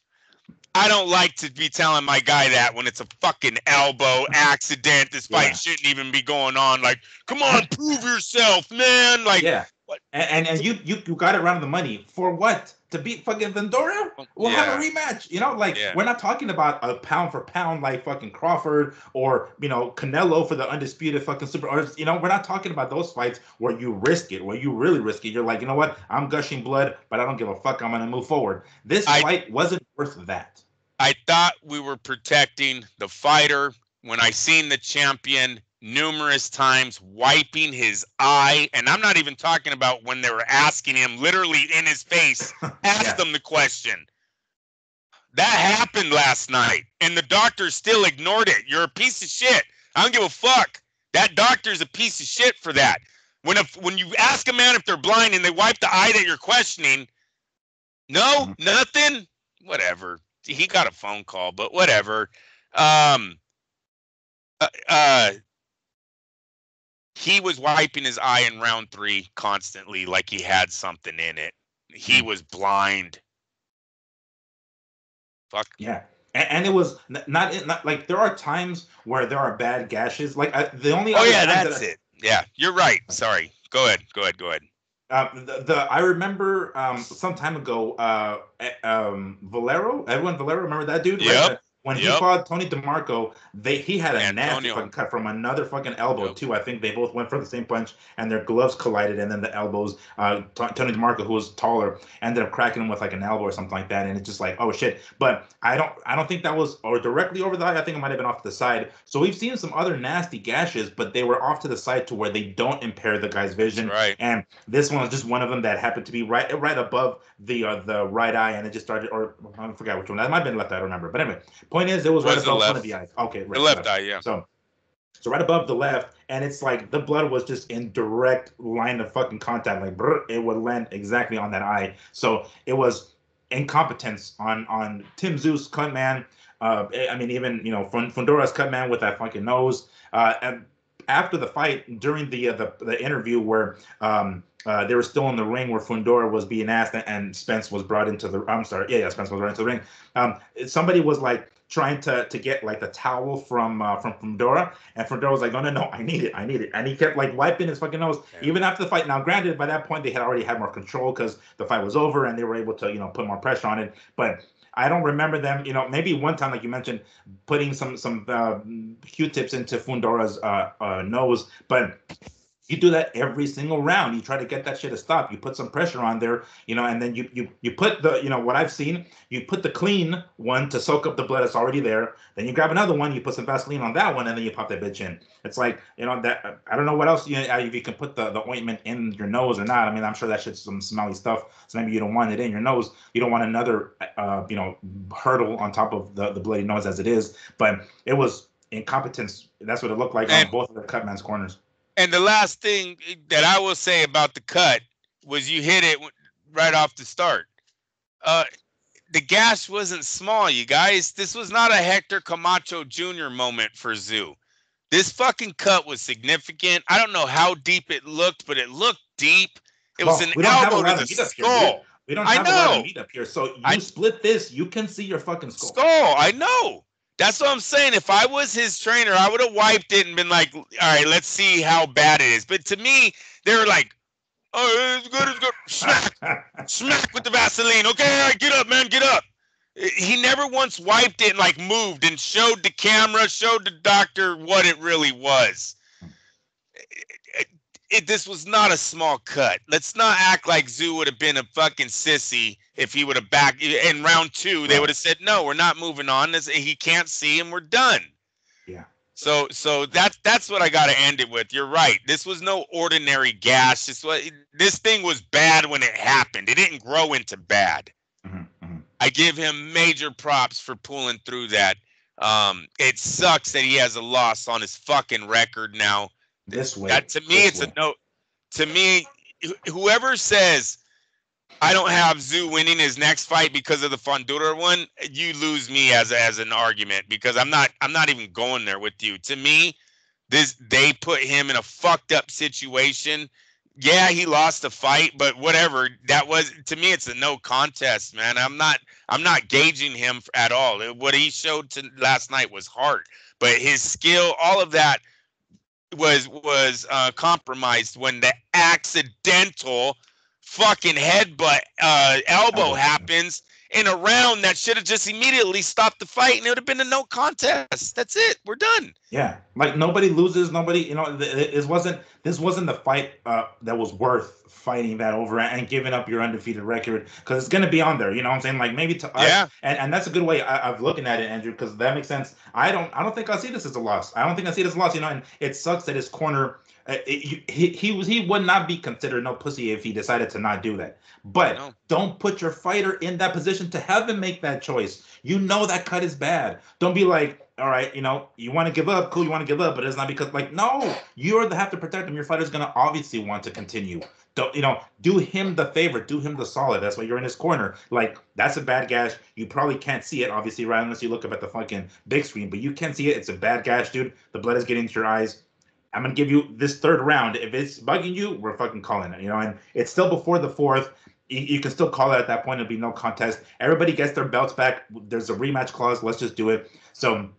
I don't like to be telling my guy that when it's a fucking elbow accident. This fight yeah. shouldn't even be going on. Like, come on, prove yourself, man. Like, yeah. And, and and you you you got it around the money for what? To beat fucking Fundora? We'll yeah. have a rematch. You know, like yeah. we're not talking about a pound for pound like fucking Crawford or you know Canelo for the undisputed fucking super. Or, you know, we're not talking about those fights where you risk it, where you really risk it. You're like, you know what? I'm gushing blood, but I don't give a fuck. I'm gonna move forward. This I, fight wasn't worth that. I thought we were protecting the fighter. When I seen the champion numerous times, wiping his eye. And I'm not even talking about when they were asking him literally in his face, ask yeah. them the question. That happened last night, and the doctor still ignored it. You're a piece of shit. I don't give a fuck. That doctor's a piece of shit for that. When if when you ask a man if they're blind and they wipe the eye that you're questioning, no, mm-hmm. nothing. Whatever. He got a phone call, but whatever. Um, uh, uh he was wiping his eye in round three constantly like he had something in it. He hmm. was blind. Fuck. Yeah. And, and it was not, not like there are times where there are bad gashes. Like I, the only. Oh yeah, that's that I, it. Yeah, you're right. Sorry. Go ahead. Go ahead. Go ahead. Uh, the, the I remember um, some time ago, uh, um, Valero, Everyone, Valero, remember that dude? Yep. Right? When yep. he fought Tony DeMarco, they he had a Antonio. nasty fucking cut from another fucking elbow yep. too. I think they both went for the same punch, and their gloves collided, and then the elbows. Uh, Tony DeMarco, who was taller, ended up cracking him with like an elbow or something like that, and it's just like, oh shit. But I don't, I don't think that was or directly over the eye. I think it might have been off to the side. So we've seen some other nasty gashes, but they were off to the side to where they don't impair the guy's vision. Right. And this one was just one of them that happened to be right, right above the uh, the right eye, and it just started, or I forgot which one. That might have been left eye. I don't remember. But anyway, point is, it was, right above one of the eyes. Okay, right, the left, left eye, yeah. So, so right above the left, and it's like the blood was just in direct line of fucking contact. Like brr, it would land exactly on that eye. So it was incompetence on on Tim Tszyu's, cut man. Uh, I mean, even you know Fundora's cut man with that fucking nose. Uh, and after the fight, during the uh, the, the interview where um, uh, they were still in the ring where Fundora was being asked, and Spence was brought into the. I'm sorry, yeah, yeah, Spence was brought into the ring. Um, somebody was like, trying to to get like the towel from uh, from from Dora, and Dora was like, no, no, no, I need it, I need it, and he kept like wiping his fucking nose yeah. even after the fight. Now, granted, by that point they had already had more control because the fight was over and they were able to you know put more pressure on it, but. I don't remember them, you know, maybe one time, like you mentioned, putting some some uh, Q-tips into Fundora's uh, uh, nose, but You do that every single round. You try to get that shit to stop. You put some pressure on there, you know, and then you you you put the, you know, what I've seen, you put the clean one to soak up the blood that's already there. Then you grab another one, you put some Vaseline on that one, and then you pop that bitch in. It's like, you know, that I don't know what else you if you can put the, the ointment in your nose or not. I mean, I'm sure that shit's some smelly stuff. So maybe you don't want it in your nose. You don't want another, uh, you know, hurdle on top of the the bloody nose as it is. But it was incompetence. That's what it looked like and, on both of the cutman's corners. And the last thing that I will say about the cut was you hit it right off the start. Uh, the gash wasn't small, you guys. This was not a Hector Camacho Jr. moment for Tszyu. This fucking cut was significant. I don't know how deep it looked, but it looked deep. It well, was an elbow to the skull. Here, we don't have I know. a lot of meat up here. So you I, split this, you can see your fucking skull. Skull, I know. That's what I'm saying. If I was his trainer, I would have wiped it and been like, all right, let's see how bad it is. But to me, they were like, oh, it's good, it's good. Smack, smack with the Vaseline. Okay, all right, get up, man, get up. He never once wiped it and like moved and showed the camera, showed the doctor what it really was. It, this was not a small cut. Let's not act like Tszyu would have been a fucking sissy if he would have back in round two, they would have said, "No, we're not moving on. He can't see, and we're done." Yeah. So, so that's that's what I got to end it with. You're right. This was no ordinary gas. This was this thing was bad when it happened. It didn't grow into bad. Mm-hmm, mm-hmm. I give him major props for pulling through that. Um, it sucks that he has a loss on his fucking record now. This way. That, to me, it's way. a no. To me, whoever says I don't have Tszyu winning his next fight because of the Fundora one, you lose me as as an argument because I'm not I'm not even going there with you. To me, this they put him in a fucked up situation. Yeah, he lost the fight, but whatever. That was to me, it's a no contest, man. I'm not I'm not gauging him at all. What he showed to last night was heart, but his skill, all of that was was uh, compromised when the accidental fucking headbutt uh, elbow happens in a round that should have just immediately stopped the fight and it would have been a no contest. That's it. We're done. Yeah, like nobody loses. Nobody, you know, this wasn't this wasn't the fight uh, that was worth fighting that over and giving up your undefeated record because it's gonna be on there. You know what I'm saying? Like maybe to us, yeah. and, and that's a good way I, of looking at it, Andrew, because that makes sense. I don't I don't think I see this as a loss. I don't think I see this as a loss. You know, and it sucks that his corner uh, he, he was he would not be considered no pussy if he decided to not do that. But no. don't put your fighter in that position to have him make that choice. You know that cut is bad. Don't be like, all right, you know, you want to give up, cool, you want to give up, but it's not because like no, you're the have to protect him. Your fighter's gonna obviously want to continue. Don't you know? Do him the favor, do him the solid. That's why you're in his corner. Like that's a bad gash. You probably can't see it, obviously, right? Unless you look up at the fucking big screen, but you can see it. It's a bad gash, dude. The blood is getting into your eyes I'm gonna give you this third round. If it's bugging you, we're fucking calling it. You know, and it's still before the fourth. You, you can still call it at that point. It'll be no contest. Everybody gets their belts back. There's a rematch clause. Let's just do it. So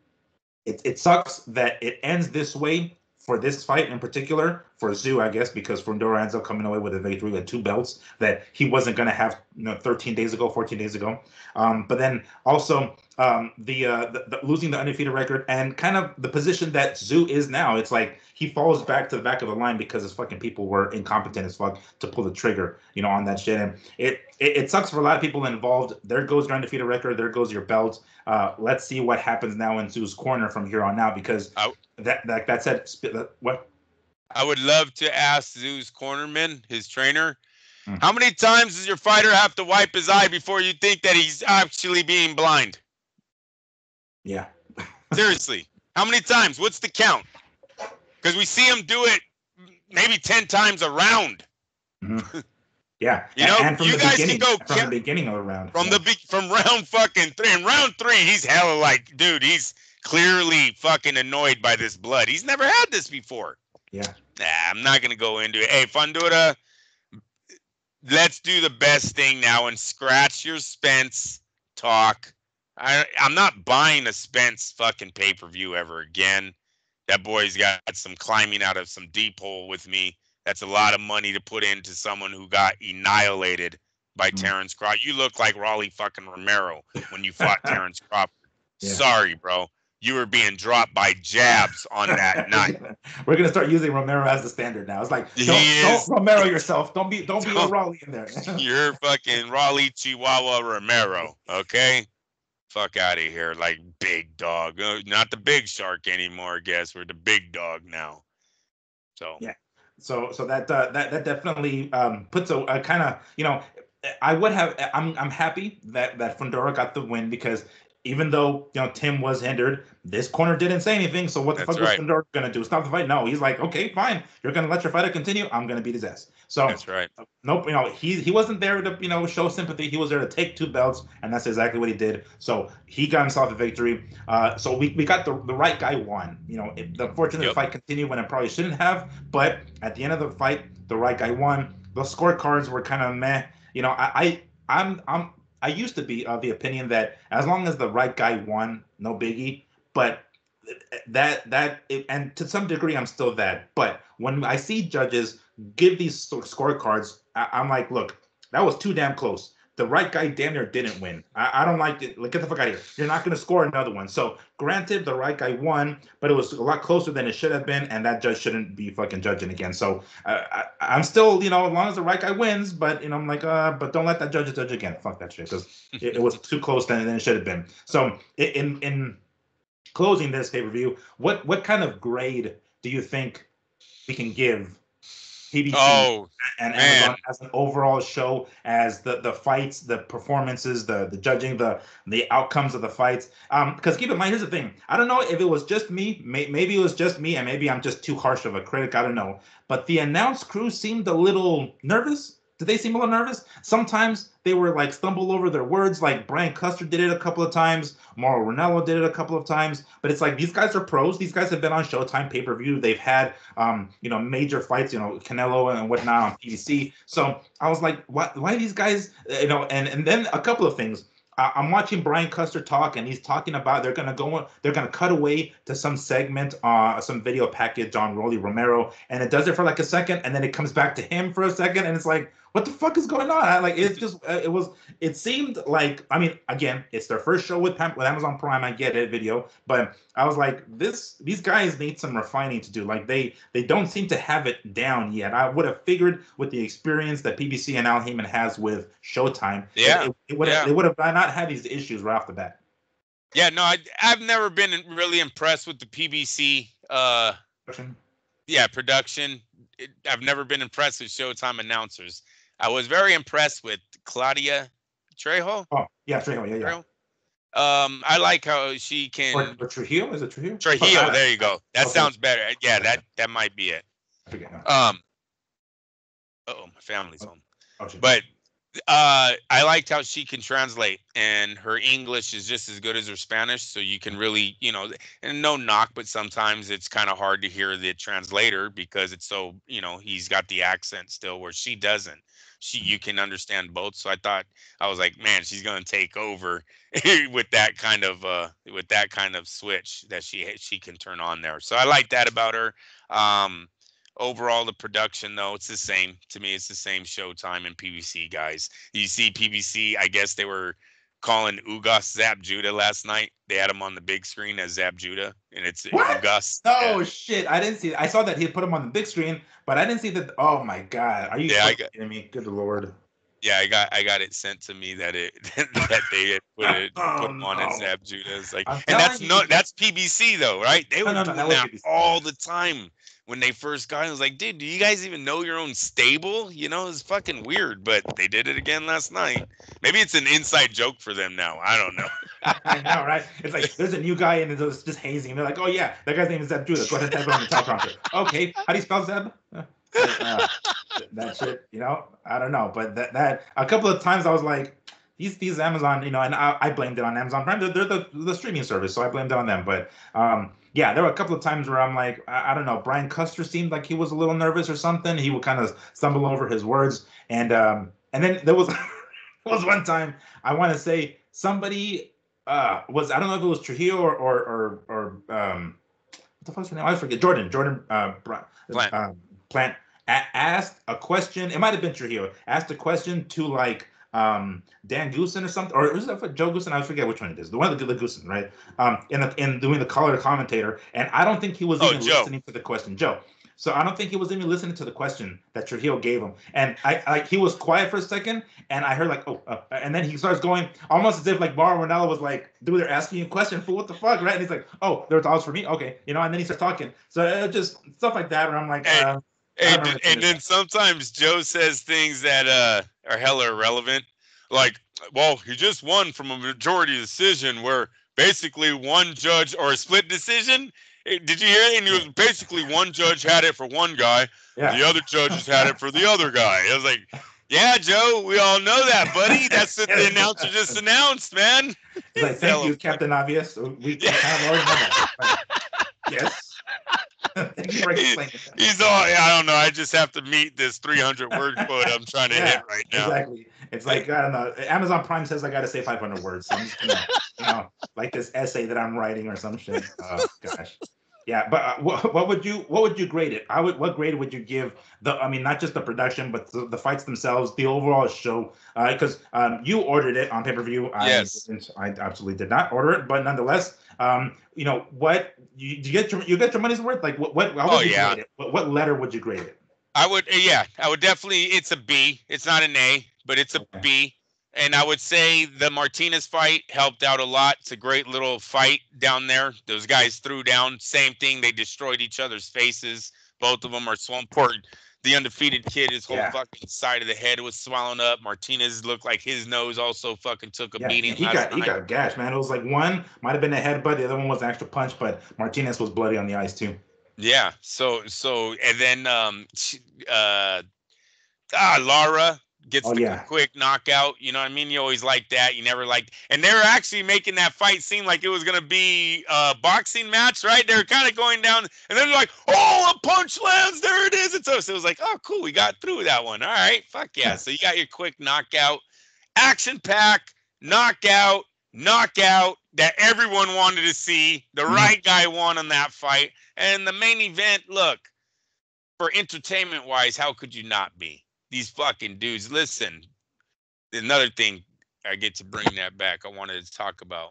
it it sucks that it ends this way for this fight in particular for Tszyu, I guess, because Fundora ends up coming away with a victory with two belts that he wasn't going to have, you know, 13 days ago, 14 days ago. Um, but then also um, the, uh, the, the, losing the undefeated record and kind of the position that Tszyu is now. It's like he falls back to the back of the line because his fucking people were incompetent as fuck to pull the trigger, you know, on that shit. And it it, it sucks for a lot of people involved. There goes your undefeated record. There goes your belt. Uh, let's see what happens now in Tszyu's corner from here on out because I, that that that said, what I would love to ask Tszyu's cornerman, his trainer, mm-hmm. how many times does your fighter have to wipe his eye before you think that he's actually being blind? Yeah. Seriously, how many times? What's the count? Because we see him do it maybe ten times a round. Mm-hmm. Yeah, you know, and from you the guys can go from the beginning of the round. From yeah. the be- from round fucking three. In round three, he's hella like, dude, he's clearly fucking annoyed by this blood. He's never had this before. Yeah. Nah, I'm not gonna go into it. Hey, Fundora, let's do the best thing now and scratch your Spence talk. I I'm not buying a Spence fucking pay per view ever again. That boy's got some climbing out of some deep hole with me. That's a lot of money to put into someone who got annihilated by mm. Terrence Crawford. You look like Rolly fucking Romero when you fought Terrence Crawford. Yeah. Sorry, bro. you were being dropped by jabs on that night. We're gonna start using Romero as the standard now. It's like don't, don't Romero yourself. Don't be don't, don't be a Rolly in there. you're fucking Rolly Chihuahua Romero. Okay. Fuck out of here, like big dog. Uh, not the big shark anymore. I guess we're the big dog now. So yeah, so so that uh, that that definitely um, puts a, a kind of you know I would have I'm I'm happy that that Fundora got the win because even though you know Tim was hindered, this corner didn't say anything. So what the That's fuck right. was Fundora gonna do? Stop the fight? No, he's like, okay, fine. You're gonna let your fighter continue. I'm gonna beat his ass. So that's right. Nope. You know he he wasn't there to you know show sympathy. He was there to take two belts, and that's exactly what he did. So he got himself a victory. Uh, so we, we got the the right guy won. You know, it, unfortunately yep. the fight continued when it probably shouldn't have. But at the end of the fight, the right guy won. The scorecards were kind of meh. You know, I, I I'm I'm I used to be of the opinion that as long as the right guy won, no biggie. But that that and to some degree, I'm still that. But when I see judges give these scorecards, I'm like, look, that was too damn close the right guy damn near didn't win. I, I don't like it. Like, get the fuck out of here. You're not going to score another one. So, granted, the right guy won, but it was a lot closer than it should have been, and that judge shouldn't be fucking judging again. So, uh, I, am still, you know, as long as the right guy wins, but you know, I'm like, uh, but don't let that judge judge again. Fuck that shit, because it, it, was too close than, than it should have been. So, in in closing this pay per view, what what kind of grade do you think we can give PBC oh, and man. Amazon as an overall show, as the the fights, the performances, the the judging, the the outcomes of the fights. Um, because keep in mind, here's the thing: I don't know if it was just me, may, maybe it was just me, and maybe I'm just too harsh of a critic. I don't know, but the announce crew seemed a little nervous did they seem a little nervous? Sometimes they were like stumble over their words, like Brian Custer did it a couple of times, Mauro Ranallo did it a couple of times. But it's like these guys are pros. These guys have been on Showtime pay per view. They've had, um, you know, major fights, you know, Canelo and whatnot on PBC. So I was like, why, why these guys, you know? And and then a couple of things. I'm watching Brian Custer talk, and he's talking about they're gonna go, they're gonna cut away to some segment, uh, some video package on Rolly Romero, and it does it for like a second, and then it comes back to him for a second, and it's like, what the fuck is going on? I, like it's just uh, it was it seemed like I mean again it's their first show with with Amazon Prime. I get it video, but I was like this these guys need some refining to do. Like they they don't seem to have it down yet. I would have figured with the experience that PBC and Al Haymon has with Showtime, yeah, it, it would have yeah. it would have not had these issues right off the bat. Yeah, no, I I've never been really impressed with the PBC. Uh, production. Yeah, production. It, I've never been impressed with Showtime announcers. I was very impressed with Claudia Trejo. Oh, yeah, Trejo, yeah, yeah. Trejo. Um, I like how she can. Or, or Trujillo is it Trujillo? Trujillo, oh, there you go. That okay. sounds better. Yeah, that that might be it. I forget now. Um. Oh, my family's oh, home. Oh, but uh, I liked how she can translate, and her English is just as good as her Spanish. So you can really, you know, and no knock, but sometimes it's kind of hard to hear the translator because it's so, you know, he's got the accent still where she doesn't she you can understand both. So I thought I was like, man, she's gonna take over with that kind of uh with that kind of switch that she she can turn on there. So I like that about her. Um overall the production though it's the same to me it's the same showtime and pbc guys you see pbc i guess they were calling Ugas Zab Judah last night. They had him on the big screen as Zab Judah, and it's what? Ugas. Oh yeah. shit! I didn't see. I saw that he put him on the big screen, but I didn't see that. Oh my god! Are you yeah, kidding me? Good lord! Yeah, I got I got it sent to me that it that they had put it oh, put on as Zab Judah. Like, and that's no that's PBC though, right? They were no, no, doing that, that all the time when they first got it, I was like, dude, do you guys even know your own stable? You know, it's fucking weird, but they did it again last night. Maybe it's an inside joke for them now. I don't know. I know, right? It's like there's a new guy and it's just hazing. They're like, oh yeah, that guy's name is Zeb Judah. Go ahead, type it on the teleprompter. Okay, how do you spell Zeb? Uh, that shit, you know, I don't know, but that that a couple of times I was like, these these Amazon, you know, and I, I blamed it on Amazon Prime. They're, they're the, the streaming service, so I blamed it on them. But um, yeah, there were a couple of times where I'm like, I, I, don't know, Brian Custer seemed like he was a little nervous or something. He would kind of stumble over his words, and um, and then there was was one time I want to say somebody uh was I don't know if it was Trujillo or or or, or um what the fuck's her name? I forget. Jordan Jordan uh, Plant. Um, Plant a- asked a question. It might have been Trujillo. Asked a question to like um, Dan Goossen or something, or is that for Joe Goossen? I forget which one it is. The one of the, the Goossen, right? Um, in the in doing the color commentator, and I don't think he was Oh, even Joe. listening to the question, Joe. So I don't think he was even listening to the question that Trujillo gave him, and I like he was quiet for a second, and I heard like oh, uh, and then he starts going almost as if like Mauro Ranallo was like, dude, they're asking you a question, fool, what the fuck, right? And he's like, oh, there's alls for me, okay, you know, and then he starts talking, so it just stuff like that, where I'm like, Hey, uh, And, and then sometimes Joe says things that uh, are hella irrelevant. Like, well, he just won from a majority decision where basically one judge or a split decision. Eh, Did you hear it? And it was basically one judge had it for one guy, yeah. the other judges had it for the other guy. I was like, yeah, Joe, we all know that, buddy. That's what the announcer just announced, man. Like, thank you, Captain Obvious. We already know that. Yes. Thank you for explaining that. He's all, I don't know. I just have to meet this 300 word quote I'm trying to Yeah, hit right now. Exactly. It's like I don't know. Amazon Prime says I got to say 500 words. So I'm just gonna, you know, like this essay that I'm writing or some shit. Oh gosh. Yeah, but uh, what, what would you what would you grade it? I would what grade would you give the? I mean, not just the production, but the, the fights themselves, the overall show. Because um, you ordered it on pay per view. I Yes. didn't- I absolutely did not order it, but nonetheless, um, you know what? You, you get your you get your money's worth. Like what? what how would Oh, you yeah. grade it? What, what letter would you grade it? I would, uh, yeah, I would definitely. It's a B. It's not an A, but it's a Okay. B. And I would say the Martinez fight helped out a lot. It's a great little fight down there. Those guys threw down. Same thing. They destroyed each other's faces. Both of them are so important. The undefeated kid, his whole Yeah. fucking side of the head was swollen up. Martinez looked like his nose also fucking took a Yeah, beating. he got he got gashed, man. It was like one might have been a headbutt, the other one was an extra punch, but Martinez was bloody on the ice too. Yeah. So so and then um uh ah Lara gets Oh, the yeah. quick knockout. You know what I mean? You always like that. You never liked and they were actually making that fight seem like it was gonna be a boxing match, right? They were kind of going down and then they're like, oh a punch lands, there it is. And so, so it was like, oh cool, we got through that one. All right, fuck yeah. So you got your quick knockout, action pack, knockout, knockout that everyone wanted to see. The Mhm. right guy won on that fight. And the main event, look, for entertainment wise, how could you not be? These fucking dudes. Listen, another thing I get to bring that back. I wanted to talk about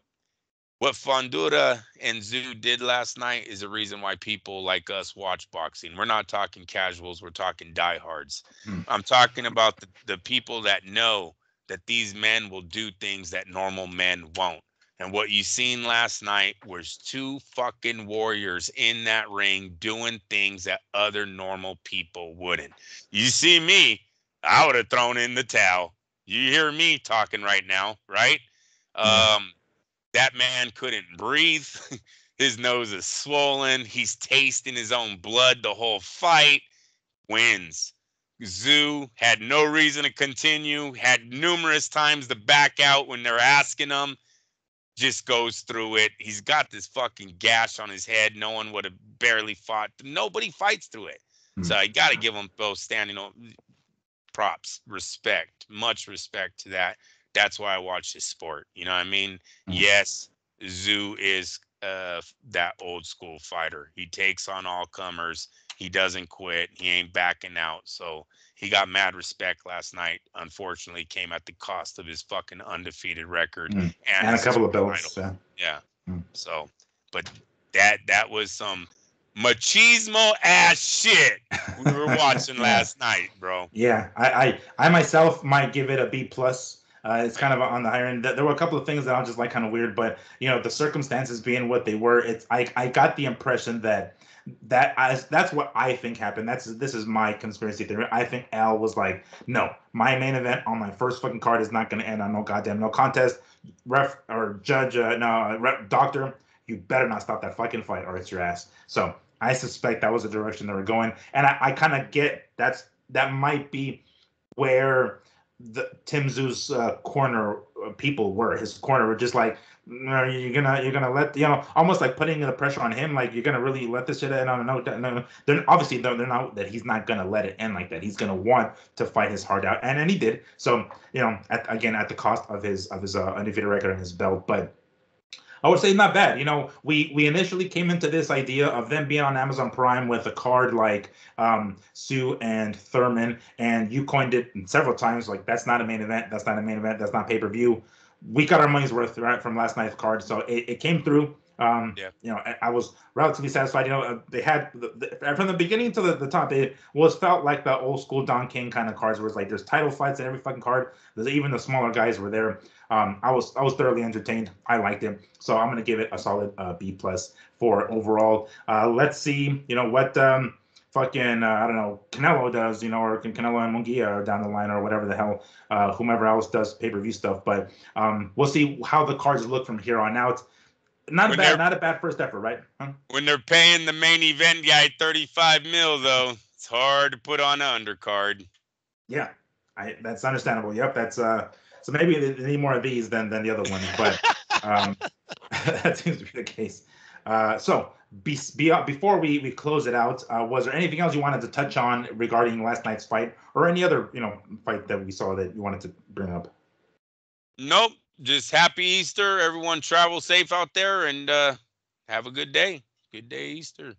what Fundora and Tszyu did last night is the reason why people like us watch boxing. We're not talking casuals, we're talking diehards. Hmm. I'm talking about the, the people that know that these men will do things that normal men won't. And what you seen last night was two fucking warriors in that ring doing things that other normal people wouldn't. You see me, I would have thrown in the towel. You hear me talking right now, right? Um, that man couldn't breathe. his nose is swollen. He's tasting his own blood the whole fight. Wins. Tszyu had no reason to continue, had numerous times to back out when they're asking him. Just goes through it. He's got this fucking gash on his head. No one would have barely fought. Nobody fights through it. So I got to give them both standing props, respect, much respect to that. That's why I watch this sport. You know what I mean? Hmm. Yes, Tszyu is uh, that old school fighter. He takes on all comers. He doesn't quit. He ain't backing out. So he got mad respect last night. Unfortunately, came at the cost of his fucking undefeated record Mm. and, And a couple of belts. Yeah. Yeah. Mm. So, but that that was some machismo ass shit we were watching last night, bro. Yeah, I, I, I myself might give it a B plus. Uh, it's kind of on the higher end. There were a couple of things that I was just like kind of weird, but you know, the circumstances being what they were, it's I, I got the impression that that I, that's what I think happened. That's this is my conspiracy theory. I think Al was like, no, my main event on my first fucking card is not going to end on no goddamn no contest. Ref or judge, uh, no ref, doctor, you better not stop that fucking fight or it's your ass. So I suspect that was the direction they were going, and I, I kind of get that's that might be where the Tim Tszyu's uh, corner uh, people were. His corner were just like, no, you're gonna you're gonna let you know almost like putting the pressure on him. Like you're gonna really let this shit end on a note. No, no, they're obviously they're, they're not that he's not gonna let it end like that. He's gonna want to fight his heart out, and and he did. So you know, at, again at the cost of his of his uh, undefeated record and his belt, but. I would say not bad. You know, we we initially came into this idea of them being on Amazon Prime with a card like um, Tszyu and Thurman, and you coined it several times. Like that's not a main event. That's not a main event. That's not pay per view. We got our money's worth right from last night's card, so it, it came through. Um, yeah. You know, I, I, was relatively satisfied. You know, uh, they had the, the, from the beginning to the, the top, it was felt like the old school Don King kind of cards, where it's like there's title fights in every fucking card. There's even the smaller guys were there. Um, I was I was thoroughly entertained. I liked it, so I'm gonna give it a solid uh, B plus for overall. Uh, let's see, you know what. Um, fucking uh, I don't know Canelo does, you know, or Canelo and Munguia are down the line, or whatever the hell, uh, whomever else does pay per view stuff. But um, we'll see how the cards look from here on out. Not when a bad, not a bad first effort, right? Huh? When they're paying the main event guy 35 mil, though, it's hard to put on an undercard. Yeah, I, that's understandable. Yep, that's uh. So maybe they need more of these than than the other ones, but um, that seems to be the case. Uh, so be, be, uh, before we, we close it out, uh, was there anything else you wanted to touch on regarding last night's fight, or any other you know fight that we saw that you wanted to bring up? Nope. Just happy Easter. Everyone travel safe out there and uh, have a good day. Good day, Easter.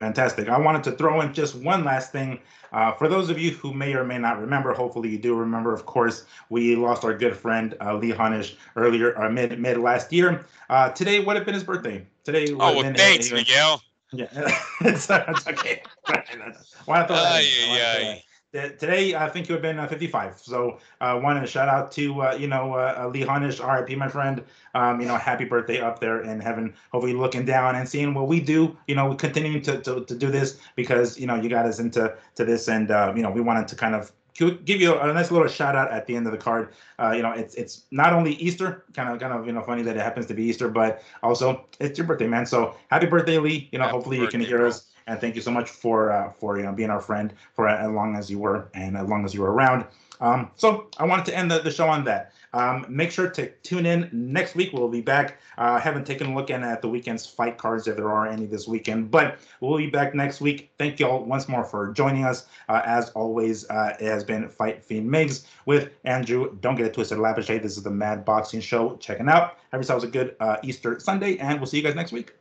Fantastic. I wanted to throw in just one last thing. Uh, for those of you who may or may not remember, hopefully you do remember, of course, we lost our good friend uh, Lee Honish earlier, or uh, mid, mid last year. Uh, today would have been his birthday. Today. Oh, well, thanks, Miguel. Yeah, it's, it's okay. Why not throw that? Aye, today I think you have been uh, 55. So I uh, one shout out to uh, you know uh, uh Lee Honish, RIP, my friend. Um, you know, happy birthday up there in heaven. Hopefully, looking down and seeing what we do. You know, we continuing to, to to do this because you know you got us into to this, and uh, you know we wanted to kind of give you a nice little shout out at the end of the card. Uh, you know, it's it's not only Easter, kind of kind of you know funny that it happens to be Easter, but also it's your birthday, man. So happy birthday, Lee. You know, happy hopefully birthday, you can hear bro. us and thank you so much for uh, for you know being our friend for as long as you were and as long as you were around. Um, so I wanted to end the, the show on that. Um, make sure to tune in next week. We'll be back. Uh, haven't taken a look in at the weekend's fight cards if there are any this weekend, but we'll be back next week. Thank you all once more for joining us. Uh, as always, uh, it has been Fight Fiend Miggs with Andrew. Don't get it twisted, Lapachet. This is the Mad Boxing Show. Checking out. Have yourselves a good uh, Easter Sunday, and we'll see you guys next week.